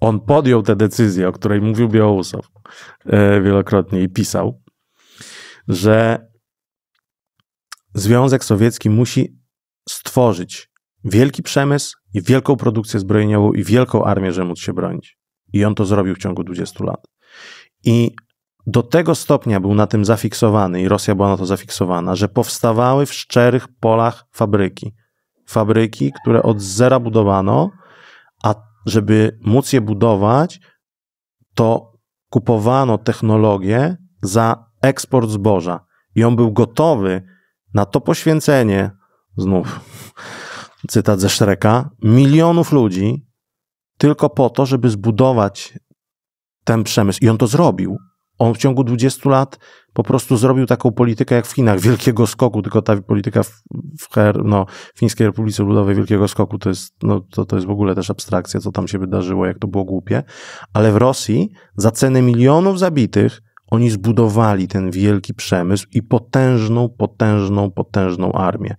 on podjął tę decyzję, o której mówił Białorusow e, wielokrotnie i pisał, że Związek Sowiecki musi stworzyć wielki przemysł i wielką produkcję zbrojeniową i wielką armię, żeby móc się bronić. I on to zrobił w ciągu 20 lat. I do tego stopnia był na tym zafiksowany i Rosja była na to zafiksowana, że powstawały w szczerych polach fabryki. Fabryki, które od zera budowano, a żeby móc je budować, to kupowano technologię za eksport zboża. I on był gotowy na to poświęcenie, znów cytat ze Szreka, milionów ludzi tylko po to, żeby zbudować ten przemysł. I on to zrobił. On w ciągu 20 lat po prostu zrobił taką politykę jak w Chinach, wielkiego skoku, tylko ta polityka w, w, Her, no, w Chińskiej Republice Ludowej wielkiego skoku to jest, no, to, to jest w ogóle też abstrakcja, co tam się wydarzyło, jak to było głupie. Ale w Rosji za cenę milionów zabitych oni zbudowali ten wielki przemysł i potężną, potężną, potężną armię.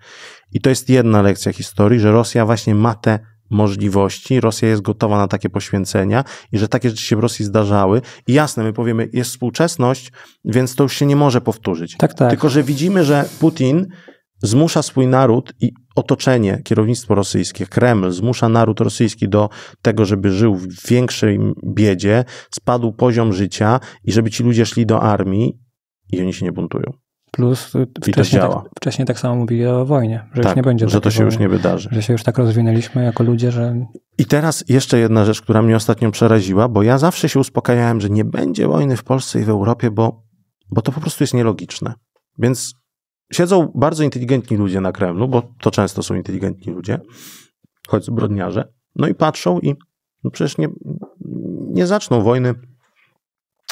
I to jest jedna lekcja historii, że Rosja właśnie ma te możliwości, Rosja jest gotowa na takie poświęcenia i że takie rzeczy się w Rosji zdarzały. I jasne, my powiemy, jest współczesność, więc to już się nie może powtórzyć. Tak, tak. Tylko, że widzimy, że Putin zmusza swój naród i otoczenie, kierownictwo rosyjskie, Kreml zmusza naród rosyjski do tego, żeby żył w większej biedzie, spadł poziom życia i żeby ci ludzie szli do armii i oni się nie buntują. Plus wcześniej, tak, wcześniej tak samo mówili o wojnie, że tak, już nie będzie. Że to się wojny, już nie wydarzy. Że się już tak rozwinęliśmy jako ludzie, że. I teraz jeszcze jedna rzecz, która mnie ostatnio przeraziła, bo ja zawsze się uspokajałem, że nie będzie wojny w Polsce i w Europie, bo, bo to po prostu jest nielogiczne. Więc siedzą bardzo inteligentni ludzie na Kremlu, bo to często są inteligentni ludzie, choć zbrodniarze, no i patrzą i no przecież nie, nie zaczną wojny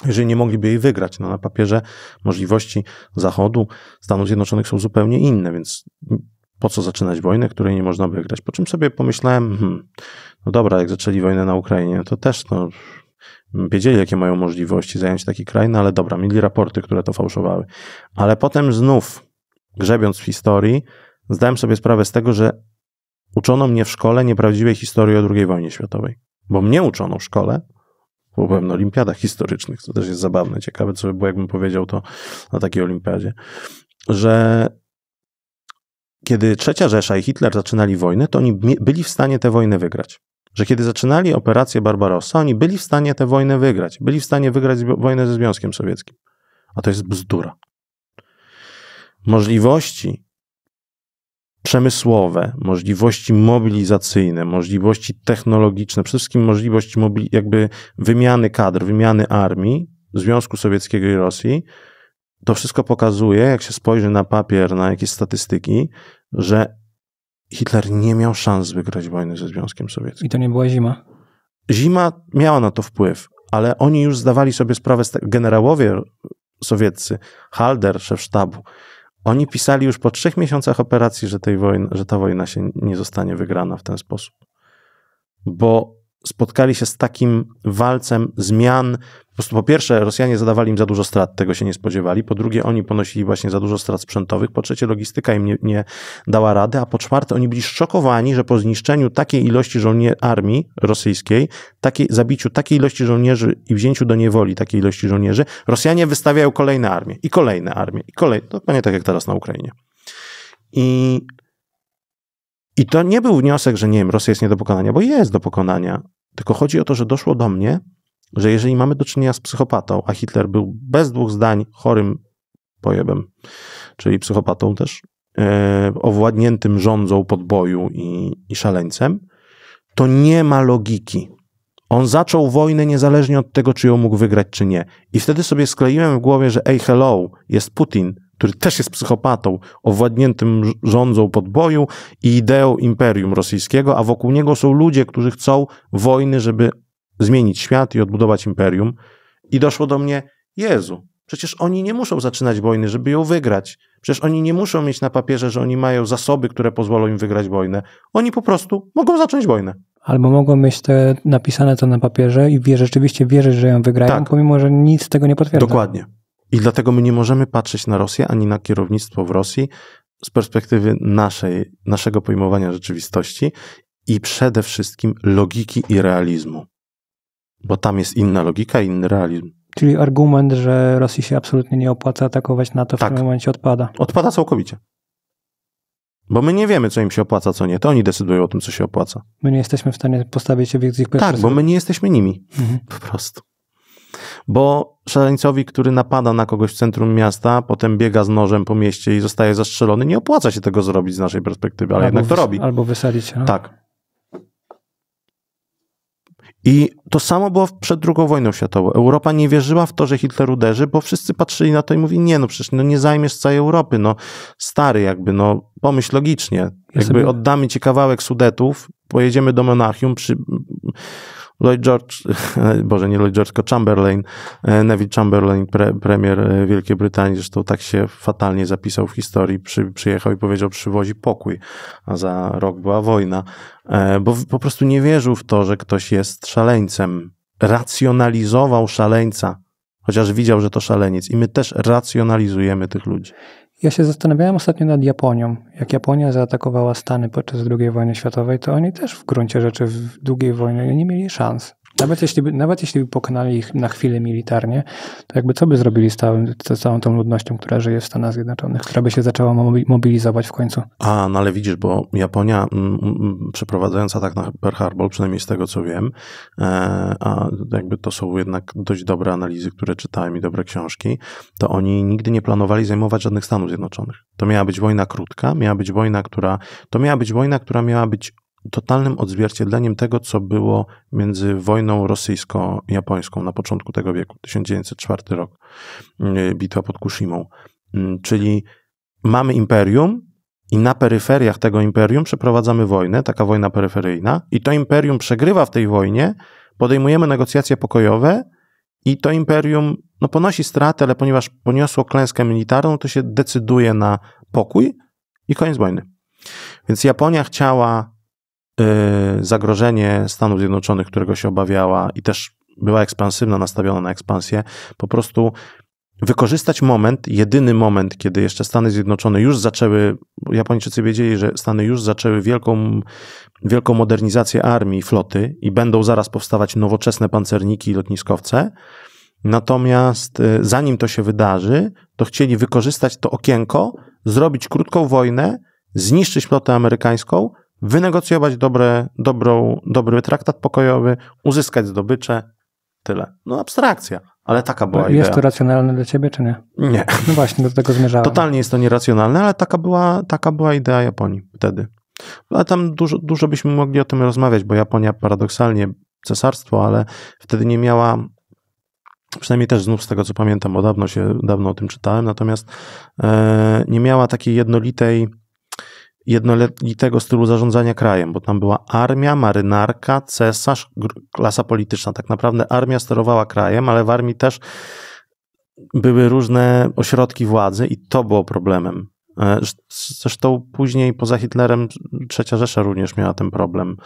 jeżeli nie mogliby jej wygrać. No, na papierze możliwości Zachodu, Stanów Zjednoczonych są zupełnie inne, więc po co zaczynać wojnę, której nie można wygrać? Po czym sobie pomyślałem, hmm, no dobra, jak zaczęli wojnę na Ukrainie, to też no, wiedzieli, jakie mają możliwości zająć taki kraj, no ale dobra, mieli raporty, które to fałszowały. Ale potem znów, grzebiąc w historii, zdałem sobie sprawę z tego, że uczono mnie w szkole nieprawdziwej historii o II wojnie światowej. Bo mnie uczono w szkole, bo byłem na olimpiadach historycznych, to też jest zabawne, ciekawe, co by było, jakbym powiedział to na takiej olimpiadzie, że kiedy Trzecia Rzesza i Hitler zaczynali wojnę, to oni byli w stanie tę wojnę wygrać. Że kiedy zaczynali operację Barbarossa, oni byli w stanie tę wojnę wygrać. Byli w stanie wygrać wojnę ze Związkiem Sowieckim. A to jest bzdura. Możliwości przemysłowe, możliwości mobilizacyjne, możliwości technologiczne, przede wszystkim możliwość jakby wymiany kadr, wymiany armii Związku Sowieckiego i Rosji, to wszystko pokazuje, jak się spojrzy na papier, na jakieś statystyki, że Hitler nie miał szans wygrać wojny ze Związkiem Sowieckim. I to nie była zima? Zima miała na to wpływ, ale oni już zdawali sobie sprawę, generałowie sowieccy, Halder, szef sztabu, oni pisali już po trzech miesiącach operacji, że, tej wojny, że ta wojna się nie zostanie wygrana w ten sposób. Bo spotkali się z takim walcem zmian. Po prostu po pierwsze, Rosjanie zadawali im za dużo strat, tego się nie spodziewali. Po drugie, oni ponosili właśnie za dużo strat sprzętowych. Po trzecie, logistyka im nie, nie dała rady. A po czwarte, oni byli szokowani, że po zniszczeniu takiej ilości żołnierzy armii rosyjskiej, takiej, zabiciu takiej ilości żołnierzy i wzięciu do niewoli takiej ilości żołnierzy, Rosjanie wystawiają kolejne armie i kolejne armie i kolejne. To nie tak jak teraz na Ukrainie. I i to nie był wniosek, że nie wiem, Rosja jest nie do pokonania, bo jest do pokonania. Tylko chodzi o to, że doszło do mnie, że jeżeli mamy do czynienia z psychopatą, a Hitler był bez dwóch zdań chorym pojebem, czyli psychopatą też, e, owładniętym rządzą podboju i, i szaleńcem, to nie ma logiki. On zaczął wojnę niezależnie od tego, czy ją mógł wygrać, czy nie. I wtedy sobie skleiłem w głowie, że ej, hello, jest Putin, który też jest psychopatą, owładniętym rządzą podboju i ideą imperium rosyjskiego, a wokół niego są ludzie, którzy chcą wojny, żeby zmienić świat i odbudować imperium. I doszło do mnie, Jezu, przecież oni nie muszą zaczynać wojny, żeby ją wygrać. Przecież oni nie muszą mieć na papierze, że oni mają zasoby, które pozwolą im wygrać wojnę. Oni po prostu mogą zacząć wojnę. Albo mogą mieć te napisane to na papierze i wie, rzeczywiście wierzyć, że ją wygrają, tak. pomimo, że nic tego nie potwierdza. Dokładnie. I dlatego my nie możemy patrzeć na Rosję ani na kierownictwo w Rosji z perspektywy naszej, naszego pojmowania rzeczywistości i przede wszystkim logiki i realizmu. Bo tam jest inna logika i inny realizm. Czyli argument, że Rosji się absolutnie nie opłaca atakować NATO w tak. tym momencie odpada. Odpada całkowicie. Bo my nie wiemy, co im się opłaca, co nie. To oni decydują o tym, co się opłaca. My nie jesteśmy w stanie postawić się w ich perspektywie. Tak, bo my nie jesteśmy nimi. Mhm. Po prostu bo szaleńcowi, który napada na kogoś w centrum miasta, potem biega z nożem po mieście i zostaje zastrzelony, nie opłaca się tego zrobić z naszej perspektywy, ale albo jednak to robi. Albo wysadzić. No? Tak. I to samo było przed II wojną światową. Europa nie wierzyła w to, że Hitler uderzy, bo wszyscy patrzyli na to i mówili, nie no przecież no nie zajmiesz całej Europy, no stary jakby, no pomyśl logicznie. Ja jakby sobie... oddamy ci kawałek Sudetów, pojedziemy do Monachium, przy, Lloyd George, Boże, nie Lloyd George, tylko Chamberlain, e, Neville Chamberlain, pre, premier e, Wielkiej Brytanii, zresztą tak się fatalnie zapisał w historii, przy, przyjechał i powiedział, przywozi pokój, a za rok była wojna, e, bo po prostu nie wierzył w to, że ktoś jest szaleńcem. Racjonalizował szaleńca, chociaż widział, że to szaleniec i my też racjonalizujemy tych ludzi. Ja się zastanawiałem ostatnio nad Japonią. Jak Japonia zaatakowała Stany podczas II wojny światowej, to oni też w gruncie rzeczy w II wojnie nie mieli szans. Nawet jeśli, by, nawet jeśli by pokonali ich na chwilę militarnie, to jakby co by zrobili z, całym, z całą tą ludnością, która żyje w Stanach Zjednoczonych, która by się zaczęła mobilizować w końcu? A, no ale widzisz, bo Japonia m, m, przeprowadzając atak na Pearl Harbor, przynajmniej z tego co wiem, e, a jakby to są jednak dość dobre analizy, które czytałem i dobre książki, to oni nigdy nie planowali zajmować żadnych Stanów Zjednoczonych. To miała być wojna krótka, miała być wojna, która, to miała być wojna, która miała być totalnym odzwierciedleniem tego, co było między wojną rosyjsko-japońską na początku tego wieku, 1904 rok, y, bitwa pod Kushimą. Mm, czyli mamy imperium i na peryferiach tego imperium przeprowadzamy wojnę, taka wojna peryferyjna, i to imperium przegrywa w tej wojnie, podejmujemy negocjacje pokojowe i to imperium no, ponosi straty, ale ponieważ poniosło klęskę militarną, to się decyduje na pokój i koniec wojny. Więc Japonia chciała zagrożenie Stanów Zjednoczonych, którego się obawiała i też była ekspansywna, nastawiona na ekspansję, po prostu wykorzystać moment, jedyny moment, kiedy jeszcze Stany Zjednoczone już zaczęły, Japończycy wiedzieli, że Stany już zaczęły wielką, wielką modernizację armii, floty i będą zaraz powstawać nowoczesne pancerniki i lotniskowce. Natomiast y, zanim to się wydarzy, to chcieli wykorzystać to okienko, zrobić krótką wojnę, zniszczyć flotę amerykańską, wynegocjować dobre, dobrą, dobry traktat pokojowy, uzyskać zdobycze, tyle. No abstrakcja, ale taka była jest idea. Jest to racjonalne dla ciebie, czy nie? Nie. No właśnie, do tego zmierzałem. Totalnie jest to nieracjonalne, ale taka była, taka była idea Japonii wtedy. Ale tam dużo, dużo byśmy mogli o tym rozmawiać, bo Japonia paradoksalnie cesarstwo, ale wtedy nie miała przynajmniej też znów z tego co pamiętam, bo dawno się, dawno o tym czytałem, natomiast e, nie miała takiej jednolitej jednolitego stylu zarządzania krajem, bo tam była armia, marynarka, cesarz, klasa polityczna. Tak naprawdę armia sterowała krajem, ale w armii też były różne ośrodki władzy i to było problemem. E, zresztą później poza Hitlerem Trzecia Rzesza również miała ten problem.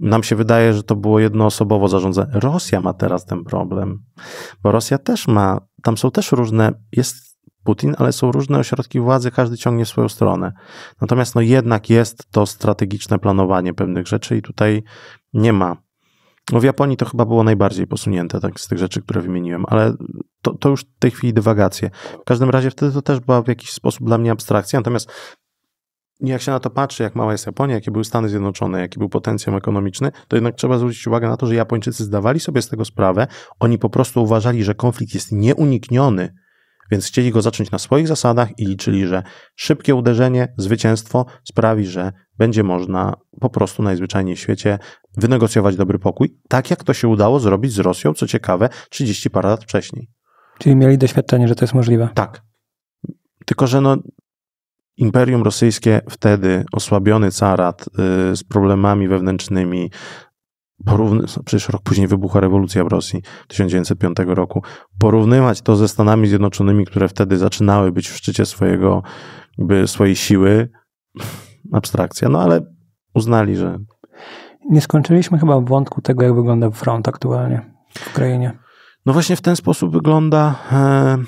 Nam się wydaje, że to było jednoosobowo zarządzane. Rosja ma teraz ten problem, bo Rosja też ma, tam są też różne, jest Putin, ale są różne ośrodki władzy, każdy ciągnie w swoją stronę. Natomiast no jednak jest to strategiczne planowanie pewnych rzeczy i tutaj nie ma. No w Japonii to chyba było najbardziej posunięte tak, z tych rzeczy, które wymieniłem, ale to, to już w tej chwili dywagacje. W każdym razie wtedy to też była w jakiś sposób dla mnie abstrakcja, natomiast jak się na to patrzy, jak mała jest Japonia, jakie były Stany Zjednoczone, jaki był potencjał ekonomiczny, to jednak trzeba zwrócić uwagę na to, że Japończycy zdawali sobie z tego sprawę. Oni po prostu uważali, że konflikt jest nieunikniony więc chcieli go zacząć na swoich zasadach i liczyli, że szybkie uderzenie, zwycięstwo sprawi, że będzie można po prostu najzwyczajniej w świecie wynegocjować dobry pokój, tak jak to się udało zrobić z Rosją, co ciekawe, 30 parę lat wcześniej. Czyli mieli doświadczenie, że to jest możliwe. Tak. Tylko, że no, Imperium Rosyjskie wtedy, osłabiony carat y, z problemami wewnętrznymi, porówny, no przecież rok później wybuchła rewolucja w Rosji 1905 roku, porównywać to ze Stanami Zjednoczonymi, które wtedy zaczynały być w szczycie swojego, by swojej siły, abstrakcja, no ale uznali, że... Nie skończyliśmy chyba wątku tego, jak wygląda front aktualnie w krainie. No właśnie w ten sposób wygląda... E,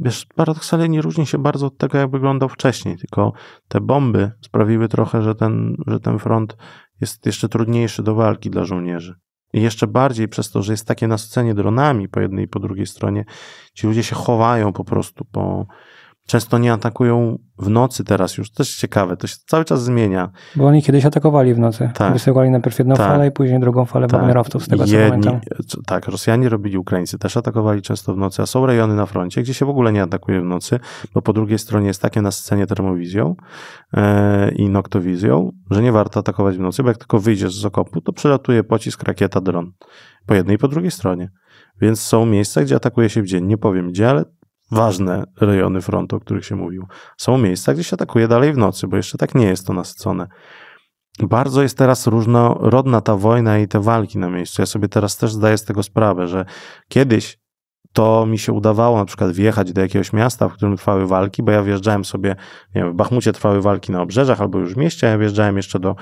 wiesz, paradoksalnie nie różni się bardzo od tego, jak wyglądał wcześniej, tylko te bomby sprawiły trochę, że ten, że ten front jest jeszcze trudniejszy do walki dla żołnierzy. I jeszcze bardziej przez to, że jest takie nasycenie dronami po jednej i po drugiej stronie, ci ludzie się chowają po prostu po, często nie atakują w nocy teraz już. To jest ciekawe, to się cały czas zmienia. Bo oni kiedyś atakowali w nocy. Tak. Wysyłali najpierw jedną tak. falę i później drugą falę tak. bagnerowców, z tego co Jedni, pamiętam. Tak, Rosjanie robili, Ukraińcy też atakowali często w nocy, a są rejony na froncie, gdzie się w ogóle nie atakuje w nocy, bo po drugiej stronie jest takie nasycenie termowizją e, i noktowizją, że nie warto atakować w nocy, bo jak tylko wyjdziesz z okopu, to przelatuje pocisk, rakieta, dron. Po jednej i po drugiej stronie. Więc są miejsca, gdzie atakuje się w dzień. Nie powiem gdzie, ale ważne rejony frontu, o których się mówił. Są miejsca, gdzie się atakuje dalej w nocy, bo jeszcze tak nie jest to nasycone. Bardzo jest teraz różnorodna ta wojna i te walki na miejscu. Ja sobie teraz też zdaję z tego sprawę, że kiedyś to mi się udawało na przykład wjechać do jakiegoś miasta, w którym trwały walki, bo ja wjeżdżałem sobie, nie wiem, w Bachmucie trwały walki na obrzeżach albo już w mieście, a ja wjeżdżałem jeszcze do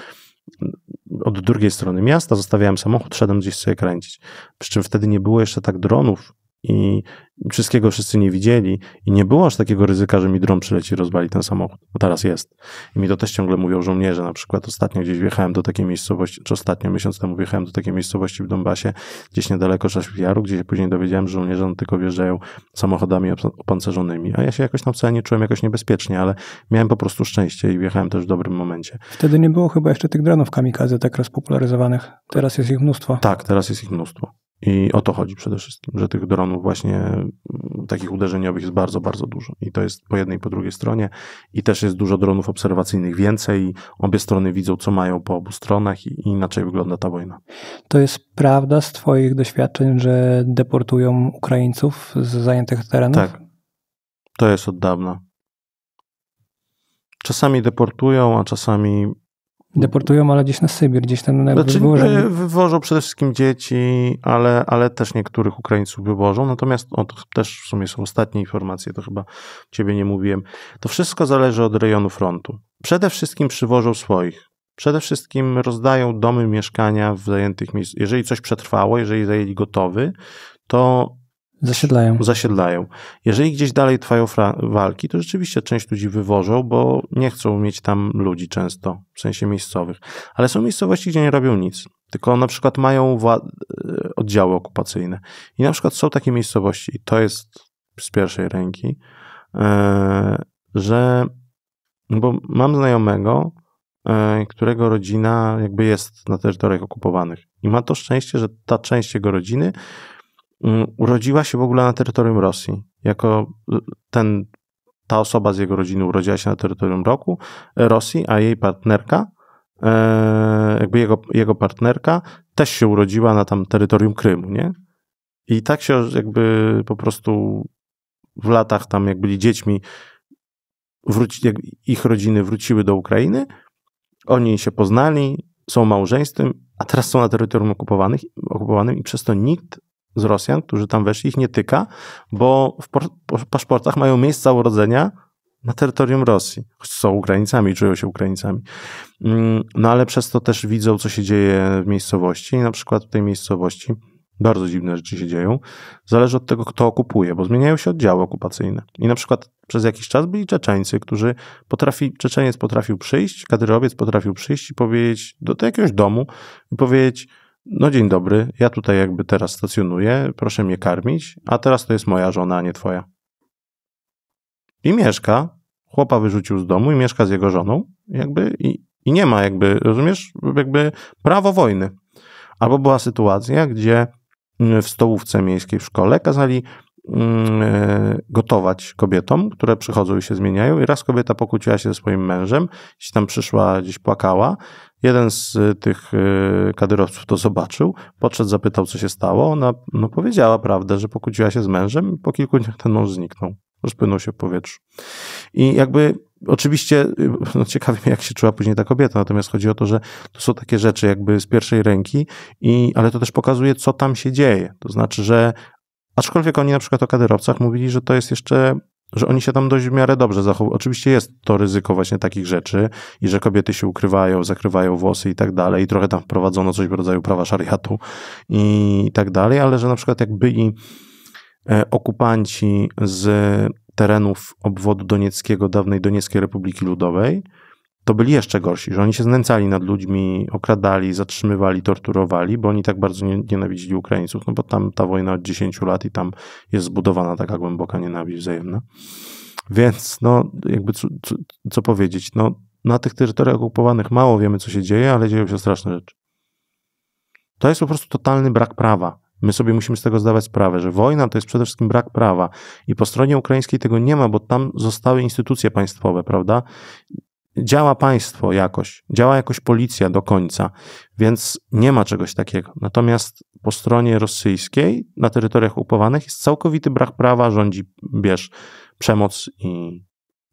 od drugiej strony miasta, zostawiałem samochód, szedłem gdzieś sobie kręcić. Przy czym wtedy nie było jeszcze tak dronów i wszystkiego wszyscy nie widzieli i nie było aż takiego ryzyka, że mi dron przyleci i rozwali ten samochód. A teraz jest. I mi to też ciągle mówią żołnierze. Na przykład ostatnio gdzieś wjechałem do takiej miejscowości, czy ostatnio, miesiąc temu wjechałem do takiej miejscowości w Donbasie, gdzieś niedaleko Szaszwijaru, gdzie się później dowiedziałem, że żołnierze no tylko wjeżdżają samochodami opancerzonymi. A ja się jakoś tam wcale nie czułem jakoś niebezpiecznie, ale miałem po prostu szczęście i wjechałem też w dobrym momencie. Wtedy nie było chyba jeszcze tych dronów kamikaze tak rozpopularyzowanych. Teraz jest ich mnóstwo. Tak, teraz jest ich mnóstwo. I o to chodzi przede wszystkim, że tych dronów właśnie mm, takich uderzeniowych jest bardzo, bardzo dużo. I to jest po jednej i po drugiej stronie. I też jest dużo dronów obserwacyjnych więcej. Obie strony widzą, co mają po obu stronach i inaczej wygląda ta wojna. To jest prawda z Twoich doświadczeń, że deportują Ukraińców z zajętych terenów? Tak. To jest od dawna. Czasami deportują, a czasami Deportują, ale gdzieś na Sybir, gdzieś tam na znaczy, wywożą. Wywożą przede wszystkim dzieci, ale, ale też niektórych Ukraińców wywożą. Natomiast o, to też w sumie są ostatnie informacje, to chyba ciebie nie mówiłem. To wszystko zależy od rejonu frontu. Przede wszystkim przywożą swoich. Przede wszystkim rozdają domy, mieszkania w zajętych miejscach. Jeżeli coś przetrwało, jeżeli zajęli gotowy, to Zasiedlają. Zasiedlają. Jeżeli gdzieś dalej trwają walki, to rzeczywiście część ludzi wywożą, bo nie chcą mieć tam ludzi często, w sensie miejscowych. Ale są miejscowości, gdzie nie robią nic. Tylko na przykład mają e, oddziały okupacyjne. I na przykład są takie miejscowości, i to jest z pierwszej ręki, e, że bo mam znajomego, e, którego rodzina jakby jest na terytoriach okupowanych. I ma to szczęście, że ta część jego rodziny urodziła się w ogóle na terytorium Rosji. Jako ten, ta osoba z jego rodziny urodziła się na terytorium roku, Rosji, a jej partnerka, e, jakby jego, jego partnerka też się urodziła na tam terytorium Krymu, nie? I tak się jakby po prostu w latach tam, jak byli dziećmi, wróci, jak ich rodziny wróciły do Ukrainy, oni się poznali, są małżeństwem, a teraz są na terytorium okupowanych, okupowanym i przez to nikt z Rosjan, którzy tam weszli, ich nie tyka, bo w paszportach mają miejsca urodzenia na terytorium Rosji, choć są Ukraińcami, czują się Ukraińcami. Mm, no ale przez to też widzą, co się dzieje w miejscowości. Na przykład w tej miejscowości bardzo dziwne rzeczy się dzieją. Zależy od tego, kto okupuje, bo zmieniają się oddziały okupacyjne. I na przykład przez jakiś czas byli Czeczeńcy, którzy potrafi, Czeczeniec potrafił przyjść, kadyrowiec potrafił przyjść i powiedzieć do, do jakiegoś domu i powiedzieć, no dzień dobry, ja tutaj jakby teraz stacjonuję, proszę mnie karmić, a teraz to jest moja żona, a nie twoja. I mieszka, chłopa wyrzucił z domu i mieszka z jego żoną, jakby i, i nie ma jakby, rozumiesz, jakby prawo wojny. Albo była sytuacja, gdzie w stołówce miejskiej w szkole kazali mm, e, gotować kobietom, które przychodzą i się zmieniają. I raz kobieta pokłóciła się ze swoim mężem, gdzieś tam przyszła, gdzieś płakała. Jeden z tych e, kadyrowców to zobaczył, podszedł, zapytał, co się stało. Ona no, powiedziała prawdę, że pokłóciła się z mężem i po kilku dniach ten mąż zniknął. Rozpłynął się w powietrzu. I jakby Oczywiście no ciekawi mnie, jak się czuła później ta kobieta, natomiast chodzi o to, że to są takie rzeczy jakby z pierwszej ręki, i, ale to też pokazuje, co tam się dzieje. To znaczy, że aczkolwiek oni na przykład o kadyrowcach mówili, że to jest jeszcze że oni się tam dość w miarę dobrze zachowują. Oczywiście jest to ryzyko właśnie takich rzeczy i że kobiety się ukrywają, zakrywają włosy i tak dalej i trochę tam wprowadzono coś w rodzaju prawa szariatu i tak dalej, ale że na przykład jak byli e, okupanci z terenów obwodu donieckiego, dawnej Donieckiej Republiki Ludowej, to byli jeszcze gorsi, że oni się znęcali nad ludźmi, okradali, zatrzymywali, torturowali, bo oni tak bardzo nie, nienawidzili Ukraińców, no bo tam ta wojna od 10 lat i tam jest zbudowana taka głęboka nienawiść wzajemna. Więc no, jakby co, co, co powiedzieć, no na tych terytoriach okupowanych mało wiemy, co się dzieje, ale dzieją się straszne rzeczy. To jest po prostu totalny brak prawa. My sobie musimy z tego zdawać sprawę, że wojna to jest przede wszystkim brak prawa i po stronie ukraińskiej tego nie ma, bo tam zostały instytucje państwowe, prawda? Działa państwo jakoś, działa jakoś policja do końca, więc nie ma czegoś takiego. Natomiast po stronie rosyjskiej, na terytoriach okupowanych jest całkowity brak prawa, rządzi, bierz, przemoc i,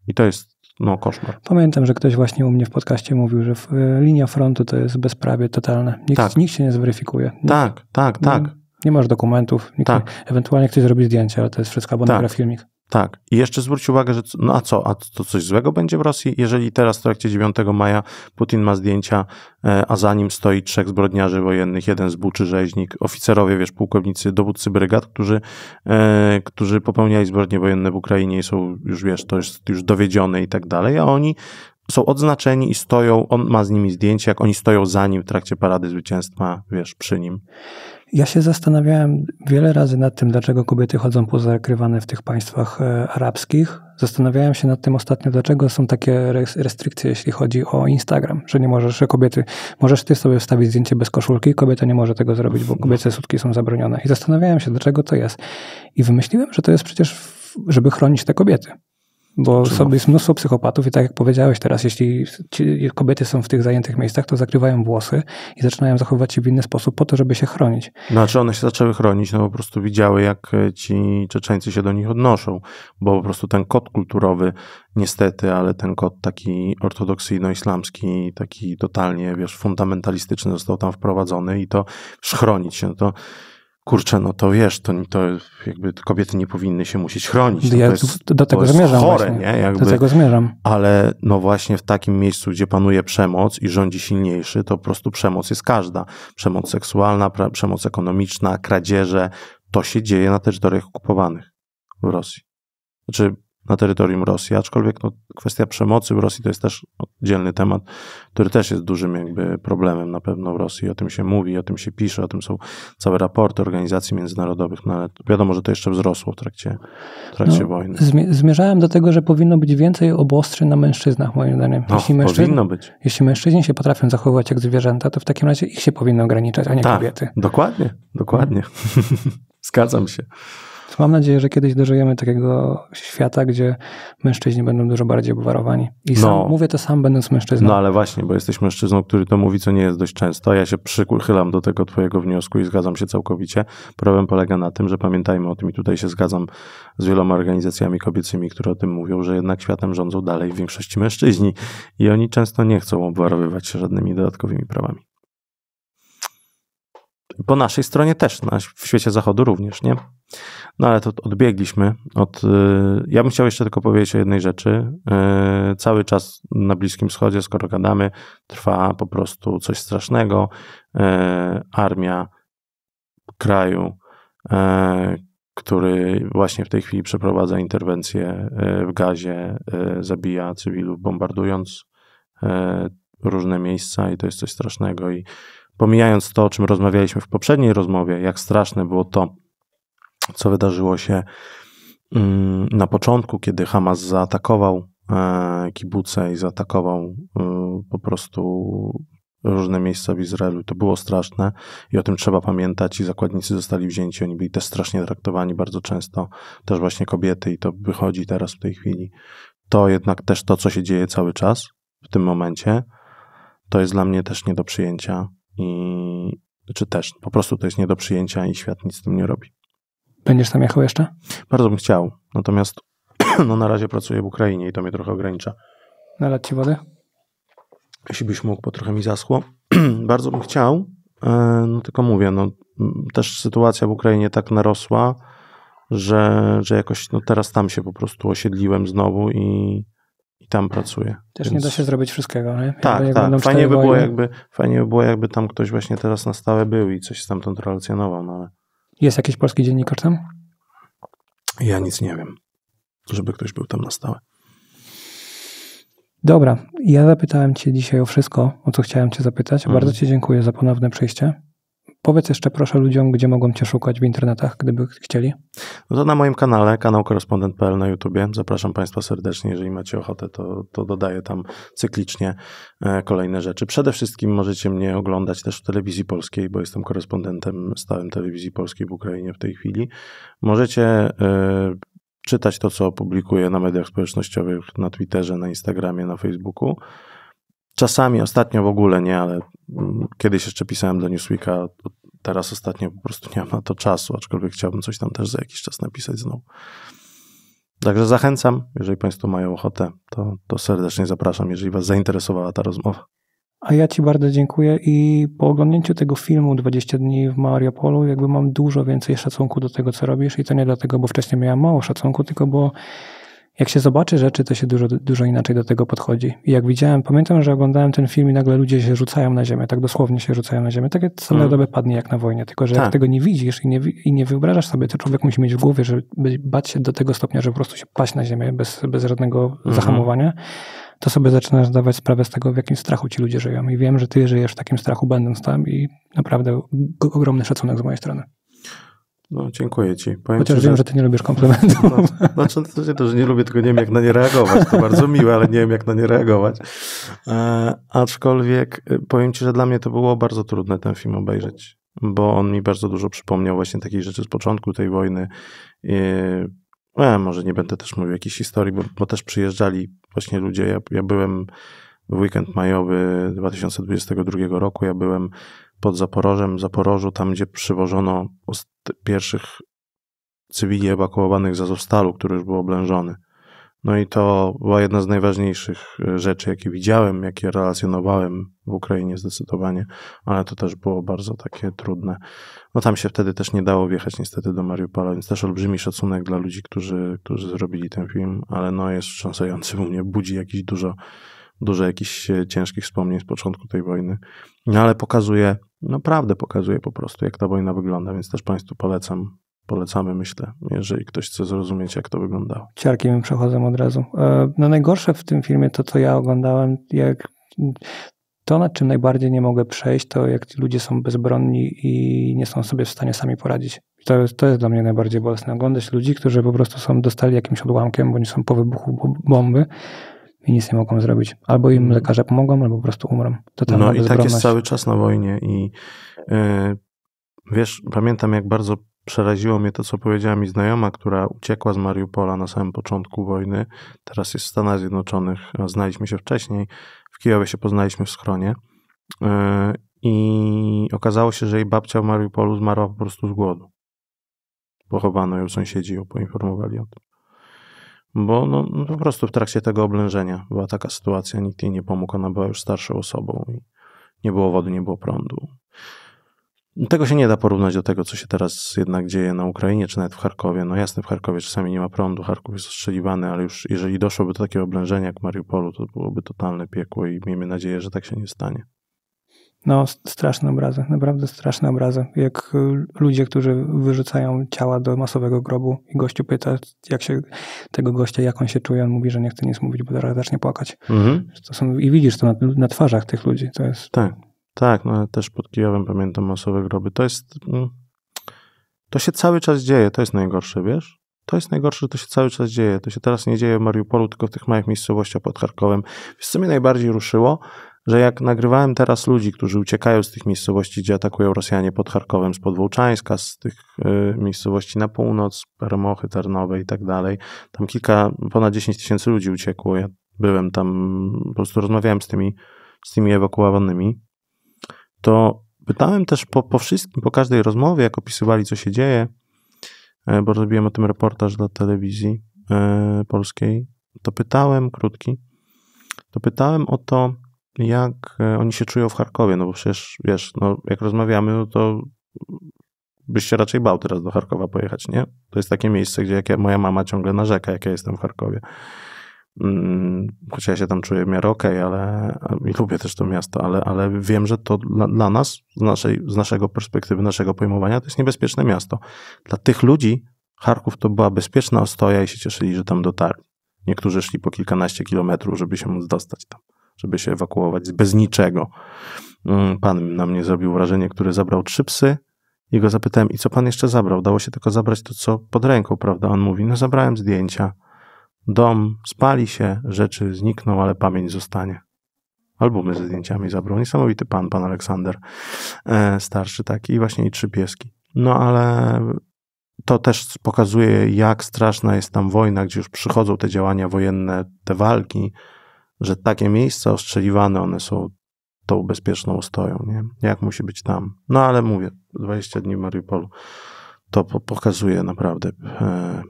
i to jest no, koszmar. Pamiętam, że ktoś właśnie u mnie w podcaście mówił, że linia frontu to jest bezprawie totalne. Nikt, tak. nikt się nie zweryfikuje. Nikt, tak, tak, tak. Nie masz dokumentów, tak. ewentualnie ktoś zrobi zdjęcie, ale to jest wszystko, bo tak. nagra filmik. Tak. I jeszcze zwróć uwagę, że no a co, a to coś złego będzie w Rosji, jeżeli teraz w trakcie 9 maja Putin ma zdjęcia, e, a za nim stoi trzech zbrodniarzy wojennych, jeden z rzeźnik, oficerowie, wiesz, pułkownicy, dowódcy brygad, którzy, e, którzy popełniali zbrodnie wojenne w Ukrainie i są już, wiesz, to jest już dowiedzione i tak dalej, a oni są odznaczeni i stoją, on ma z nimi zdjęcie, jak oni stoją za nim w trakcie parady zwycięstwa, wiesz, przy nim. Ja się zastanawiałem wiele razy nad tym, dlaczego kobiety chodzą pozakrywane w tych państwach e, arabskich. Zastanawiałem się nad tym ostatnio, dlaczego są takie restrykcje, jeśli chodzi o Instagram, że nie możesz, że kobiety, możesz ty sobie wstawić zdjęcie bez koszulki, kobieta nie może tego zrobić, bo kobiece sutki są zabronione. I zastanawiałem się, dlaczego to jest. I wymyśliłem, że to jest przecież, żeby chronić te kobiety. Bo sobie jest mnóstwo psychopatów i tak jak powiedziałeś teraz, jeśli kobiety są w tych zajętych miejscach, to zakrywają włosy i zaczynają zachowywać się w inny sposób po to, żeby się chronić. Znaczy one się zaczęły chronić, no po prostu widziały, jak e, ci Czeczeńcy się do nich odnoszą, bo po prostu ten kod kulturowy, niestety, ale ten kod taki ortodoksyjno-islamski, taki totalnie, wiesz, fundamentalistyczny został tam wprowadzony i to chronić się, no to kurczę, no to wiesz, to, to jakby kobiety nie powinny się musieć chronić. No ja jest, do tego zmierzam chore, właśnie. nie? Jakby, do tego zmierzam. Ale no właśnie w takim miejscu, gdzie panuje przemoc i rządzi silniejszy, to po prostu przemoc jest każda. Przemoc seksualna, przemoc ekonomiczna, kradzieże, to się dzieje na terytoriach okupowanych w Rosji. Znaczy, na terytorium Rosji, aczkolwiek no, kwestia przemocy w Rosji to jest też oddzielny temat, który też jest dużym jakby problemem na pewno w Rosji. O tym się mówi, o tym się pisze, o tym są całe raporty organizacji międzynarodowych, no ale wiadomo, że to jeszcze wzrosło w trakcie, w trakcie no, wojny. Zmierzałem do tego, że powinno być więcej obostrzeń na mężczyznach, moim zdaniem. No, jeśli, powinno być. jeśli mężczyźni się potrafią zachowywać jak zwierzęta, to w takim razie ich się powinno ograniczać, a nie tak, kobiety. Dokładnie, dokładnie. Zgadzam się. Mam nadzieję, że kiedyś dożyjemy takiego świata, gdzie mężczyźni będą dużo bardziej obwarowani. I sam, no, mówię to sam, będąc mężczyzną. No ale właśnie, bo jesteś mężczyzną, który to mówi, co nie jest dość często. Ja się przychylam do tego twojego wniosku i zgadzam się całkowicie. Problem polega na tym, że pamiętajmy o tym i tutaj się zgadzam z wieloma organizacjami kobiecymi, które o tym mówią, że jednak światem rządzą dalej w większości mężczyźni i oni często nie chcą obwarowywać się żadnymi dodatkowymi prawami. Po naszej stronie też, w świecie zachodu również, nie? No ale to odbiegliśmy od. Y, ja bym chciał jeszcze tylko powiedzieć o jednej rzeczy. Y, cały czas na Bliskim Wschodzie, skoro gadamy, trwa po prostu coś strasznego. Y, armia kraju, który właśnie w tej chwili przeprowadza interwencję w gazie, zabija cywilów, bombardując różne miejsca, i to jest coś strasznego. I pomijając to, o czym rozmawialiśmy w poprzedniej rozmowie, jak straszne było to, co wydarzyło się mm, na początku, kiedy Hamas zaatakował e, kibuce i zaatakował e, po prostu różne miejsca w Izraelu. To było straszne i o tym trzeba pamiętać i zakładnicy zostali wzięci, oni byli też strasznie traktowani bardzo często, też właśnie kobiety i to wychodzi teraz w tej chwili. To jednak też to, co się dzieje cały czas w tym momencie, to jest dla mnie też nie do przyjęcia i czy też po prostu to jest nie do przyjęcia i świat nic z tym nie robi. Będziesz tam jechał jeszcze? Bardzo bym chciał. Natomiast no, na razie pracuję w Ukrainie i to mnie trochę ogranicza. Nalać ci wody? Jeśli byś mógł, bo trochę mi zaschło. Bardzo bym chciał, e, no tylko mówię, no, też sytuacja w Ukrainie tak narosła, że, że jakoś no, teraz tam się po prostu osiedliłem znowu i, i tam pracuję. Też Więc... nie da się zrobić wszystkiego, nie? Tak, jakby, tak. Fajnie by, było, jakby, fajnie by było, jakby tam ktoś właśnie teraz na stałe był i coś stamtąd relacjonował, no ale... Jest jakiś polski dziennikarz tam? Ja nic nie wiem, żeby ktoś był tam na stałe. Dobra, ja zapytałem Cię dzisiaj o wszystko, o co chciałem Cię zapytać. Mhm. Bardzo Ci dziękuję za ponowne przyjście. Powiedz jeszcze proszę ludziom, gdzie mogą Cię szukać w internetach, gdyby chcieli. No to na moim kanale, kanał korespondent.pl na YouTubie. Zapraszam Państwa serdecznie. Jeżeli macie ochotę, to, to dodaję tam cyklicznie e, kolejne rzeczy. Przede wszystkim możecie mnie oglądać też w telewizji polskiej, bo jestem korespondentem stałym telewizji polskiej w Ukrainie w tej chwili. Możecie y, czytać to, co publikuję na mediach społecznościowych, na Twitterze, na Instagramie, na Facebooku. Czasami, ostatnio w ogóle nie, ale mm, kiedyś jeszcze pisałem do Newsweeka, teraz ostatnio po prostu nie mam na to czasu, aczkolwiek chciałbym coś tam też za jakiś czas napisać znowu. Także zachęcam, jeżeli Państwo mają ochotę, to, to serdecznie zapraszam, jeżeli Was zainteresowała ta rozmowa. A ja Ci bardzo dziękuję i po oglądnięciu tego filmu 20 dni w Mariupolu jakby mam dużo więcej szacunku do tego, co robisz i to nie dlatego, bo wcześniej miałem mało szacunku, tylko bo jak się zobaczy rzeczy, to się dużo, dużo inaczej do tego podchodzi. I jak widziałem, pamiętam, że oglądałem ten film i nagle ludzie się rzucają na ziemię, tak dosłownie się rzucają na ziemię. Takie standardowe mm. padnie jak na wojnie, tylko że tak. jak tego nie widzisz i nie, i nie wyobrażasz sobie, to człowiek musi mieć w głowie, żeby bać się do tego stopnia, że po prostu się paść na ziemię bez, bez żadnego mm. zahamowania, to sobie zaczynasz zdawać sprawę z tego, w jakim strachu ci ludzie żyją. I wiem, że ty żyjesz w takim strachu będąc tam i naprawdę ogromny szacunek z mojej strony. No, dziękuję ci. Powiem Chociaż ci, wiem, że... że ty nie lubisz komplementów. No, znaczy, to, to, że nie lubię, tylko nie wiem, jak na nie reagować. To bardzo miłe, ale nie wiem, jak na nie reagować. E, aczkolwiek e, powiem ci, że dla mnie to było bardzo trudne ten film obejrzeć, bo on mi bardzo dużo przypomniał właśnie takich rzeczy z początku tej wojny. E, może nie będę też mówił jakiejś historii, bo, bo też przyjeżdżali właśnie ludzie. Ja, ja byłem w weekend majowy 2022 roku, ja byłem pod Zaporożem, Zaporożu, tam gdzie przywożono pierwszych cywili ewakuowanych z Azowstalu, który już był oblężony. No i to była jedna z najważniejszych e, rzeczy, jakie widziałem, jakie relacjonowałem w Ukrainie zdecydowanie, ale to też było bardzo takie trudne. No tam się wtedy też nie dało wjechać niestety do Mariupola, więc też olbrzymi szacunek dla ludzi, którzy, którzy zrobili ten film, ale no jest wstrząsający u mnie, budzi jakiś dużo dużo jakichś e, ciężkich wspomnień z początku tej wojny, no ale pokazuje, naprawdę pokazuje po prostu, jak ta wojna wygląda, więc też Państwu polecam Polecamy, myślę, jeżeli ktoś chce zrozumieć, jak to wyglądało. Ciarki mi przechodzą od razu. E, no najgorsze w tym filmie to, co ja oglądałem, jak to, nad czym najbardziej nie mogę przejść, to jak ludzie są bezbronni i nie są sobie w stanie sami poradzić. To jest, to jest dla mnie najbardziej bolesne. Oglądać ludzi, którzy po prostu są dostali jakimś odłamkiem, bądź są po wybuchu bomby i nic nie mogą zrobić. Albo im lekarze pomogą, albo po prostu umrą. no i tak jest cały czas na wojnie i yy, wiesz, pamiętam jak bardzo przeraziło mnie to, co powiedziała mi znajoma, która uciekła z Mariupola na samym początku wojny. Teraz jest w Stanach Zjednoczonych, znaliśmy się wcześniej. W Kijowie się poznaliśmy w schronie. Yy, I okazało się, że jej babcia w Mariupolu zmarła po prostu z głodu. Pochowano ją sąsiedzi ją poinformowali o tym. Bo no, no, po prostu w trakcie tego oblężenia była taka sytuacja, nikt jej nie pomógł, ona była już starszą osobą i nie było wody, nie było prądu. Tego się nie da porównać do tego, co się teraz jednak dzieje na Ukrainie, czy nawet w Charkowie. No jasne, w Charkowie czasami nie ma prądu, Charków jest ostrzeliwany, ale już jeżeli doszłoby do takiego oblężenia jak Mariupolu, to byłoby totalne piekło i miejmy nadzieję, że tak się nie stanie. No, straszne obrazy, naprawdę straszne obrazy. Jak ludzie, którzy wyrzucają ciała do masowego grobu i gościu pyta, jak się tego gościa, jak on się czuje, on mówi, że nie chce nic mówić, bo zaraz zacznie płakać. Mhm. To są, I widzisz to na, na, twarzach tych ludzi. To jest... Tak, tak, no ale też pod Kijowem pamiętam masowe groby. To jest, mm, to się cały czas dzieje, to jest najgorsze, wiesz? To jest najgorsze, że to się cały czas dzieje. To się teraz nie dzieje w Mariupolu, tylko w tych małych miejscowościach pod Charkowem. Wiesz, co mnie najbardziej ruszyło? Że jak nagrywałem teraz ludzi, którzy uciekają z tych miejscowości, gdzie atakują Rosjanie pod Charkowem, z Podwołczańska, z tych y, miejscowości na północ, Permochy, Tarnowe i tak dalej, tam kilka, ponad 10 tysięcy ludzi uciekło. Ja byłem tam, po prostu rozmawiałem z tymi, z tymi ewakuowanymi. To pytałem też po, po wszystkim, po każdej rozmowie, jak opisywali, co się dzieje, y, bo robiłem o tym reportaż dla telewizji y, polskiej, to pytałem, krótki, to pytałem o to, jak e, oni się czują w Charkowie, no bo przecież, wiesz, no jak rozmawiamy, no to byś się raczej bał teraz do Charkowa pojechać, nie? To jest takie miejsce, gdzie jak ja, moja mama ciągle narzeka, jak ja jestem w Charkowie. Hmm, chociaż ja się tam czuję w miarę okej, okay, ale i lubię też to miasto, ale, ale wiem, że to dla, dla nas, z, naszej, z naszego perspektywy, naszego pojmowania, to jest niebezpieczne miasto. Dla tych ludzi Charków to była bezpieczna ostoja i się cieszyli, że tam dotarli. Niektórzy szli po kilkanaście kilometrów, żeby się móc dostać tam żeby się ewakuować bez niczego. Mm, pan na mnie zrobił wrażenie, który zabrał trzy psy i go zapytałem, i co pan jeszcze zabrał? Dało się tylko zabrać to, co pod ręką, prawda? On mówi, no zabrałem zdjęcia. Dom spali się, rzeczy znikną, ale pamięć zostanie. Albumy ze zdjęciami zabrał. Niesamowity pan, pan Aleksander, e, starszy taki i właśnie i trzy pieski. No ale to też pokazuje, jak straszna jest tam wojna, gdzie już przychodzą te działania wojenne, te walki, że takie miejsca ostrzeliwane, one są tą bezpieczną stoją, nie? Jak musi być tam. No ale mówię, 20 dni w Mariupolu to po pokazuje naprawdę e,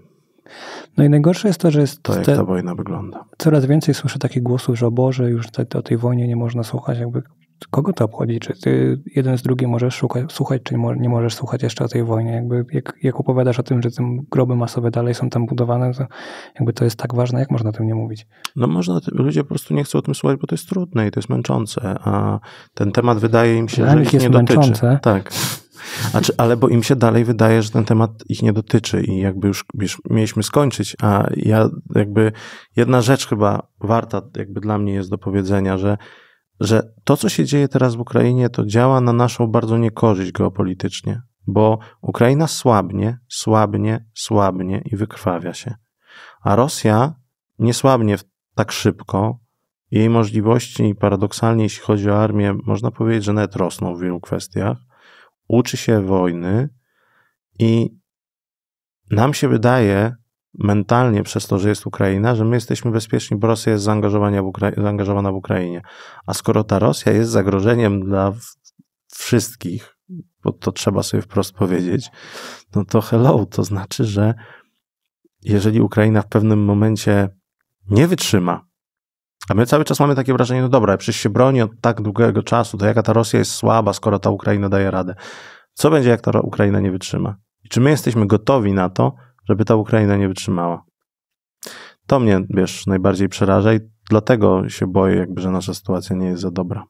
no i najgorsze jest to, że jest to, jak te, ta wojna wygląda. Coraz więcej słyszę takich głosów, że o Boże, już te, o tej wojnie nie można słuchać. Jakby kogo to obchodzi? Czy ty jeden z drugim możesz szukać, słuchać, czy nie możesz słuchać jeszcze o tej wojnie? Jakby jak, jak opowiadasz o tym, że tym groby masowe dalej są tam budowane, to jakby to jest tak ważne, jak można o tym nie mówić? No można, ludzie po prostu nie chcą o tym słuchać, bo to jest trudne i to jest męczące, a ten temat wydaje im się, Dla że ich nie męczące. dotyczy. Tak. Znaczy, ale bo im się dalej wydaje, że ten temat ich nie dotyczy i jakby już, już mieliśmy skończyć, a ja jakby jedna rzecz chyba warta jakby dla mnie jest do powiedzenia, że że to, co się dzieje teraz w Ukrainie, to działa na naszą bardzo niekorzyść geopolitycznie, bo Ukraina słabnie, słabnie, słabnie i wykrwawia się. A Rosja nie słabnie tak szybko. Jej możliwości, paradoksalnie, jeśli chodzi o armię, można powiedzieć, że nawet rosną w wielu kwestiach. Uczy się wojny i nam się wydaje, mentalnie przez to, że jest Ukraina, że my jesteśmy bezpieczni, bo Rosja jest zaangażowana w, Ukra zaangażowana w Ukrainie. A skoro ta Rosja jest zagrożeniem dla wszystkich, bo to trzeba sobie wprost powiedzieć, no to hello, to znaczy, że jeżeli Ukraina w pewnym momencie nie wytrzyma, a my cały czas mamy takie wrażenie, no dobra, przecież się broni od tak długiego czasu, to jaka ta Rosja jest słaba, skoro ta Ukraina daje radę. Co będzie, jak ta Ukraina nie wytrzyma? I czy my jesteśmy gotowi na to, żeby ta Ukraina nie wytrzymała. To mnie, wiesz, najbardziej przeraża i dlatego się boję, jakby, że nasza sytuacja nie jest za dobra.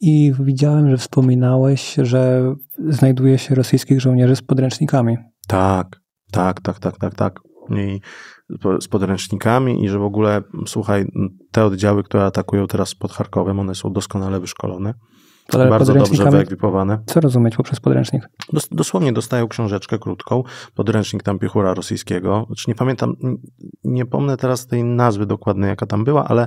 I widziałem, że wspominałeś, że znajduje się rosyjskich żołnierzy z podręcznikami. Tak, Tak, tak, tak, tak, tak. I z podręcznikami i że w ogóle, słuchaj, te oddziały, które atakują teraz pod Charkowem, one są doskonale wyszkolone. Ale bardzo dobrze wyekwipowane. Co rozumieć poprzez podręcznik? Dos, dosłownie dostają książeczkę krótką, podręcznik tam piechura rosyjskiego. Znaczy nie pamiętam, nie pomnę teraz tej nazwy dokładnej, jaka tam była, ale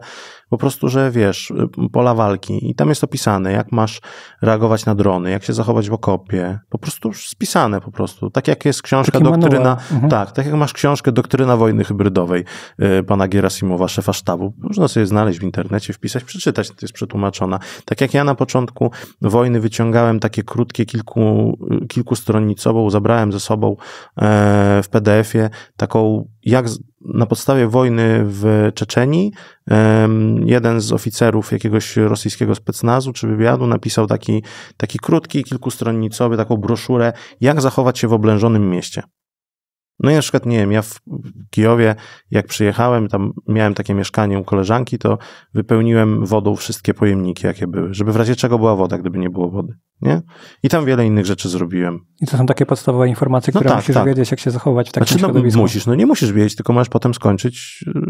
po prostu, że wiesz, pola walki i tam jest opisane, jak masz reagować na drony, jak się zachować w okopie. Po prostu spisane po prostu. Tak jak jest książka Taki Doktryna, mhm. tak, tak jak masz książkę Doktryna Wojny Hybrydowej y, pana Gerasimowa, szefa sztabu. Można sobie znaleźć w internecie, wpisać, przeczytać, to jest przetłumaczona. Tak jak ja na początku wojny wyciągałem takie krótkie, kilku, kilkustronicową, zabrałem ze sobą e, w PDF-ie taką, jak na podstawie wojny w Czeczenii jeden z oficerów jakiegoś rosyjskiego specnazu czy wywiadu napisał taki, taki krótki, kilkustronicowy, taką broszurę, jak zachować się w oblężonym mieście. No i na przykład, nie wiem, ja w Kijowie, jak przyjechałem, tam miałem takie mieszkanie u koleżanki, to wypełniłem wodą wszystkie pojemniki, jakie były, żeby w razie czego była woda, gdyby nie było wody, nie? I tam wiele innych rzeczy zrobiłem. I to są takie podstawowe informacje, no które no tak, musisz tak. wiedzieć, jak się zachować w takim znaczy, no, środowisku. musisz, no nie musisz wiedzieć, tylko możesz potem skończyć y,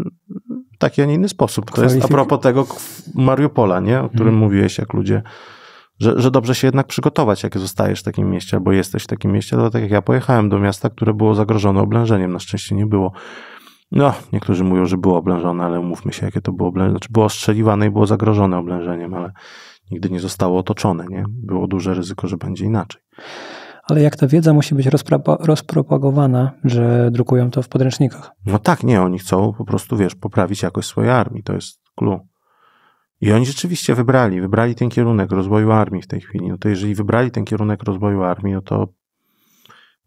taki, a nie inny sposób. To jest a propos tego Mariupola, nie? O którym hmm. mówiłeś, jak ludzie że, że dobrze się jednak przygotować, jak zostajesz w takim mieście, albo jesteś w takim mieście. To tak jak ja pojechałem do miasta, które było zagrożone oblężeniem, na szczęście nie było. No, niektórzy mówią, że było oblężone, ale umówmy się, jakie to było oblężenie. Znaczy było ostrzeliwane i było zagrożone oblężeniem, ale nigdy nie zostało otoczone, nie? Było duże ryzyko, że będzie inaczej. Ale jak ta wiedza musi być rozpropagowana, że drukują to w podręcznikach? No tak, nie, oni chcą po prostu, wiesz, poprawić jakość swojej armii, to jest clue. I oni rzeczywiście wybrali, wybrali ten kierunek rozwoju armii w tej chwili. No to jeżeli wybrali ten kierunek rozwoju armii, no to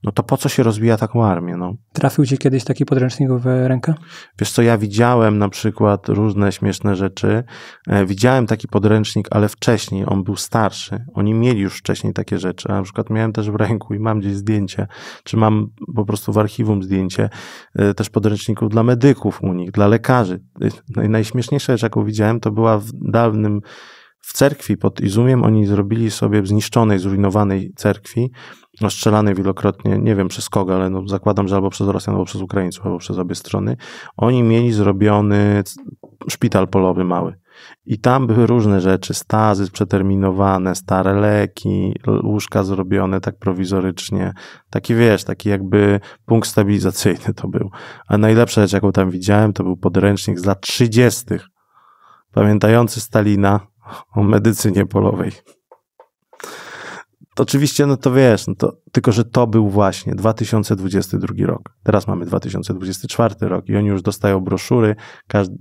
no to po co się rozwija taką armię? No? Trafił ci kiedyś taki podręcznik w rękę? Wiesz co, ja widziałem na przykład różne śmieszne rzeczy. E, widziałem taki podręcznik, ale wcześniej, on był starszy. Oni mieli już wcześniej takie rzeczy. A na przykład miałem też w ręku i mam gdzieś zdjęcie, czy mam po prostu w archiwum zdjęcie e, też podręczników dla medyków u nich, dla lekarzy. I najśmieszniejsza rzecz, jaką widziałem, to była w dawnym w cerkwi pod Izumiem oni zrobili sobie zniszczonej, zrujnowanej cerkwi, oszczelanej wielokrotnie, nie wiem przez kogo, ale no zakładam, że albo przez Rosjan, albo przez Ukraińców, albo przez obie strony. Oni mieli zrobiony szpital polowy mały. I tam były różne rzeczy, stazy przeterminowane, stare leki, łóżka zrobione tak prowizorycznie. Taki wiesz, taki jakby punkt stabilizacyjny to był. A najlepsza rzecz, jaką tam widziałem, to był podręcznik z lat 30. Pamiętający Stalina, o medycynie polowej. To oczywiście, no to wiesz, no to, tylko że to był właśnie 2022 rok. Teraz mamy 2024 rok i oni już dostają broszury,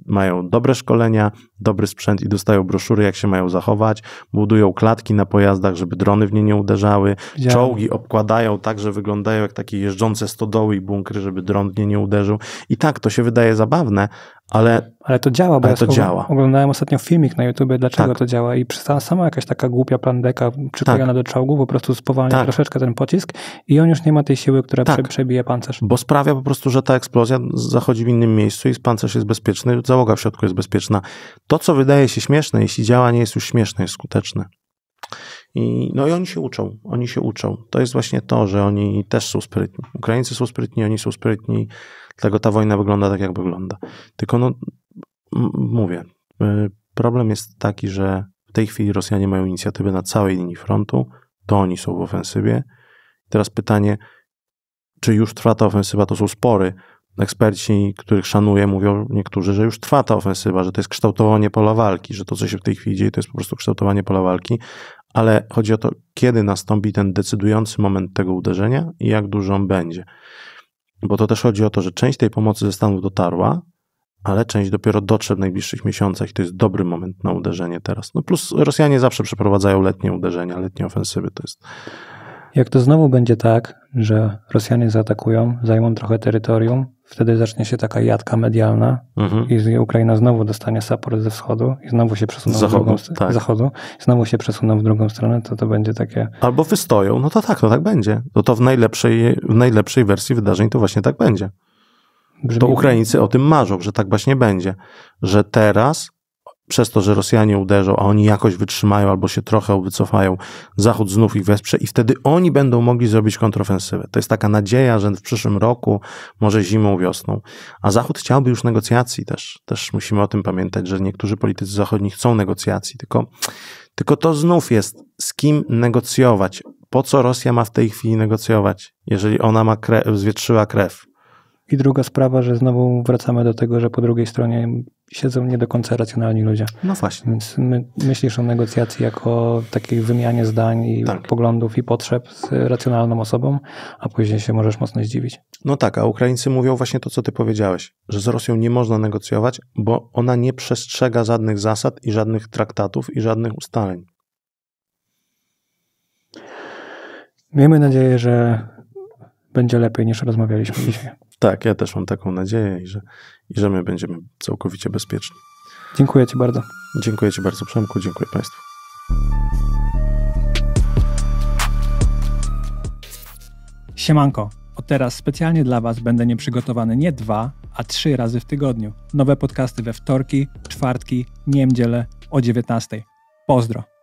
mają dobre szkolenia, dobry sprzęt i dostają broszury, jak się mają zachować, budują klatki na pojazdach, żeby drony w nie nie uderzały, Widziałem. czołgi obkładają tak, że wyglądają jak takie jeżdżące stodoły i bunkry, żeby dron w nie nie uderzył. I tak, to się wydaje zabawne, ale, ale to działa, bo ja to działa. oglądałem ostatnio filmik na YouTube, dlaczego tak. to działa i sama jakaś taka głupia plandeka przyklejona tak. do czołgu po prostu spowalnia tak. troszeczkę ten pocisk i on już nie ma tej siły, która tak. przebije pancerz. Bo sprawia po prostu, że ta eksplozja zachodzi w innym miejscu i pancerz jest bezpieczny, załoga w środku jest bezpieczna. To, co wydaje się śmieszne, jeśli działa, nie jest już śmieszne, jest skuteczne. I, no i oni się uczą, oni się uczą. To jest właśnie to, że oni też są sprytni. Ukraińcy są sprytni, oni są sprytni, dlatego ta wojna wygląda tak, jak wygląda. Tylko no, mówię, y, problem jest taki, że w tej chwili Rosjanie mają inicjatywę na całej linii frontu, to oni są w ofensywie. Teraz pytanie, czy już trwa ta ofensywa, to są spory. Eksperci, których szanuję, mówią niektórzy, że już trwa ta ofensywa, że to jest kształtowanie pola walki, że to, co się w tej chwili dzieje, to jest po prostu kształtowanie pola walki, ale chodzi o to, kiedy nastąpi ten decydujący moment tego uderzenia i jak dużo on będzie. Bo to też chodzi o to, że część tej pomocy ze Stanów dotarła, ale część dopiero dotrze w najbliższych miesiącach i to jest dobry moment na uderzenie teraz. No plus Rosjanie zawsze przeprowadzają letnie uderzenia, letnie ofensywy. To jest jak to znowu będzie tak, że Rosjanie zaatakują, zajmą trochę terytorium, wtedy zacznie się taka jadka medialna mhm. i Ukraina znowu dostanie support ze wschodu i znowu się przesuną zachodu, w drugą tak. zachodu, znowu się przesuną w drugą stronę, to to będzie takie... Albo wystoją, no to tak, to tak będzie. To to w najlepszej, w najlepszej wersji wydarzeń to właśnie tak będzie. Brzmi... To Ukraińcy o tym marzą, że tak właśnie będzie. Że teraz przez to, że Rosjanie uderzą, a oni jakoś wytrzymają albo się trochę wycofają, Zachód znów ich wesprze i wtedy oni będą mogli zrobić kontrofensywę. To jest taka nadzieja, że w przyszłym roku, może zimą, wiosną. A Zachód chciałby już negocjacji też. Też musimy o tym pamiętać, że niektórzy politycy zachodni chcą negocjacji, tylko, tylko to znów jest z kim negocjować. Po co Rosja ma w tej chwili negocjować, jeżeli ona ma krew, zwietrzyła krew? I druga sprawa, że znowu wracamy do tego, że po drugiej stronie siedzą nie do końca racjonalni ludzie. No właśnie. Więc my, myślisz o negocjacji jako takiej wymianie zdań i tak. poglądów i potrzeb z racjonalną osobą, a później się możesz mocno zdziwić. No tak, a Ukraińcy mówią właśnie to, co ty powiedziałeś, że z Rosją nie można negocjować, bo ona nie przestrzega żadnych zasad i żadnych traktatów i żadnych ustaleń. Miejmy nadzieję, że będzie lepiej niż rozmawialiśmy dzisiaj. Tak, ja też mam taką nadzieję i że, i że my będziemy całkowicie bezpieczni. Dziękuję Ci bardzo. Dziękuję Ci bardzo, Przemku. Dziękuję Państwu. Siemanko. Od teraz specjalnie dla Was będę nieprzygotowany nie dwa, a trzy razy w tygodniu. Nowe podcasty we wtorki, czwartki, niedzielę o 19. Pozdro.